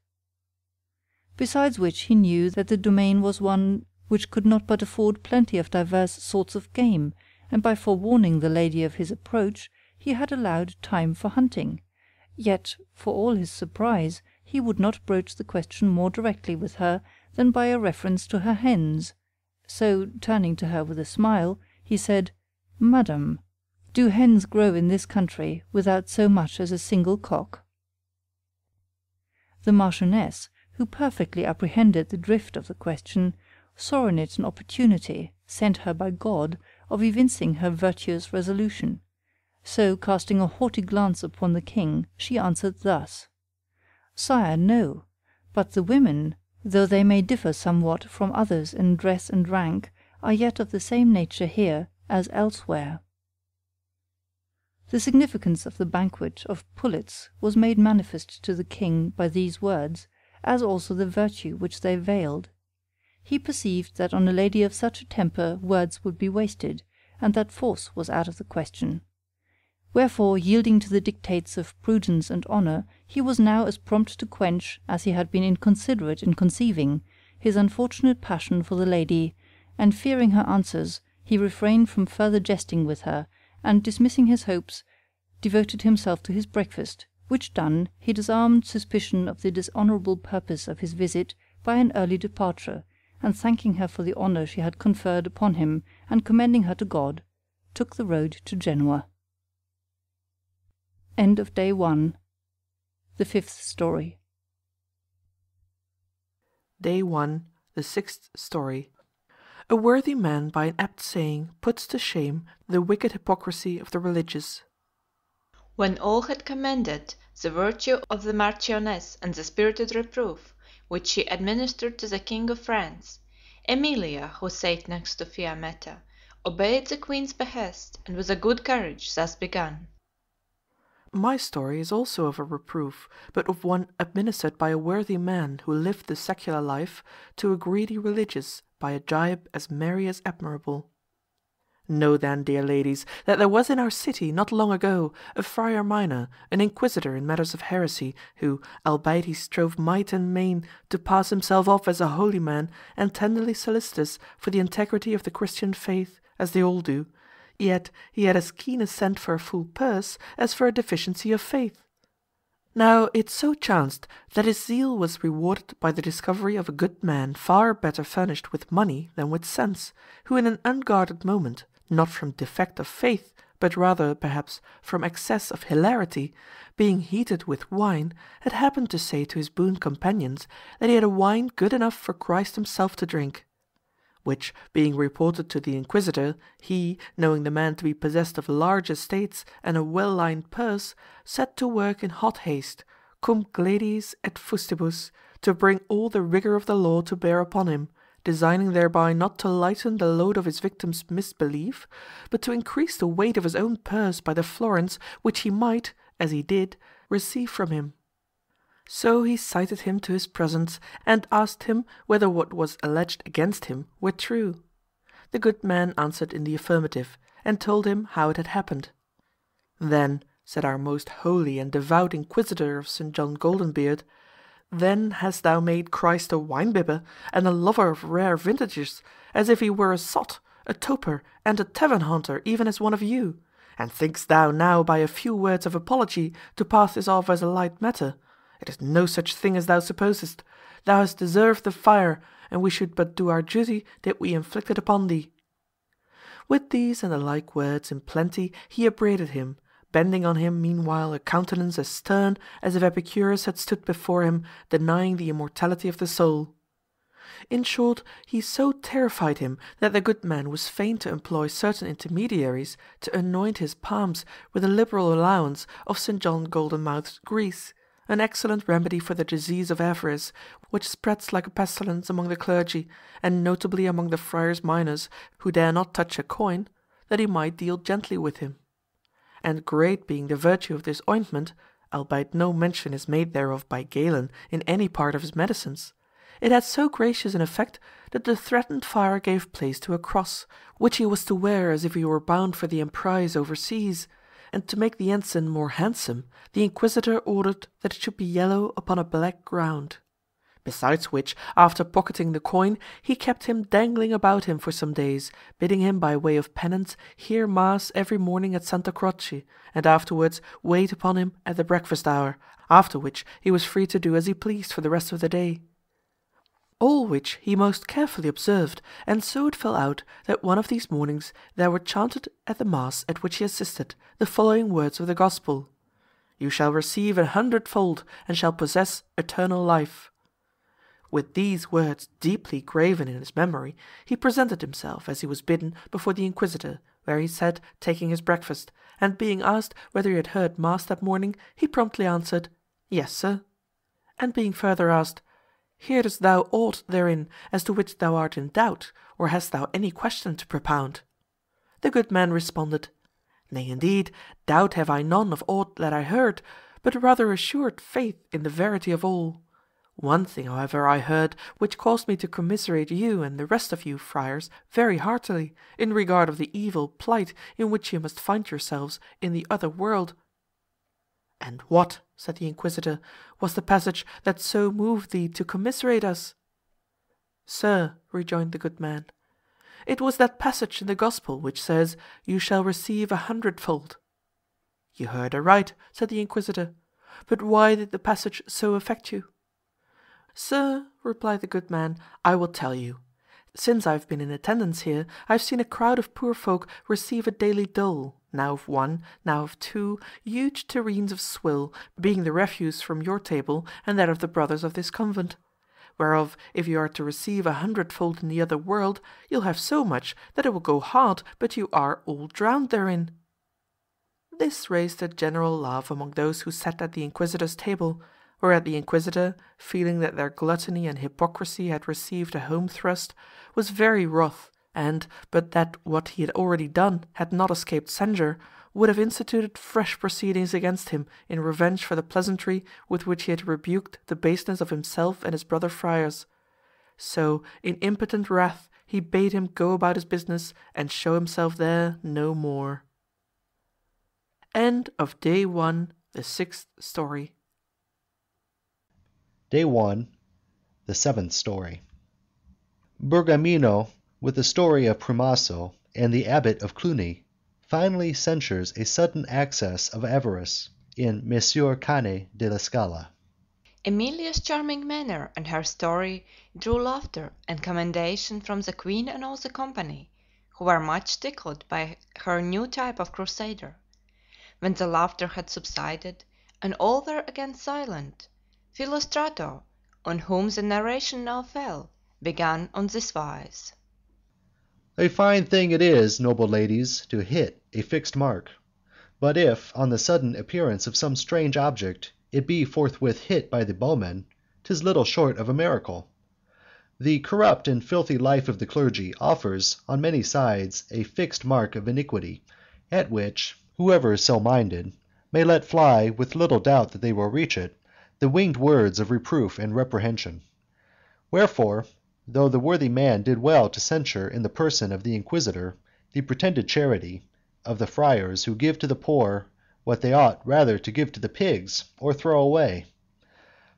Besides which he knew that the domain was one which could not but afford plenty of divers sorts of game, and by forewarning the lady of his approach, he had allowed time for hunting; yet, for all his surprise, he would not broach the question more directly with her than by a reference to her hens; so, turning to her with a smile, he said, Madam, do hens grow in this country without so much as a single cock? The Marchioness, who perfectly apprehended the drift of the question, saw in it an opportunity, sent her by God, of evincing her virtuous resolution; so, casting a haughty glance upon the king, she answered thus: Sire, no; but the women, though they may differ somewhat from others in dress and rank, are yet of the same nature here as elsewhere. The significance of the banquet of pullets was made manifest to the king by these words, as also the virtue which they veiled. He perceived that on a lady of such a temper words would be wasted, and that force was out of the question. Wherefore, yielding to the dictates of prudence and honour, he was now as prompt to quench as he had been inconsiderate in conceiving his unfortunate passion for the lady, and fearing her answers, he refrained from further jesting with her, and dismissing his hopes, devoted himself to his breakfast, which done, he disarmed suspicion of the dishonourable purpose of his visit by an early departure, and thanking her for the honour she had conferred upon him, and commending her to God, took the road to Genoa. End of Day One. The Fifth Story. Day One, the Sixth Story. A worthy man by an apt saying puts to shame the wicked hypocrisy of the religious. When all had commended the virtue of the Marchioness and the spirited reproof which she administered to the king of France, Emilia, who sate next to Fiammetta, obeyed the queen's behest, and with a good courage thus began: My story is also of a reproof, but of one administered by a worthy man who lived the secular life to a greedy religious by a gibe as merry as admirable. Know then, dear ladies, that there was in our city, not long ago, a friar minor, an inquisitor in matters of heresy, who, albeit he strove might and main to pass himself off as a holy man and tenderly solicitous for the integrity of the Christian faith, as they all do, yet he had as keen a scent for a full purse as for a deficiency of faith. Now it so chanced that his zeal was rewarded by the discovery of a good man far better furnished with money than with sense, who in an unguarded moment not from defect of faith, but rather, perhaps, from excess of hilarity, being heated with wine, had happened to say to his boon companions that he had a wine good enough for Christ himself to drink. Which being reported to the inquisitor, he, knowing the man to be possessed of large estates and a well lined purse, set to work in hot haste, cum gladiis et fustibus, to bring all the rigour of the law to bear upon him, designing thereby not to lighten the load of his victim's misbelief, but to increase the weight of his own purse by the florins which he might, as he did, receive from him. So he cited him to his presence, and asked him whether what was alleged against him were true. The good man answered in the affirmative, and told him how it had happened. Then, said our most holy and devout inquisitor of St. John Goldenbeard, then hast thou made Christ a winebibber and a lover of rare vintages, as if he were a sot, a toper, and a tavern haunter even as one of you; and thinkst thou now by a few words of apology to pass this off as a light matter? It is no such thing as thou supposest. Thou hast deserved the fire, and we should but do our duty did we inflict it upon thee. With these and the like words in plenty he upbraided him bending on him meanwhile a countenance as stern as if Epicurus had stood before him denying the immortality of the soul. In short, he so terrified him that the good man was fain to employ certain intermediaries to anoint his palms with a liberal allowance of St. John Goldenmouth's grease, an excellent remedy for the disease of avarice, which spreads like a pestilence among the clergy, and notably among the friars minors, who dare not touch a coin, that he might deal gently with him. And great being the virtue of this ointment, albeit no mention is made thereof by Galen in any part of his medicines, it had so gracious an effect that the threatened fire gave place to a cross, which he was to wear as if he were bound for the emprise over seas; and to make the ensign more handsome, the Inquisitor ordered that it should be yellow upon a black ground. Besides which, after pocketing the coin, he kept him dangling about him for some days, bidding him by way of penance hear mass every morning at Santa Croce, and afterwards wait upon him at the breakfast hour, after which he was free to do as he pleased for the rest of the day. All which he most carefully observed, and so it fell out that one of these mornings there were chanted at the mass at which he assisted the following words of the Gospel: "You shall receive an hundredfold, and shall possess eternal life." With these words deeply graven in his memory, he presented himself, as he was bidden, before the Inquisitor, where he sat taking his breakfast, and being asked whether he had heard mass that morning, he promptly answered, "Yes, sir." And being further asked, Hearest thou aught therein as to which thou art in doubt, or hast thou any question to propound? The good man responded, Nay, indeed, doubt have I none of aught that I heard, but rather assured faith in the verity of all. One thing, however, I heard, which caused me to commiserate you and the rest of you, friars, very heartily, in regard of the evil plight in which you must find yourselves in the other world. And what, said the Inquisitor, was the passage that so moved thee to commiserate us? Sir, rejoined the good man, it was that passage in the Gospel which says, You shall receive a hundredfold. You heard aright, said the Inquisitor, but why did the passage so affect you? Sir, replied the good man, I will tell you. Since I have been in attendance here, I have seen a crowd of poor folk receive a daily dole, now of one, now of two, huge tureens of swill, being the refuse from your table and that of the brothers of this convent. Whereof, if you are to receive a hundredfold in the other world, you'll have so much that it will go hard but you are all drowned therein. This raised a general laugh among those who sat at the Inquisitor's table, whereat the Inquisitor, feeling that their gluttony and hypocrisy had received a home thrust, was very wroth, and, but that what he had already done had not escaped censure, would have instituted fresh proceedings against him in revenge for the pleasantry with which he had rebuked the baseness of himself and his brother friars. So, in impotent wrath, he bade him go about his business and show himself there no more. End of Day One, the Sixth Story. Day 1 The Seventh Story Bergamino, with the story of Primaso and the Abbot of Cluny, finally censures a sudden access of avarice in Messer Cane della Scala. Emilia's charming manner and her story drew laughter and commendation from the queen and all the company, who were much tickled by her new type of crusader. When the laughter had subsided, and all were again silent, Filostrato, on whom the narration now fell, began on this wise: A fine thing it is, noble ladies, to hit a fixed mark; but if, on the sudden appearance of some strange object, it be forthwith hit by the bowmen, 'tis little short of a miracle. The corrupt and filthy life of the clergy offers, on many sides, a fixed mark of iniquity, at which, whoever is so minded, may let fly, with little doubt that they will reach it, the winged words of reproof and reprehension. Wherefore, though the worthy man did well to censure in the person of the inquisitor the pretended charity of the friars who give to the poor what they ought rather to give to the pigs or throw away,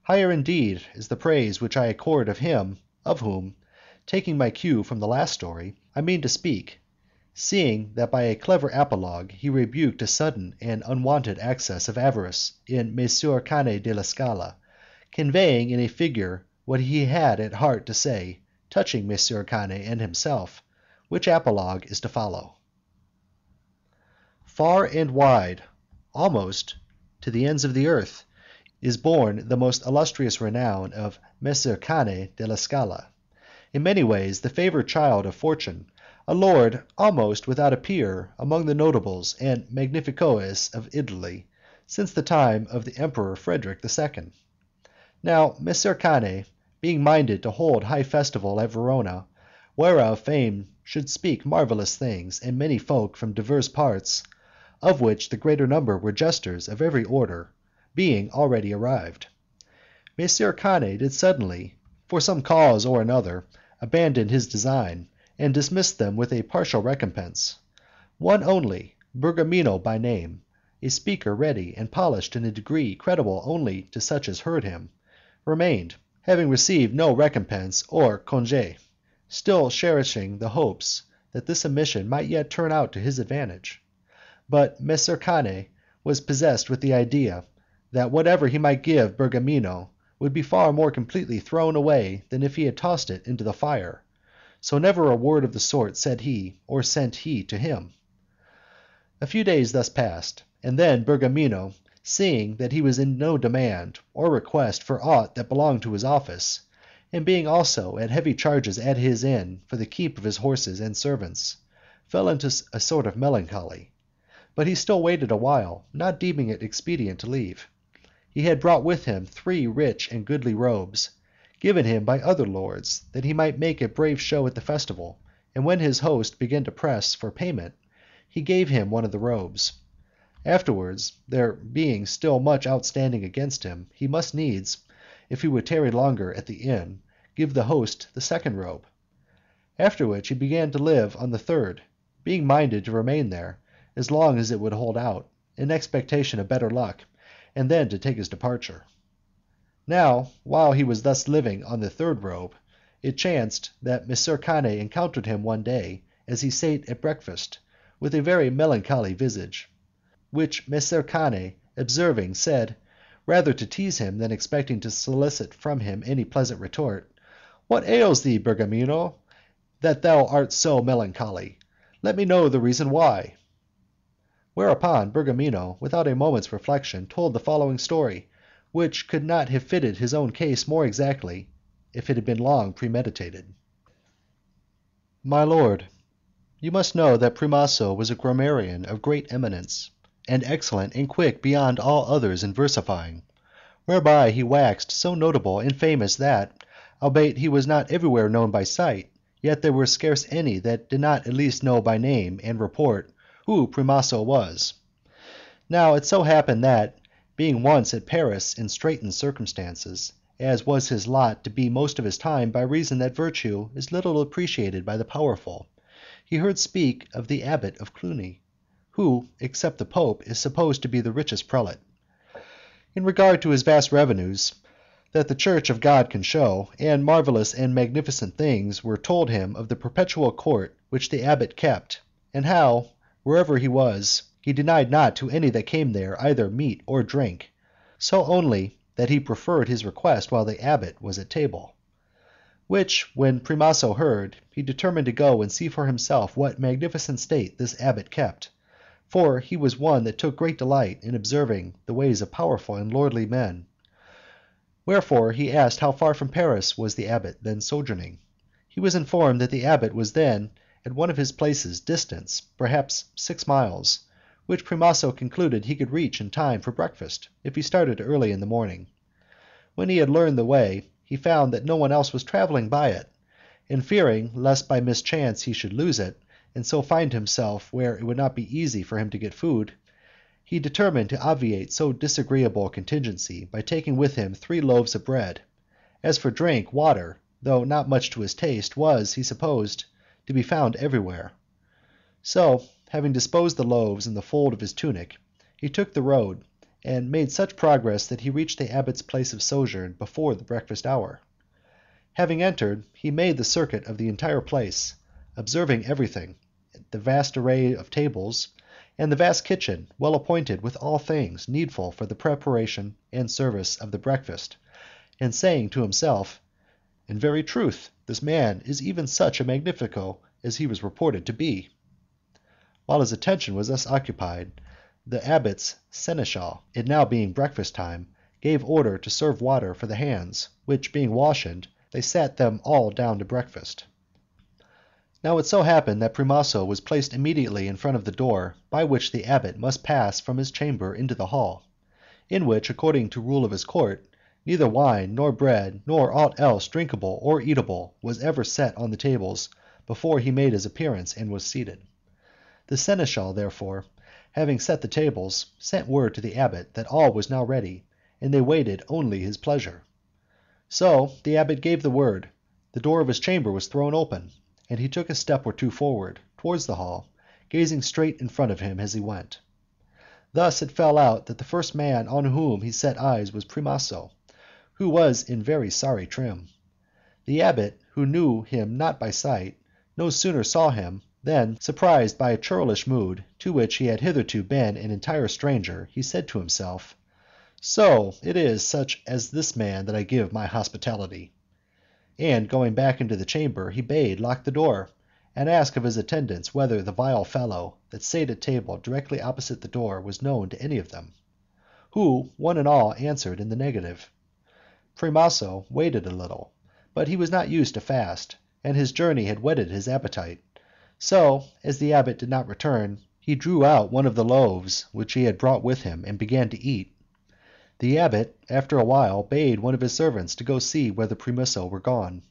higher indeed is the praise which I accord of him of whom, taking my cue from the last story, I mean to speak, seeing that by a clever apologue he rebuked a sudden and unwonted access of avarice in Messer Cane della Scala, conveying in a figure what he had at heart to say touching Messer Cane and himself, which apologue is to follow: Far and wide, almost to the ends of the earth, is borne the most illustrious renown of Messer Cane della Scala. in many ways the favored child of fortune, a lord almost without a peer among the notables and magnificoes of Italy since the time of the Emperor Frederick II. Now Messer Cane, being minded to hold high festival at Verona, whereof fame should speak marvellous things and many folk from divers parts, of which the greater number were jesters of every order, being already arrived, Messer Cane did suddenly, for some cause or another, abandon his design, and dismissed them with a partial recompense. One only, Bergamino by name, a speaker ready and polished in a degree credible only to such as heard him, remained, having received no recompense or conge, still cherishing the hopes that this omission might yet turn out to his advantage. But Messer Cane was possessed with the idea that whatever he might give Bergamino would be far more completely thrown away than if he had tossed it into the fire; so never a word of the sort said he or sent he to him. A few days thus passed, and then Bergamino, seeing that he was in no demand or request for aught that belonged to his office, and being also at heavy charges at his inn for the keep of his horses and servants, fell into a sort of melancholy; but he still waited a while, not deeming it expedient to leave. He had brought with him three rich and goodly robes, given him by other lords that he might make a brave show at the festival, and when his host began to press for payment, he gave him one of the robes. Afterwards, there being still much outstanding against him, he must needs, if he would tarry longer at the inn, give the host the second robe. After which he began to live on the third, being minded to remain there as long as it would hold out, in expectation of better luck, and then to take his departure. Now, while he was thus living on the third robe, it chanced that Messer Cane encountered him one day as he sate at breakfast, with a very melancholy visage; which Messer Cane observing, said, rather to tease him than expecting to solicit from him any pleasant retort, "What ails thee, Bergamino, that thou art so melancholy? Let me know the reason why." Whereupon Bergamino, without a moment's reflection, told the following story, which could not have fitted his own case more exactly if it had been long premeditated. My lord, you must know that Primaso was a grammarian of great eminence, and excellent and quick beyond all others in versifying; whereby he waxed so notable and famous that, albeit he was not everywhere known by sight, yet there were scarce any that did not at least know by name and report who Primaso was. Now it so happened that, being once at Paris in straitened circumstances, as was his lot to be most of his time by reason that virtue is little appreciated by the powerful, he heard speak of the abbot of Cluny, who, except the pope, is supposed to be the richest prelate. In regard to his vast revenues that the church of God can show, and marvellous and magnificent things were told him of the perpetual court which the abbot kept, and how, wherever he was, he denied not to any that came there either meat or drink, so only that he preferred his request while the abbot was at table. Which when Primaso heard, he determined to go and see for himself what magnificent state this abbot kept; for he was one that took great delight in observing the ways of powerful and lordly men. Wherefore he asked how far from Paris was the abbot then sojourning. He was informed that the abbot was then at one of his places distant perhaps six miles, which Primaso concluded he could reach in time for breakfast if he started early in the morning. When he had learned the way, he found that no one else was travelling by it, and fearing lest by mischance he should lose it, and so find himself where it would not be easy for him to get food, he determined to obviate so disagreeable a contingency by taking with him three loaves of bread; as for drink, water, though not much to his taste, was, he supposed, to be found everywhere. So, having disposed the loaves in the fold of his tunic, he took the road, and made such progress that he reached the abbot's place of sojourn before the breakfast hour. Having entered, he made the circuit of the entire place, observing everything, the vast array of tables, and the vast kitchen well appointed with all things needful for the preparation and service of the breakfast, and saying to himself, "In very truth this man is even such a Magnifico as he was reported to be." While his attention was thus occupied, the abbot's seneschal, it now being breakfast time, gave order to serve water for the hands, which being washened, they sat them all down to breakfast. Now it so happened that Primaso was placed immediately in front of the door by which the abbot must pass from his chamber into the hall, in which, according to rule of his court, neither wine, nor bread, nor aught else drinkable or eatable was ever set on the tables before he made his appearance and was seated. The seneschal, therefore, having set the tables, sent word to the abbot that all was now ready, and they waited only his pleasure. So the abbot gave the word, the door of his chamber was thrown open, and he took a step or two forward towards the hall, gazing straight in front of him as he went. Thus it fell out that the first man on whom he set eyes was Primaso, who was in very sorry trim. The abbot, who knew him not by sight, no sooner saw him, than, surprised by a churlish mood, to which he had hitherto been an entire stranger, he said to himself, "So it is such as this man that I give my hospitality." And going back into the chamber, he bade lock the door, and ask of his attendants whether the vile fellow that sate at table directly opposite the door was known to any of them. Who, one and all, answered in the negative. Primaso waited a little, but he was not used to fast, and his journey had whetted his appetite; so, as the abbot did not return, he drew out one of the loaves which he had brought with him and began to eat. The abbot, after a while, bade one of his servants to go to see whether Primaso were gone.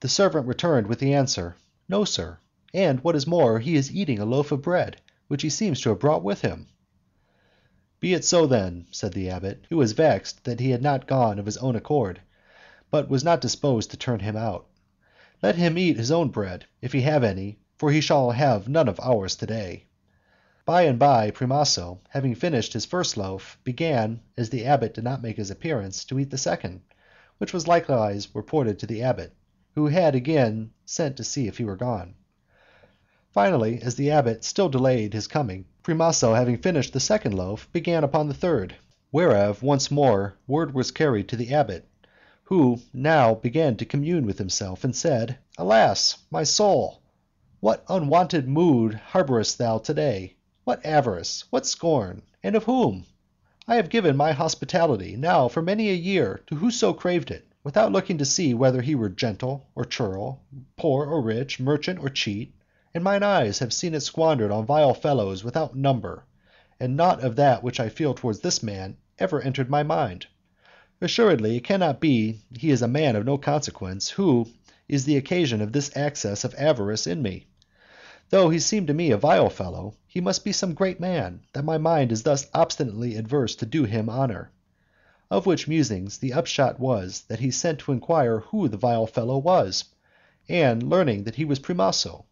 The servant returned with the answer, "No, sir; and, what is more, he is eating a loaf of bread, which he seems to have brought with him." "Be it so then," said the abbot, who was vexed that he had not gone of his own accord, but was not disposed to turn him out. "Let him eat his own bread, if he have any, for he shall have none of ours to day." By and by Primaso, having finished his first loaf, began, as the abbot did not make his appearance, to eat the second, which was likewise reported to the abbot, who had again sent to see if he were gone. Finally, as the abbot still delayed his coming, Primaso, having finished the second loaf, began upon the third, whereof once more word was carried to the abbot, who now began to commune with himself, and said, "Alas! my soul! what unwonted mood harbourest thou today? What avarice, what scorn, and of whom? I have given my hospitality now for many a year to whoso craved it, without looking to see whether he were gentle or churl, poor or rich, merchant or cheat, and mine eyes have seen it squandered on vile fellows without number, and naught of that which I feel towards this man ever entered my mind. Assuredly it cannot be he is a man of no consequence who is the occasion of this access of avarice in me. Though he seem to me a vile fellow, he must be some great man, that my mind is thus obstinately averse to do him honour. Of which musings the upshot was that he sent to inquire who the vile fellow was, and, learning that he was Primaso,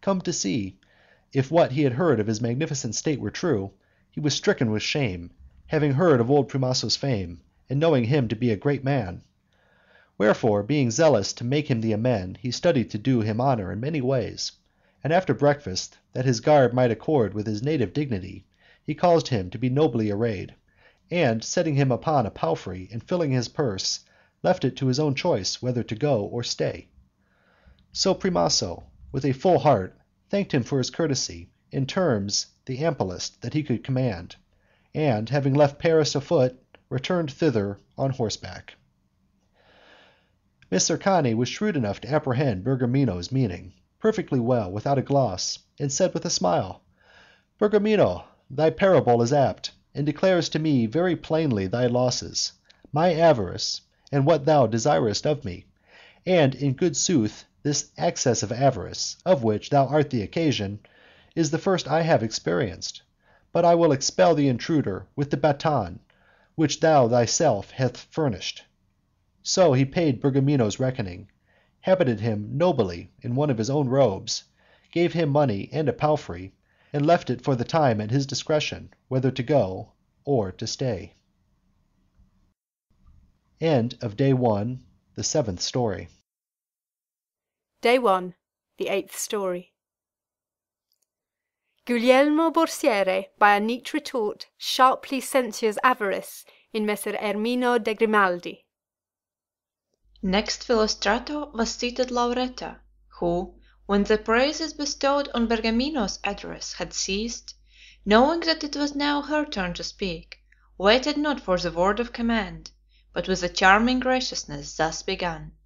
come to see if what he had heard of his magnificent state were true, he was stricken with shame, having heard of old Primaso's fame, and knowing him to be a great man. Wherefore, being zealous to make him the amend, he studied to do him honour in many ways. And after breakfast, that his garb might accord with his native dignity, he caused him to be nobly arrayed, and setting him upon a palfrey and filling his purse, left it to his own choice whether to go or stay. So Primaso, with a full heart, thanked him for his courtesy in terms the amplest that he could command, and, having left Paris afoot, returned thither on horseback. Miss was shrewd enough to apprehend Bergamino's meaning perfectly well without a gloss, and said with a smile, "Bergamino, thy parable is apt, and declares to me very plainly thy losses, my avarice, and what thou desirest of me; and in good sooth this access of avarice, of which thou art the occasion, is the first I have experienced; but I will expel the intruder with the baton which thou thyself hast furnished." So he paid Bergamino's reckoning, habited him nobly in one of his own robes, gave him money and a palfrey, and left it for the time at his discretion whether to go or to stay. End of Day One, the seventh story. Day One, the eighth story. Guglielmo Borsiere, by a neat retort, sharply censures avarice in Messer Ermino de Grimaldi. Next Filostrato was seated Lauretta, who, when the praises bestowed on Bergamino's address had ceased, knowing that it was now her turn to speak, waited not for the word of command, but with a charming graciousness thus began.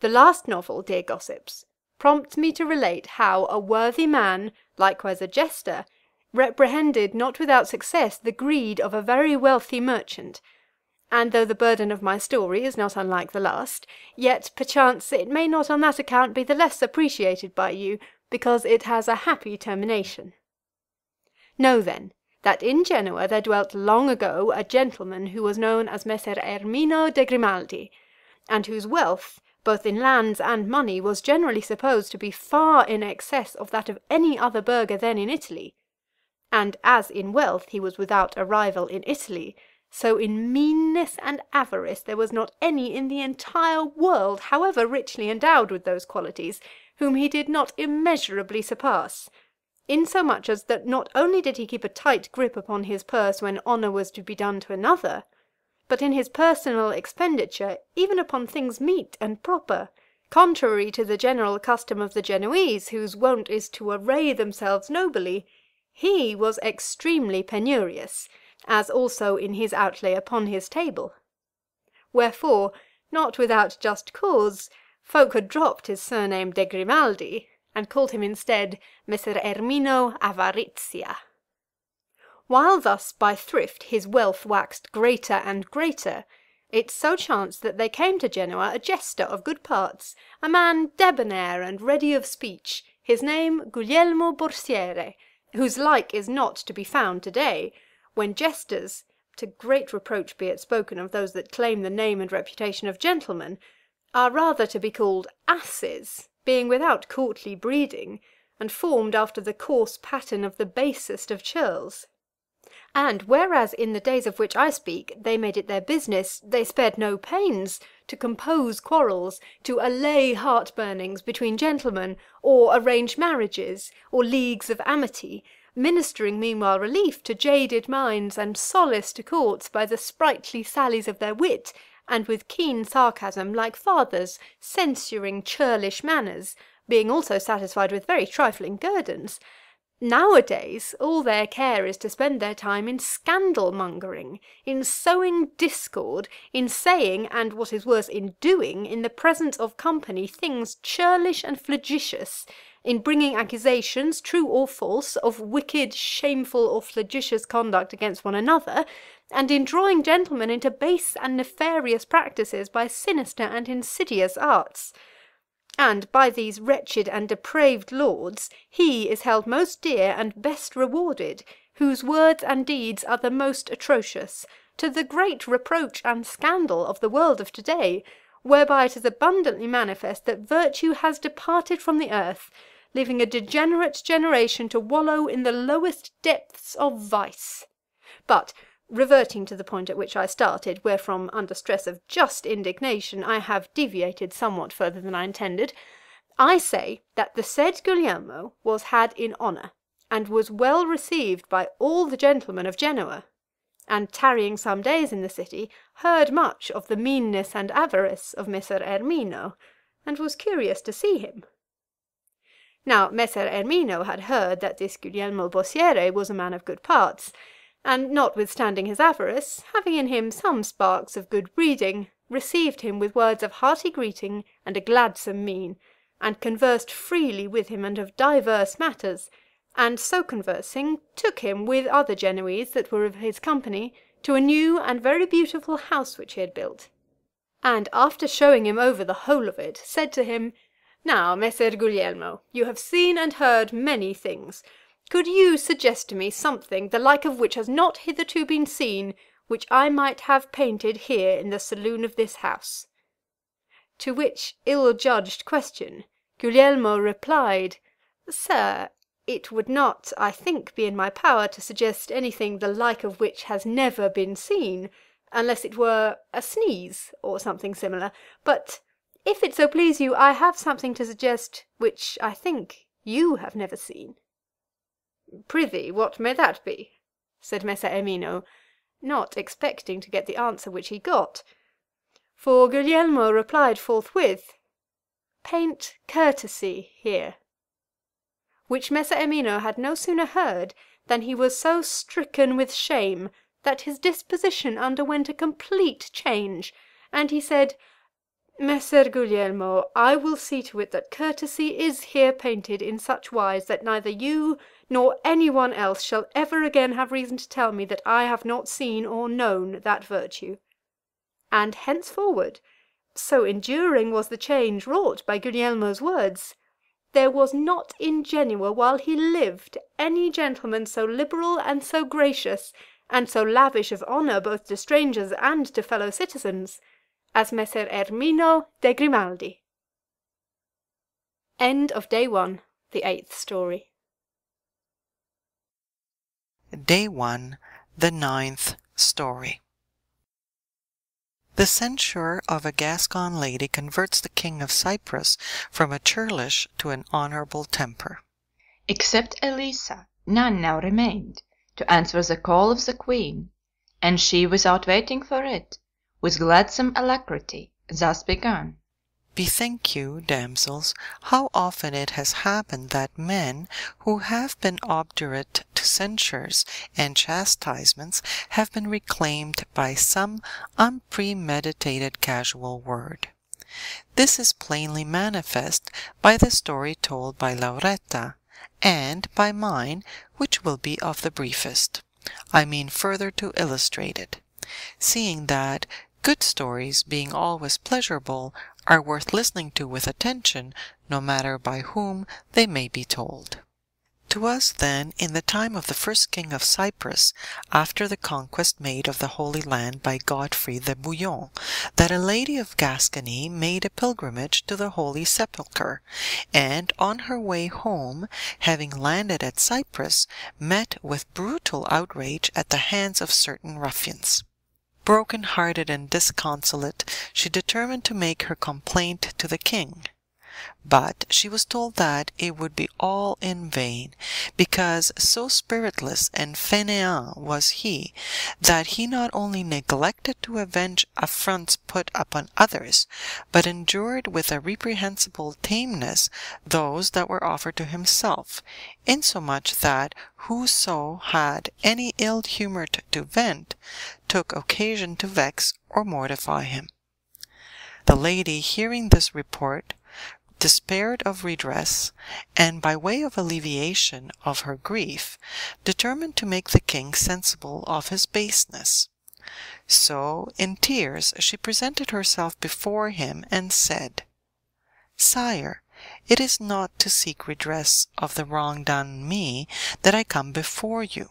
The last novel, dear gossips, prompts me to relate how a worthy man, likewise a jester, reprehended not without success the greed of a very wealthy merchant; and though the burden of my story is not unlike the last, yet perchance it may not on that account be the less appreciated by you, because it has a happy termination. Know then, that in Genoa there dwelt long ago a gentleman who was known as Messer Ermino de Grimaldi, and whose wealth, both in lands and money, was generally supposed to be far in excess of that of any other burgher then in Italy; and as in wealth he was without a rival in Italy, so in meanness and avarice there was not any in the entire world, however richly endowed with those qualities, whom he did not immeasurably surpass; insomuch as that not only did he keep a tight grip upon his purse when honour was to be done to another, but in his personal expenditure, even upon things meet and proper, contrary to the general custom of the Genoese, whose wont is to array themselves nobly, he was extremely penurious as also in his outlay upon his table. Wherefore, not without just cause, folk had dropped his surname de Grimaldi, and called him instead Messer Ermino Avarizia. While thus by thrift his wealth waxed greater and greater, it so chanced that there came to Genoa a jester of good parts, a man debonair and ready of speech, his name Guglielmo Borsiere, whose like is not to be found to day when jesters (to great reproach be it spoken of those that claim the name and reputation of gentlemen) are rather to be called asses, being without courtly breeding, and formed after the coarse pattern of the basest of churls. And whereas in the days of which I speak they made it their business, they spared no pains, to compose quarrels, to allay heart burnings between gentlemen, or arrange marriages, or leagues of amity ministering meanwhile relief to jaded minds, and solace to courts by the sprightly sallies of their wit, and with keen sarcasm, like fathers, censuring churlish manners, being also satisfied with very trifling guerdons. Nowadays all their care is to spend their time in scandal mongering, in sowing discord, in saying, and what is worse, in doing, in the presence of company, things churlish and flagitious in bringing accusations, true or false, of wicked, shameful, or flagitious conduct against one another, and in drawing gentlemen into base and nefarious practices by sinister and insidious arts. And by these wretched and depraved lords he is held most dear and best rewarded, whose words and deeds are the most atrocious, to the great reproach and scandal of the world of to-day, whereby it is abundantly manifest that virtue has departed from the earth, leaving a degenerate generation to wallow in the lowest depths of vice. But, reverting to the point at which I started, wherefrom, under stress of just indignation, I have deviated somewhat further than I intended, I say that the said Guglielmo was had in honour, and was well received by all the gentlemen of Genoa, and tarrying some days in the city, heard much of the meanness and avarice of Messer Ermino, and was curious to see him. Now Messer Ermino had heard that this Guglielmo Borsiere was a man of good parts, and notwithstanding his avarice, having in him some sparks of good breeding, received him with words of hearty greeting and a gladsome mien, and conversed freely with him and of divers matters, and so conversing, took him with other Genoese that were of his company to a new and very beautiful house which he had built, and after showing him over the whole of it, said to him, now, Messer Guglielmo, you have seen and heard many things. Could you suggest to me something the like of which has not hitherto been seen, which I might have painted here in the saloon of this house? To which ill-judged question Guglielmo replied, Sir, it would not, I think, be in my power to suggest anything the like of which has never been seen, unless it were a sneeze, or something similar; but if it so please you, I have something to suggest which I think you have never seen. Prithee, what may that be? said Messer Ermino, not expecting to get the answer which he got. For Guglielmo replied forthwith, Paint courtesy here. Which Messer Ermino had no sooner heard than he was so stricken with shame that his disposition underwent a complete change, and he said, Messer Guglielmo, I will see to it that courtesy is here painted in such wise that neither you nor any one else shall ever again have reason to tell me that I have not seen or known that virtue. And henceforward, so enduring was the change wrought by Guglielmo's words, there was not in Genoa, while he lived any gentleman so liberal and so gracious, and so lavish of honour both to strangers and to fellow citizens, as Messer Ermino de Grimaldi. End of Day One, the eighth story. Day 1, the ninth story. The censure of a Gascon lady converts the king of Cyprus from a churlish to an honourable temper. Except Elisa, none now remained to answer the call of the queen, and she, without waiting for it, with gladsome alacrity, thus began. Bethink you, damsels, how often it has happened that men who have been obdurate to censures and chastisements have been reclaimed by some unpremeditated casual word. This is plainly manifest by the story told by Lauretta, and by mine, which will be of the briefest. I mean further to illustrate it, seeing that good stories, being always pleasurable, are worth listening to with attention, no matter by whom they may be told. To us, then, in the time of the first king of Cyprus, after the conquest made of the Holy Land by Godfrey de Bouillon, that a lady of Gascony made a pilgrimage to the Holy Sepulchre, and on her way home, having landed at Cyprus, met with brutal outrage at the hands of certain ruffians. Broken hearted and disconsolate, she determined to make her complaint to the king; but she was told that it would be all in vain, because so spiritless and fainéant was he, that he not only neglected to avenge affronts put upon others, but endured with a reprehensible tameness those that were offered to himself, insomuch that whoso had any ill humour to vent, took occasion to vex or mortify him. The lady, hearing this report, despaired of redress, and by way of alleviation of her grief, determined to make the king sensible of his baseness. So, in tears, she presented herself before him and said, "Sire, it is not to seek redress of the wrong done me that I come before you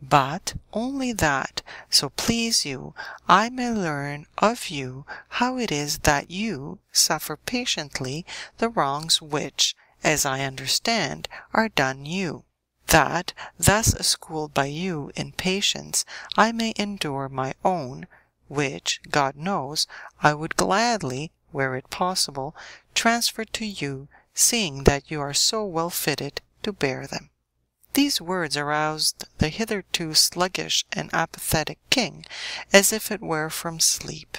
but only that, so please you, I may learn of you how it is that you suffer patiently the wrongs which, as I understand, are done you; that, thus schooled by you in patience, I may endure my own, which, God knows, I would gladly, were it possible, transfer to you, seeing that you are so well fitted to bear them." These words aroused the hitherto sluggish and apathetic king, as if it were from sleep.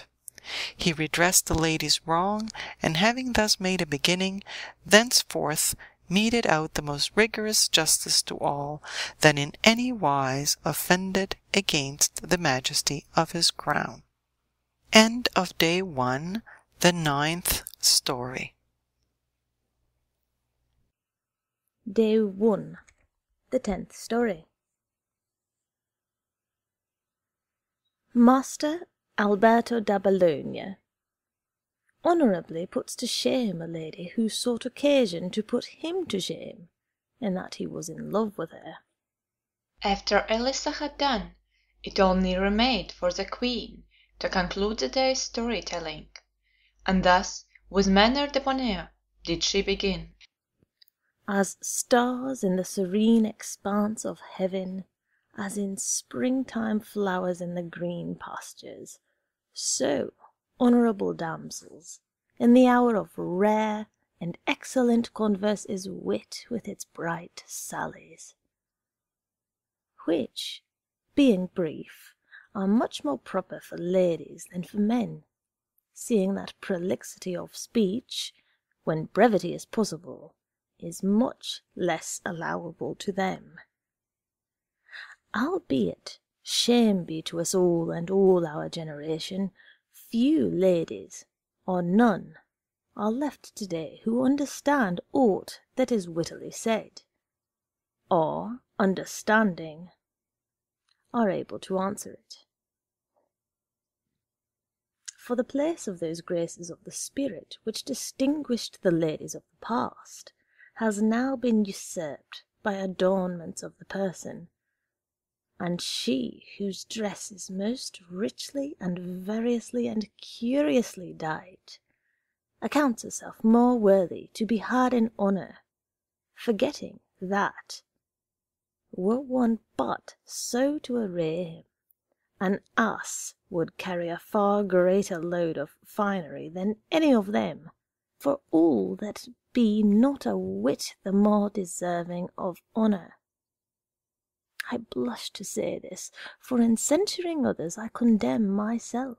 He redressed the lady's wrong, and having thus made a beginning, thenceforth meted out the most rigorous justice to all that in any wise offended against the majesty of his crown. End of Day One, the ninth story. Day One the tenth story. Master Alberto da Bologna honourably puts to shame a lady who sought occasion to put him to shame, in that he was in love with her. After Elisa had done, it only remained for the queen to conclude the day's story telling, and thus with manner debonair did she begin. As stars in the serene expanse of heaven, as in springtime flowers in the green pastures, so, honourable damsels, in the hour of rare and excellent converse is wit with its bright sallies, which, being brief, are much more proper for ladies than for men, seeing that prolixity of speech, when brevity is possible, is much less allowable to them. Albeit, shame be to us all and all our generation, few ladies, or none, are left today who understand aught that is wittily said, or, understanding, are able to answer it. For the place of those graces of the spirit which distinguished the ladies of the past has now been usurped by adornments of the person, and she whose dress is most richly and variously and curiously dyed accounts herself more worthy to be had in honour, forgetting that, were one but so to array him, an ass would carry a far greater load of finery than any of them, for all that be not a whit the more deserving of honour. I blush to say this, for in censuring others I condemn myself.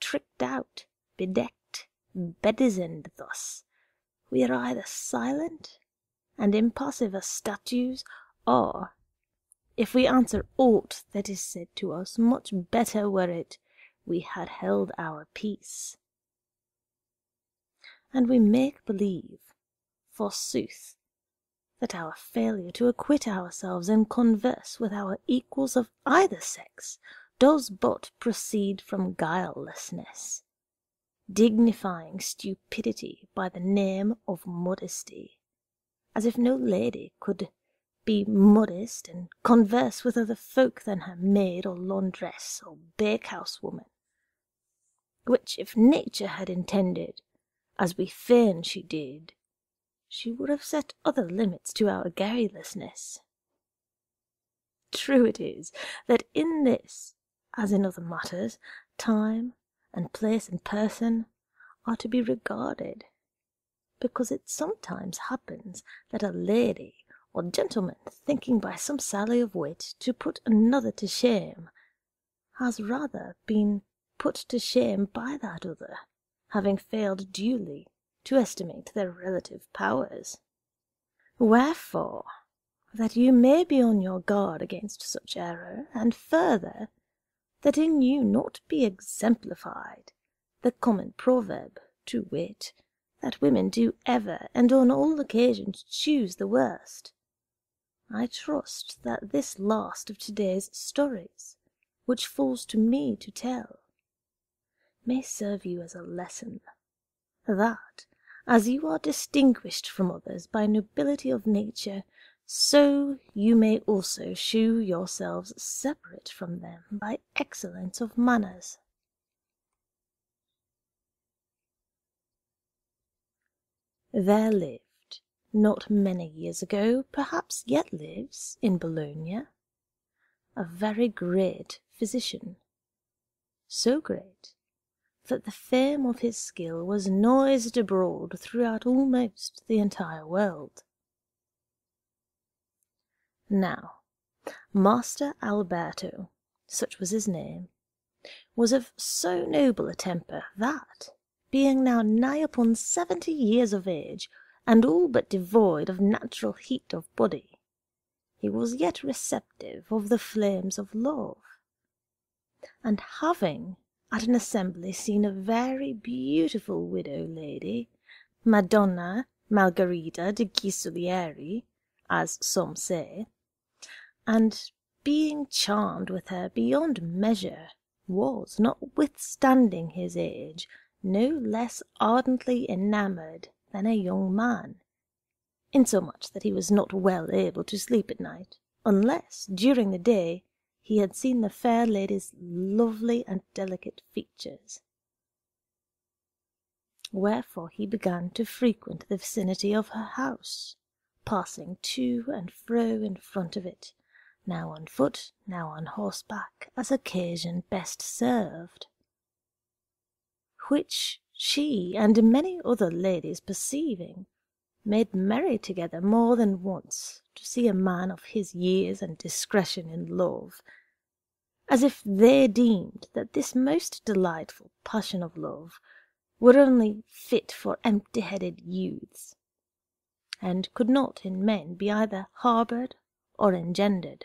Tricked out, bedecked, bedizened thus, we are either silent and impassive as statues, or, if we answer aught that is said to us, much better were it we had held our peace. And we make believe, forsooth, that our failure to acquit ourselves and converse with our equals of either sex does but proceed from guilelessness dignifying stupidity by the name of modesty, as if no lady could be modest and converse with other folk than her maid or laundress or bakehouse woman, which if nature had intended, as we feign she did, she would have set other limits to our garrulousness. True it is that in this, as in other matters, time and place and person are to be regarded, because it sometimes happens that a lady or gentleman, thinking by some sally of wit to put another to shame, has rather been put to shame by that other, having failed duly to estimate their relative powers. Wherefore, that you may be on your guard against such error, and further, that in you not be exemplified the common proverb, to wit, that women do ever and on all occasions choose the worst. I trust that this last of today's stories, which falls to me to tell, may serve you as a lesson, that, as you are distinguished from others by nobility of nature, so you may also shew yourselves separate from them by excellence of manners. There lived, not many years ago, perhaps yet lives, in Bologna, a very great physician, so great that the fame of his skill was noised abroad throughout almost the entire world. Now, Master Alberto, such was his name, was of so noble a temper that, being now nigh upon seventy years of age, and all but devoid of natural heat of body, he was yet receptive of the flames of love. And having at an assembly seen a very beautiful widow lady, Madonna Margherita de Ghisolieri, as some say, and being charmed with her beyond measure, was, notwithstanding his age, no less ardently enamoured than a young man, insomuch that he was not well able to sleep at night, unless, during the day, he had seen the fair lady's lovely and delicate features. Wherefore he began to frequent the vicinity of her house, passing to and fro in front of it, now on foot, now on horseback, as occasion best served. Which she and many other ladies perceiving, made merry together more than once to see a man of his years and discretion in love, as if they deemed that this most delightful passion of love were only fit for empty-headed youths, and could not in men be either harboured or engendered.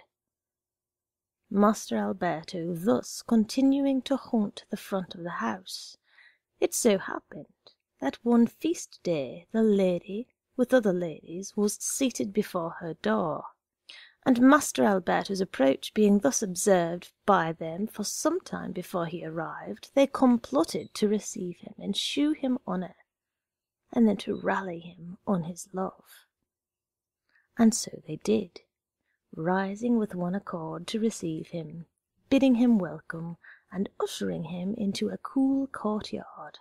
Master Alberto thus continuing to haunt the front of the house, It so happened that one feast day the lady, with other ladies, was seated before her door, and Master Alberto's approach being thus observed by them for some time before he arrived, they complotted to receive him and shew him honour, and then to rally him on his love. And so they did, rising with one accord to receive him, bidding him welcome, and ushering him into a cool courtyard,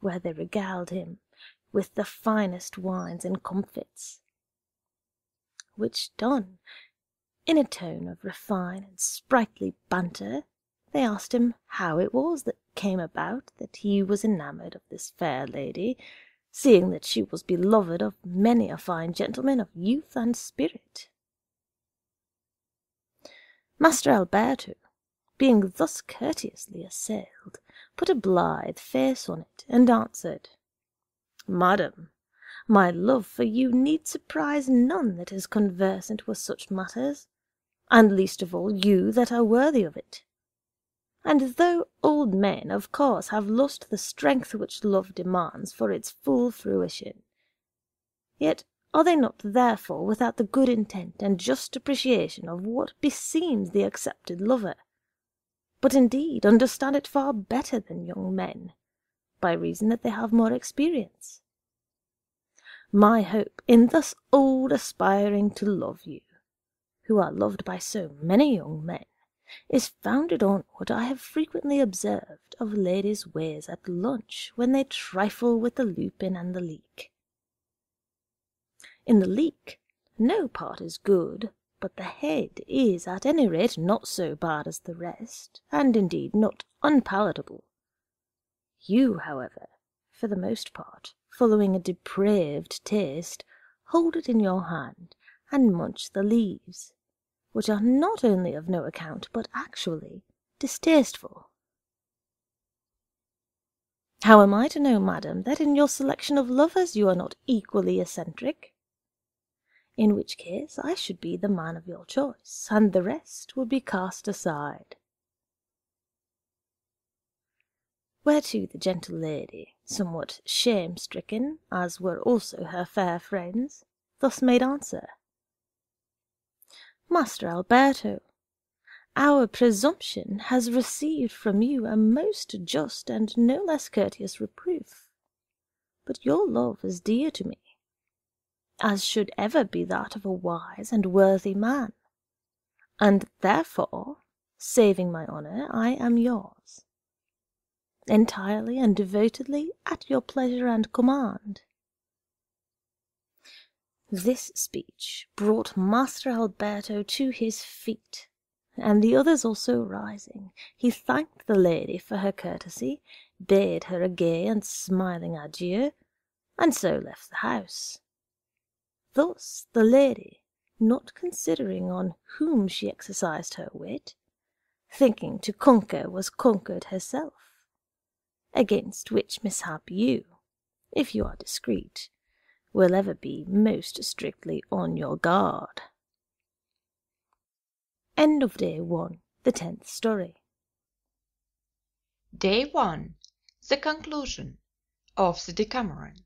where they regaled him with the finest wines and comfits, which done, in a tone of refined and sprightly banter, they asked him how it was that came about that he was enamoured of this fair lady, seeing that she was beloved of many a fine gentleman of youth and spirit. Master Alberto, being thus courteously assailed, put a blithe face on it, and answered, Madam, my love for you need surprise none that is conversant with such matters, and least of all you that are worthy of it. And though old men of course have lost the strength which love demands for its full fruition, yet are they not therefore without the good intent and just appreciation of what beseems the accepted lover, but indeed understand it far better than young men, by reason that they have more experience? My hope in thus old aspiring to love you, who are loved by so many young men, is founded on what I have frequently observed of ladies' ways at lunch when they trifle with the lupin and the leek. In the leek, no part is good, but the head is at any rate not so bad as the rest, and indeed not unpalatable. You, however, for the most part, following a depraved taste, hold it in your hand and munch the leaves, which are not only of no account, but actually distasteful. How am I to know, madam, that in your selection of lovers you are not equally eccentric? in which case I should be the man of your choice, and the rest would be cast aside. Whereto the gentle lady, somewhat shame stricken, as were also her fair friends, thus made answer. Master Alberto, our presumption has received from you a most just and no less courteous reproof, but your love is dear to me as should ever be that of a wise and worthy man, and therefore, saving my honour, I am yours, entirely and devotedly at your pleasure and command. This speech brought Master Alberto to his feet, and the others also rising, he thanked the lady for her courtesy, bade her a gay and smiling adieu, and so left the house. Thus the lady, not considering on whom she exercised her wit, thinking to conquer was conquered herself, against which mishap you, if you are discreet, will ever be most strictly on your guard. End of Day 1, the tenth story. Day 1 The Conclusion of the Decameron.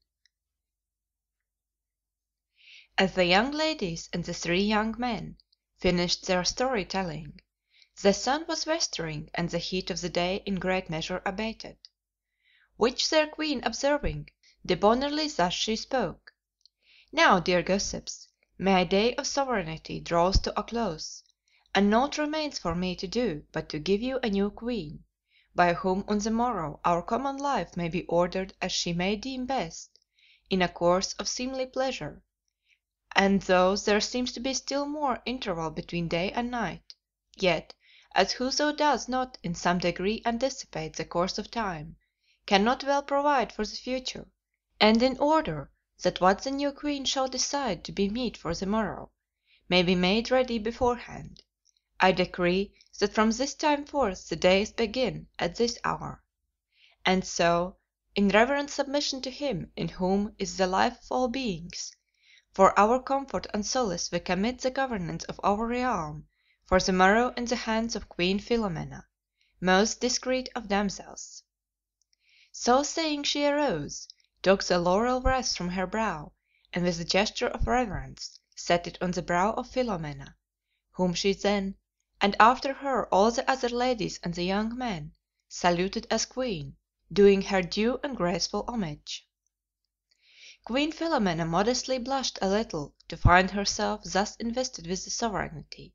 As the young ladies and the three young men finished their story telling, the sun was westering and the heat of the day in great measure abated. Which their queen observing, debonairly thus she spoke: "Now, dear gossips, my day of sovereignty draws to a close, and naught remains for me to do but to give you a new queen, by whom on the morrow our common life may be ordered as she may deem best, in a course of seemly pleasure and though there seems to be still more interval between day and night, yet, as whoso does not in some degree anticipate the course of time, cannot well provide for the future, and in order that what the new queen shall decide to be meet for the morrow, may be made ready beforehand, I decree that from this time forth the days begin at this hour. And so, in reverent submission to Him in whom is the life of all beings, for our comfort and solace we commit the governance of our realm for the morrow in the hands of Queen Filomena, most discreet of damsels. So saying she arose, took the laurel wreath from her brow, and with a gesture of reverence set it on the brow of Filomena, whom she then, and after her all the other ladies and the young men, saluted as Queen, doing her due and graceful homage. Queen Filomena modestly blushed a little to find herself thus invested with the sovereignty;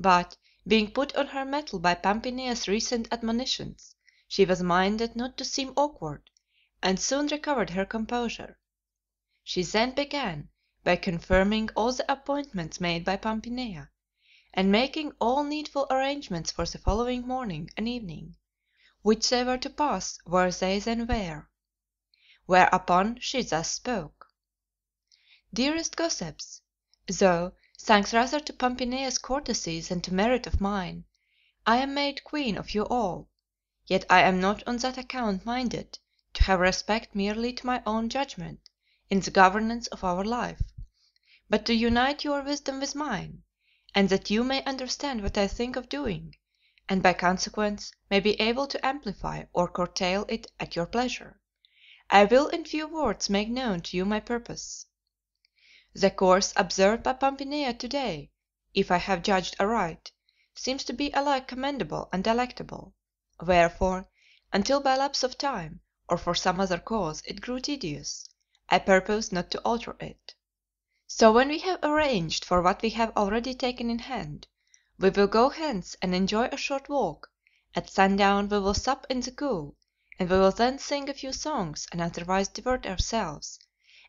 but, being put on her mettle by Pampinea's recent admonitions, she was minded not to seem awkward, and soon recovered her composure. She then began by confirming all the appointments made by Pampinea, and making all needful arrangements for the following morning and evening, which they were to pass where they then were. Whereupon she thus spoke: "Dearest gossips, though, thanks rather to Pampinea's courtesy than to merit of mine, I am made queen of you all, yet I am not on that account minded to have respect merely to my own judgment in the governance of our life, but to unite your wisdom with mine, and that you may understand what I think of doing, and by consequence may be able to amplify or curtail it at your pleasure, I will in few words make known to you my purpose. The course observed by Pampinea to day, if I have judged aright, seems to be alike commendable and delectable; wherefore, until by lapse of time, or for some other cause, it grew tedious, I purpose not to alter it. So when we have arranged for what we have already taken in hand, we will go hence and enjoy a short walk; at sundown we will sup in the cool, and we will then sing a few songs and otherwise divert ourselves,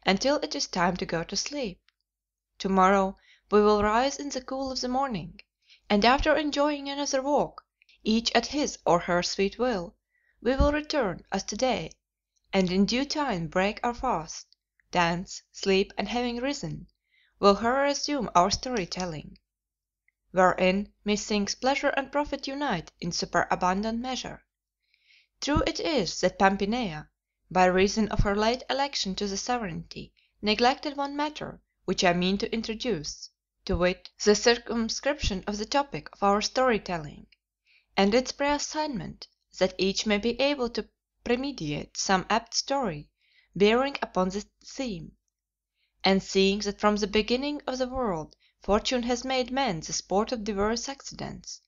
until it is time to go to sleep. To morrow we will rise in the cool of the morning, and after enjoying another walk, each at his or her sweet will, we will return, as to day, and in due time break our fast, dance, sleep, and having risen, will here resume our story telling; wherein, methinks, pleasure and profit unite in superabundant measure. True it is that Pampinea, by reason of her late election to the sovereignty, neglected one matter which I mean to introduce, to wit, the circumscription of the topic of our story telling, and its preassignment, that each may be able to premeditate some apt story bearing upon this theme; and seeing that from the beginning of the world fortune has made men the sport of divers accidents,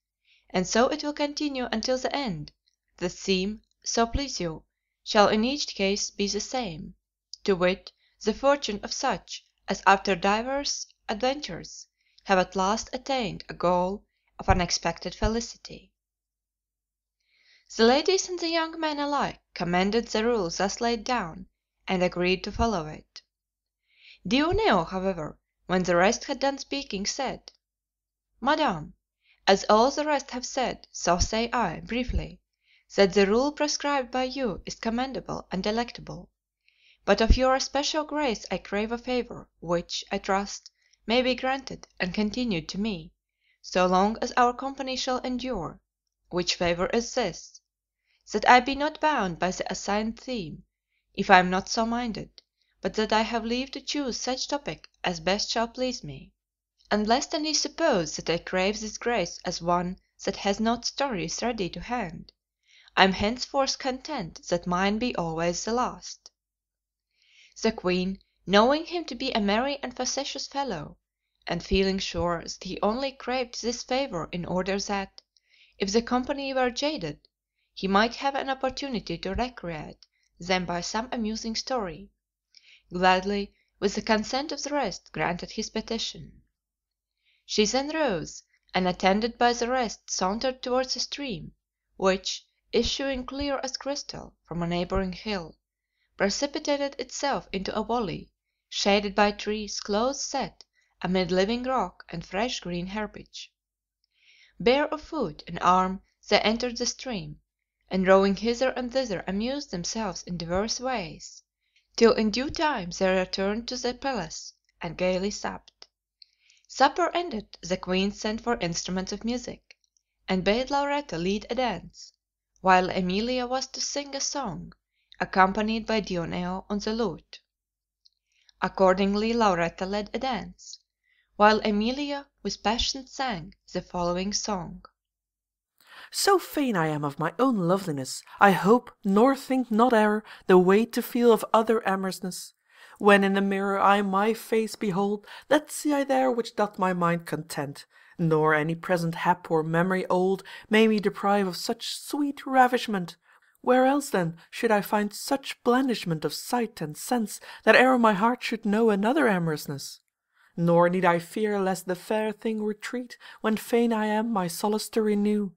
and so it will continue until the end, the theme, so please you, shall in each case be the same, to wit, the fortune of such as after divers adventures have at last attained a goal of unexpected felicity. The ladies and the young men alike commended the rule thus laid down, and agreed to follow it. Dioneo, however, when the rest had done speaking, said "Madam, as all the rest have said, so say I, briefly, that the rule prescribed by you is commendable and delectable; but of your especial grace I crave a favor, which, I trust, may be granted and continued to me, so long as our company shall endure; which favor is this: that I be not bound by the assigned theme, if I am not so minded, but that I have leave to choose such topic as best shall please me; and lest any suppose that I crave this grace as one that has not stories ready to hand, I am henceforth content that mine be always the last." The Queen, knowing him to be a merry and facetious fellow, and feeling sure that he only craved this favor in order that, if the company were jaded, he might have an opportunity to recreate them by some amusing story, gladly, with the consent of the rest, granted his petition. She then rose, and attended by the rest sauntered towards a stream, which, issuing clear as crystal from a neighboring hill, precipitated itself into a valley shaded by trees close set amid living rock and fresh green herbage. Bare of foot and arm they entered the stream, and rowing hither and thither amused themselves in divers ways, till in due time they returned to the palace and gaily supped. Supper ended, the Queen sent for instruments of music, and bade Lauretta lead a dance, while Emilia was to sing a song, accompanied by Dioneo on the lute. Accordingly Lauretta led a dance, while Emilia with passion sang the following song. so fain I am of my own loveliness, I hope nor think not e'er the weight to feel of other amorousness. When in the mirror I my face behold, that see I there which doth my mind content, nor any present hap or memory old may me deprive of such sweet ravishment. Where else then should I find such blandishment of sight and sense that e'er my heart should know another amorousness? Nor need I fear lest the fair thing retreat when fain I am my solace to renew.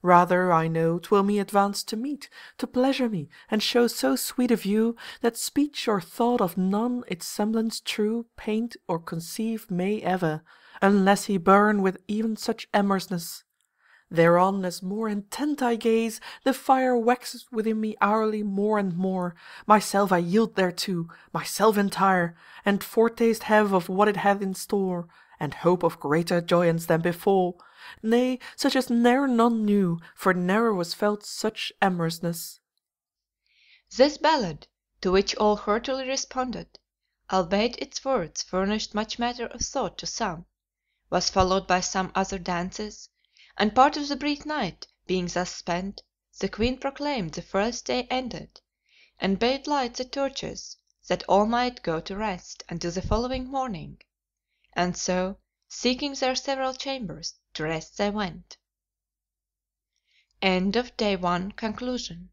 Rather I know 'twill me advance to meet, to pleasure me, and show so sweet a view, That speech or thought of none its semblance true paint or conceive may ever, unless he burn with even such amorousness. Thereon as more intent I gaze, the fire waxes within me hourly more and more, myself I yield thereto, myself entire, and foretaste have of what it hath in store, and hope of greater joyance than before, nay, such as ne'er none knew, for ne'er was felt such amorousness. This ballad, to which all heartily responded, albeit its words furnished much matter of thought to some, was followed by some other dances, and part of the brief night being thus spent, the queen proclaimed the first day ended, and bade light the torches that all might go to rest until the following morning; and so, seeking their several chambers, to rest they went. End of Day one. Conclusion.